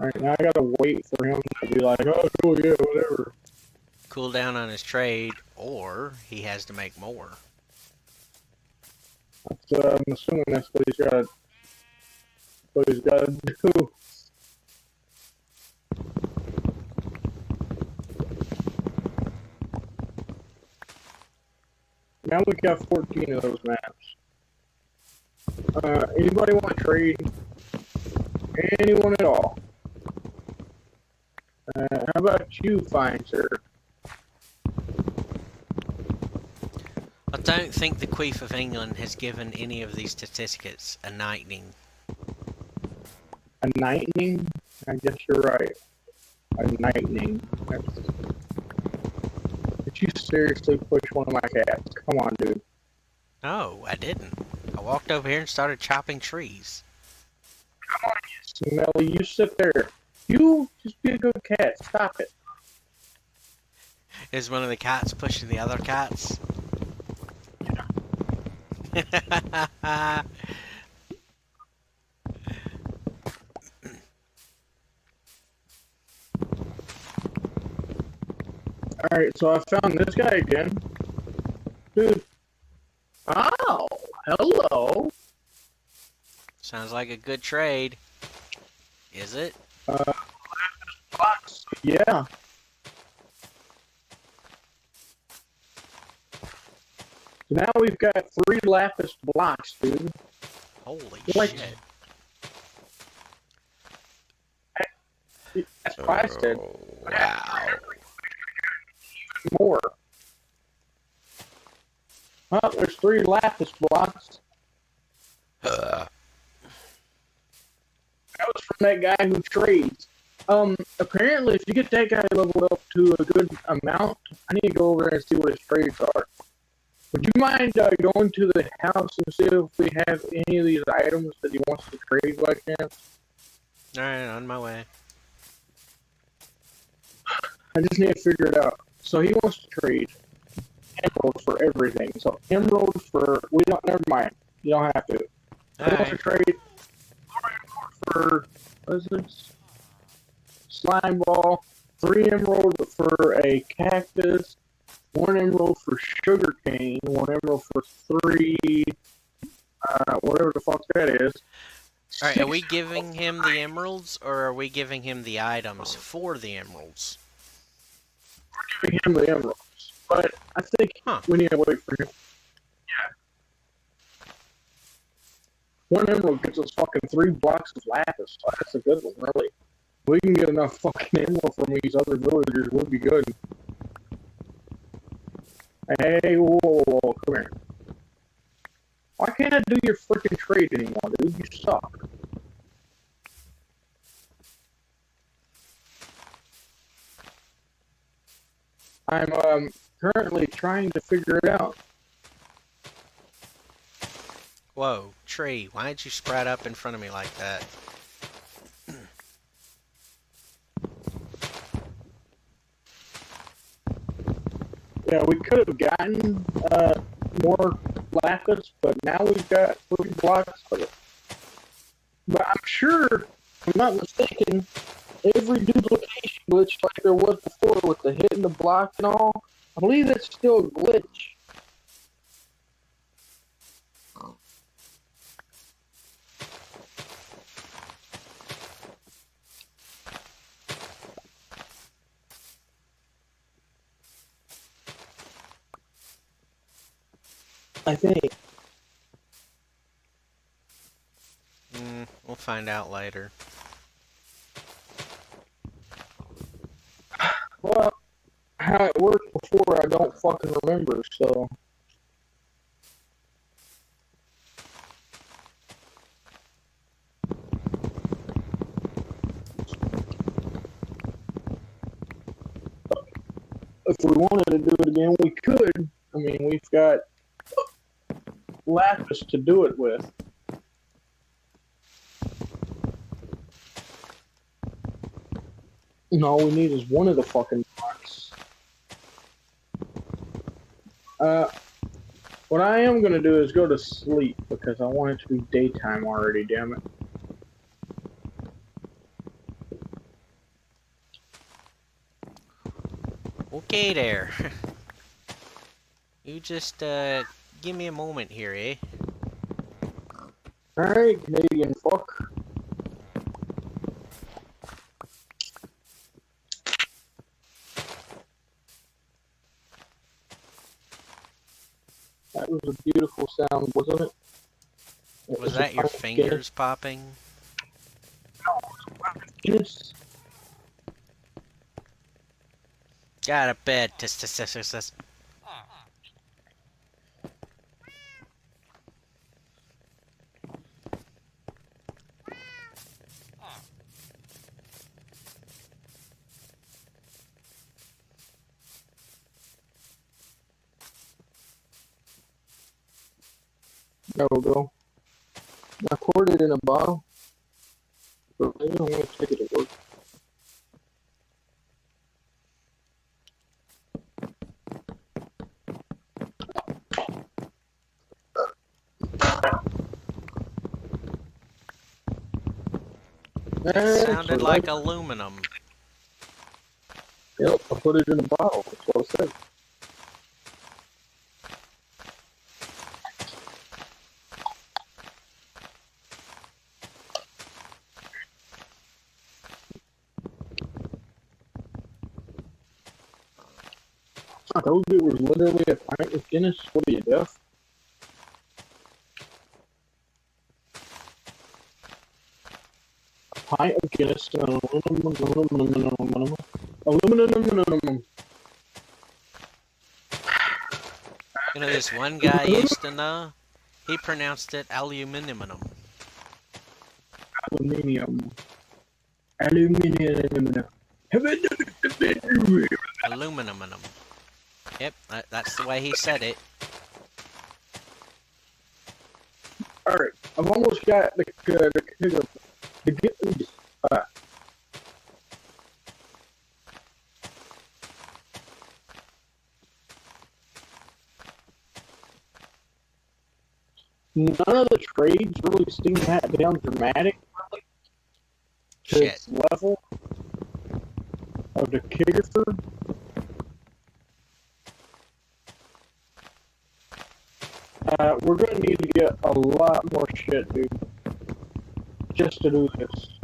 Alright, now I gotta wait for him to be like, oh, cool, yeah, whatever. Cool down on his trade, or he has to make more. That's, uh, I'm assuming that's what he's got. What he's got to do. Now we got 14 of those maps. Uh, anybody want to trade? Anyone at all? Uh, how about you, fine sir? I don't think the Queef of England has given any of these certificates a lightning. A lightning? I guess you're right. A lightning. That's... You seriously push one of my cats? Come on, dude. No, I didn't. I walked over here and started chopping trees. Come on, you smelly. You sit there. You just be a good cat. Stop it. Is one of the cats pushing the other cats? Alright, so I found this guy again. Dude. Oh, hello. Sounds like a good trade. Is it? Uh, box. Yeah. So now we've got three lapis blocks, dude. Holy Like- shit. That's why I said wow. More. Oh, there's three lapis blocks. Uh, That was from that guy who trades. Um, apparently, if you get that guy leveled up to a good amount, I need to go over and see what his trades are. Would you mind uh, going to the house and see if we have any of these items that he wants to trade by chance? Alright, on my way. I just need to figure it out. So he wants to trade emeralds for everything. So emeralds for we don't. Never mind. You don't have to. He wants to trade for what is this? Slime ball. Three emerald for a cactus. One emerald for sugar cane. One emerald for three. Uh, whatever the fuck that is. Alright, are we giving him the emeralds or are we giving him the items for the emeralds? Giving him the emeralds. But I think Huh. we need to wait for him. Yeah. One emerald gets us fucking three blocks of lapis. So that's a good one, really. We can get enough fucking emerald from these other villagers, we'll be good. Hey, whoa, whoa, whoa, come here. Why can't I do your freaking trade anymore, dude? You suck. I'm um, currently trying to figure it out. Whoa, tree, why did you sprout up in front of me like that? Yeah, we could have gotten uh, more lapis, but now we've got three blocks of it. But I'm sure, if I'm not mistaken, every duplication glitch like there was before with the hit and the block and all, I believe that's still a glitch. I think. Mm, we'll find out later. How it worked before, I don't fucking remember. So if we wanted to do it again, we could. I mean, we've got lapis to do it with. And all we need is one of the fucking blocks. Uh, what I am gonna do is go to sleep because I want it to be daytime already. Damn it. Okay there. you just uh give me a moment here, eh? All right, Canadian fuck. That was a beautiful sound, wasn't it? It Was a that your fingers popping? Got a bed. Tis, tis, tis, tis, There we go. I poured it in a bottle. But maybe I'm gonna take it to work. Eh, Sounded like aluminum. Yep, I put it in a bottle. That's what I said. I told you it was literally a pint of Guinness. What are you? A pint of Guinness. Aluminum, aluminum, aluminum, aluminum, aluminum. You know, this one guy used to know. He pronounced it aluminium. Aluminium. Aluminium. Aluminum. Yep, that, that's the way he said it. Alright, I've almost got the uh, the the, the, the uh, None of the trades really seem that down dramatic to Shit. its level of the Kigerford. Uh, we're gonna need to get a lot more shit, dude. Just to do this.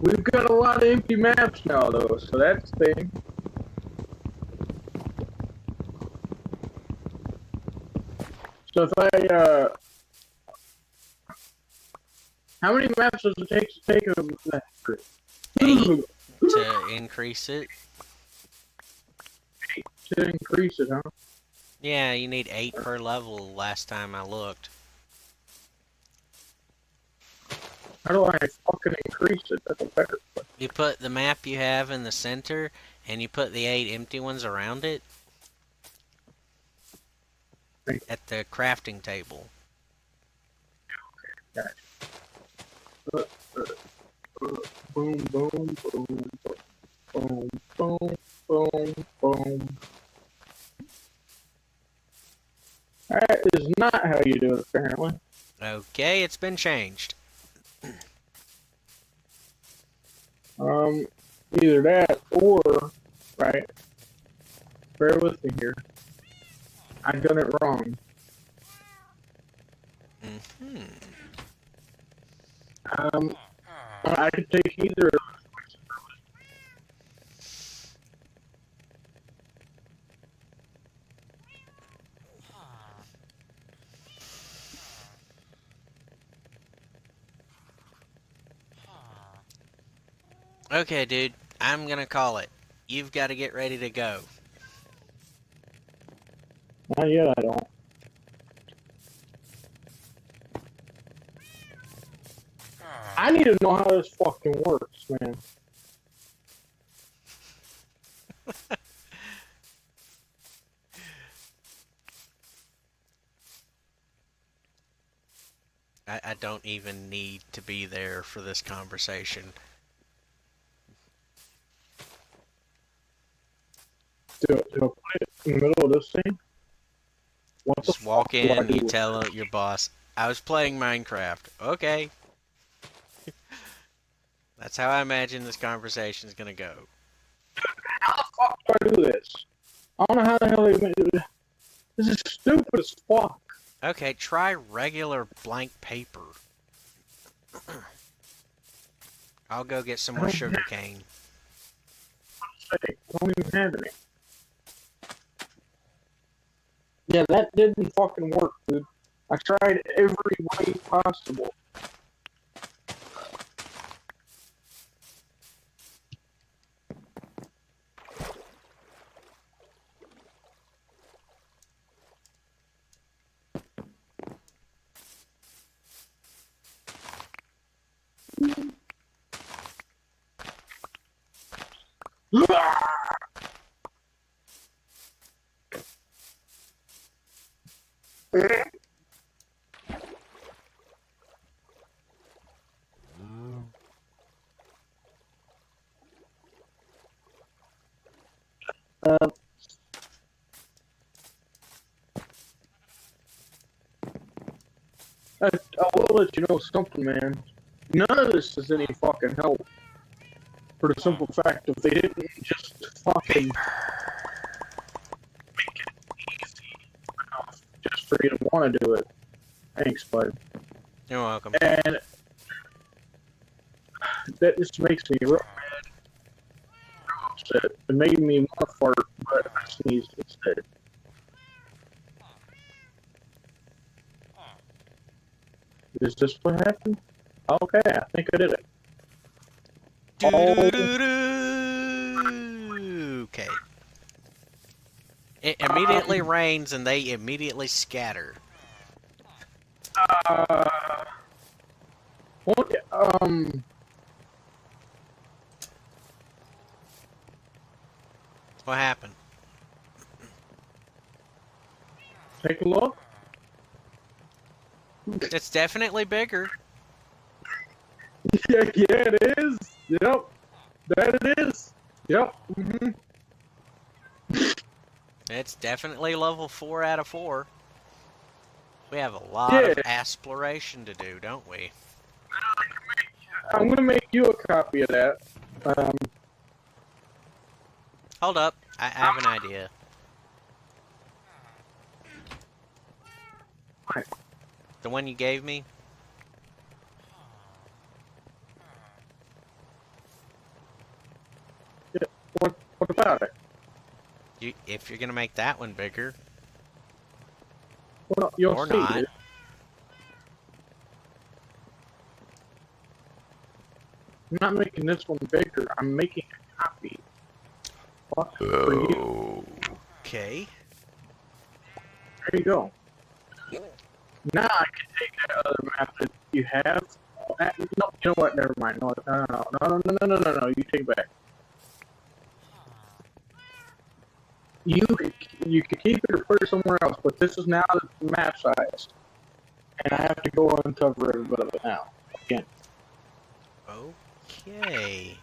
We've got a lot of empty maps now, though, so that's the thing. So if I, uh... How many maps does it take to take a map? Eight. To increase it. to increase it, huh? Yeah, you need eight per level last time I looked. How do I fucking increase it? That's a better question. You put the map you have in the center, and you put the eight empty ones around it. Right. At the crafting table. Uh, uh, uh, boom, boom, boom, boom, boom, boom, boom, boom. That is not how you do it, apparently. Okay, it's been changed. Um, either that or, right? Bear with me here. I've done it wrong. hmm Um, I could take either. of those. Okay, dude. I'm gonna call it. you've got to get ready to go. Not yet, I don't. I need to know how this fucking works, man. I, I don't even need to be there for this conversation. Do, do I put it in the middle of this thing? What Just walk fuck do I in, you do? tell your boss, I was playing Minecraft. Okay. That's how I imagine this conversation is gonna go. How the fuck do I do this? I don't know how the hell they it. This is stupid as fuck. Okay, try regular blank paper. I'll go get some more sugar cane. I don't even have any. Yeah, that didn't fucking work, dude. I tried every way possible. Uh, I, I will let you know something, man. None of this is any fucking help. For the simple fact if they didn't just fucking make it easy enough just for you to want to do it. Thanks, bud. You're welcome. And that just makes me real mad, real upset. It made me want to fart, but I sneezed instead. Is this what happened? Okay, I think I did it. Doo-doo-doo-doo. Oh. Okay. It immediately rains and they immediately scatter. Uh, what, um, What happened? take a look. It's definitely bigger. Yeah, yeah, it is. Yep, that it is. Yep. hmm It's definitely level 4 out of 4. We have a lot of Yeah. exploration to do, don't we? I'm gonna make you a copy of that. Um, Hold up. I, have an idea. What? The one you gave me? what, what about it? You, if you're gonna make that one bigger, Well, you'll Or see. not. I'm not making this one bigger. I'm making a copy. Fuck for you. okay. There you go. Now I can take that other map that you have. Uh, no, you know what? Never mind. No, no, no, no, no, no, no, no, no. You take it back. You you can keep it or put it somewhere else, but this is now the map size, and I have to go uncover every bit of it now. Again. Okay.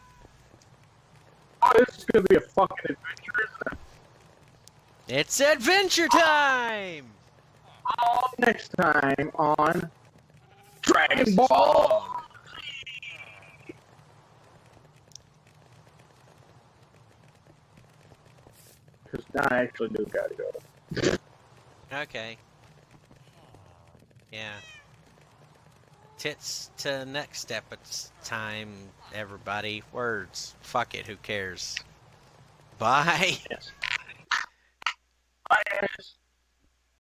Oh, this is gonna be a fucking adventure, isn't it? It's adventure time! All next time on Dragon Ball. Because I actually do gotta go. okay. Yeah. Tits to next step. It's time, everybody. Words. Fuck it. Who cares? Bye. Yes. Bye.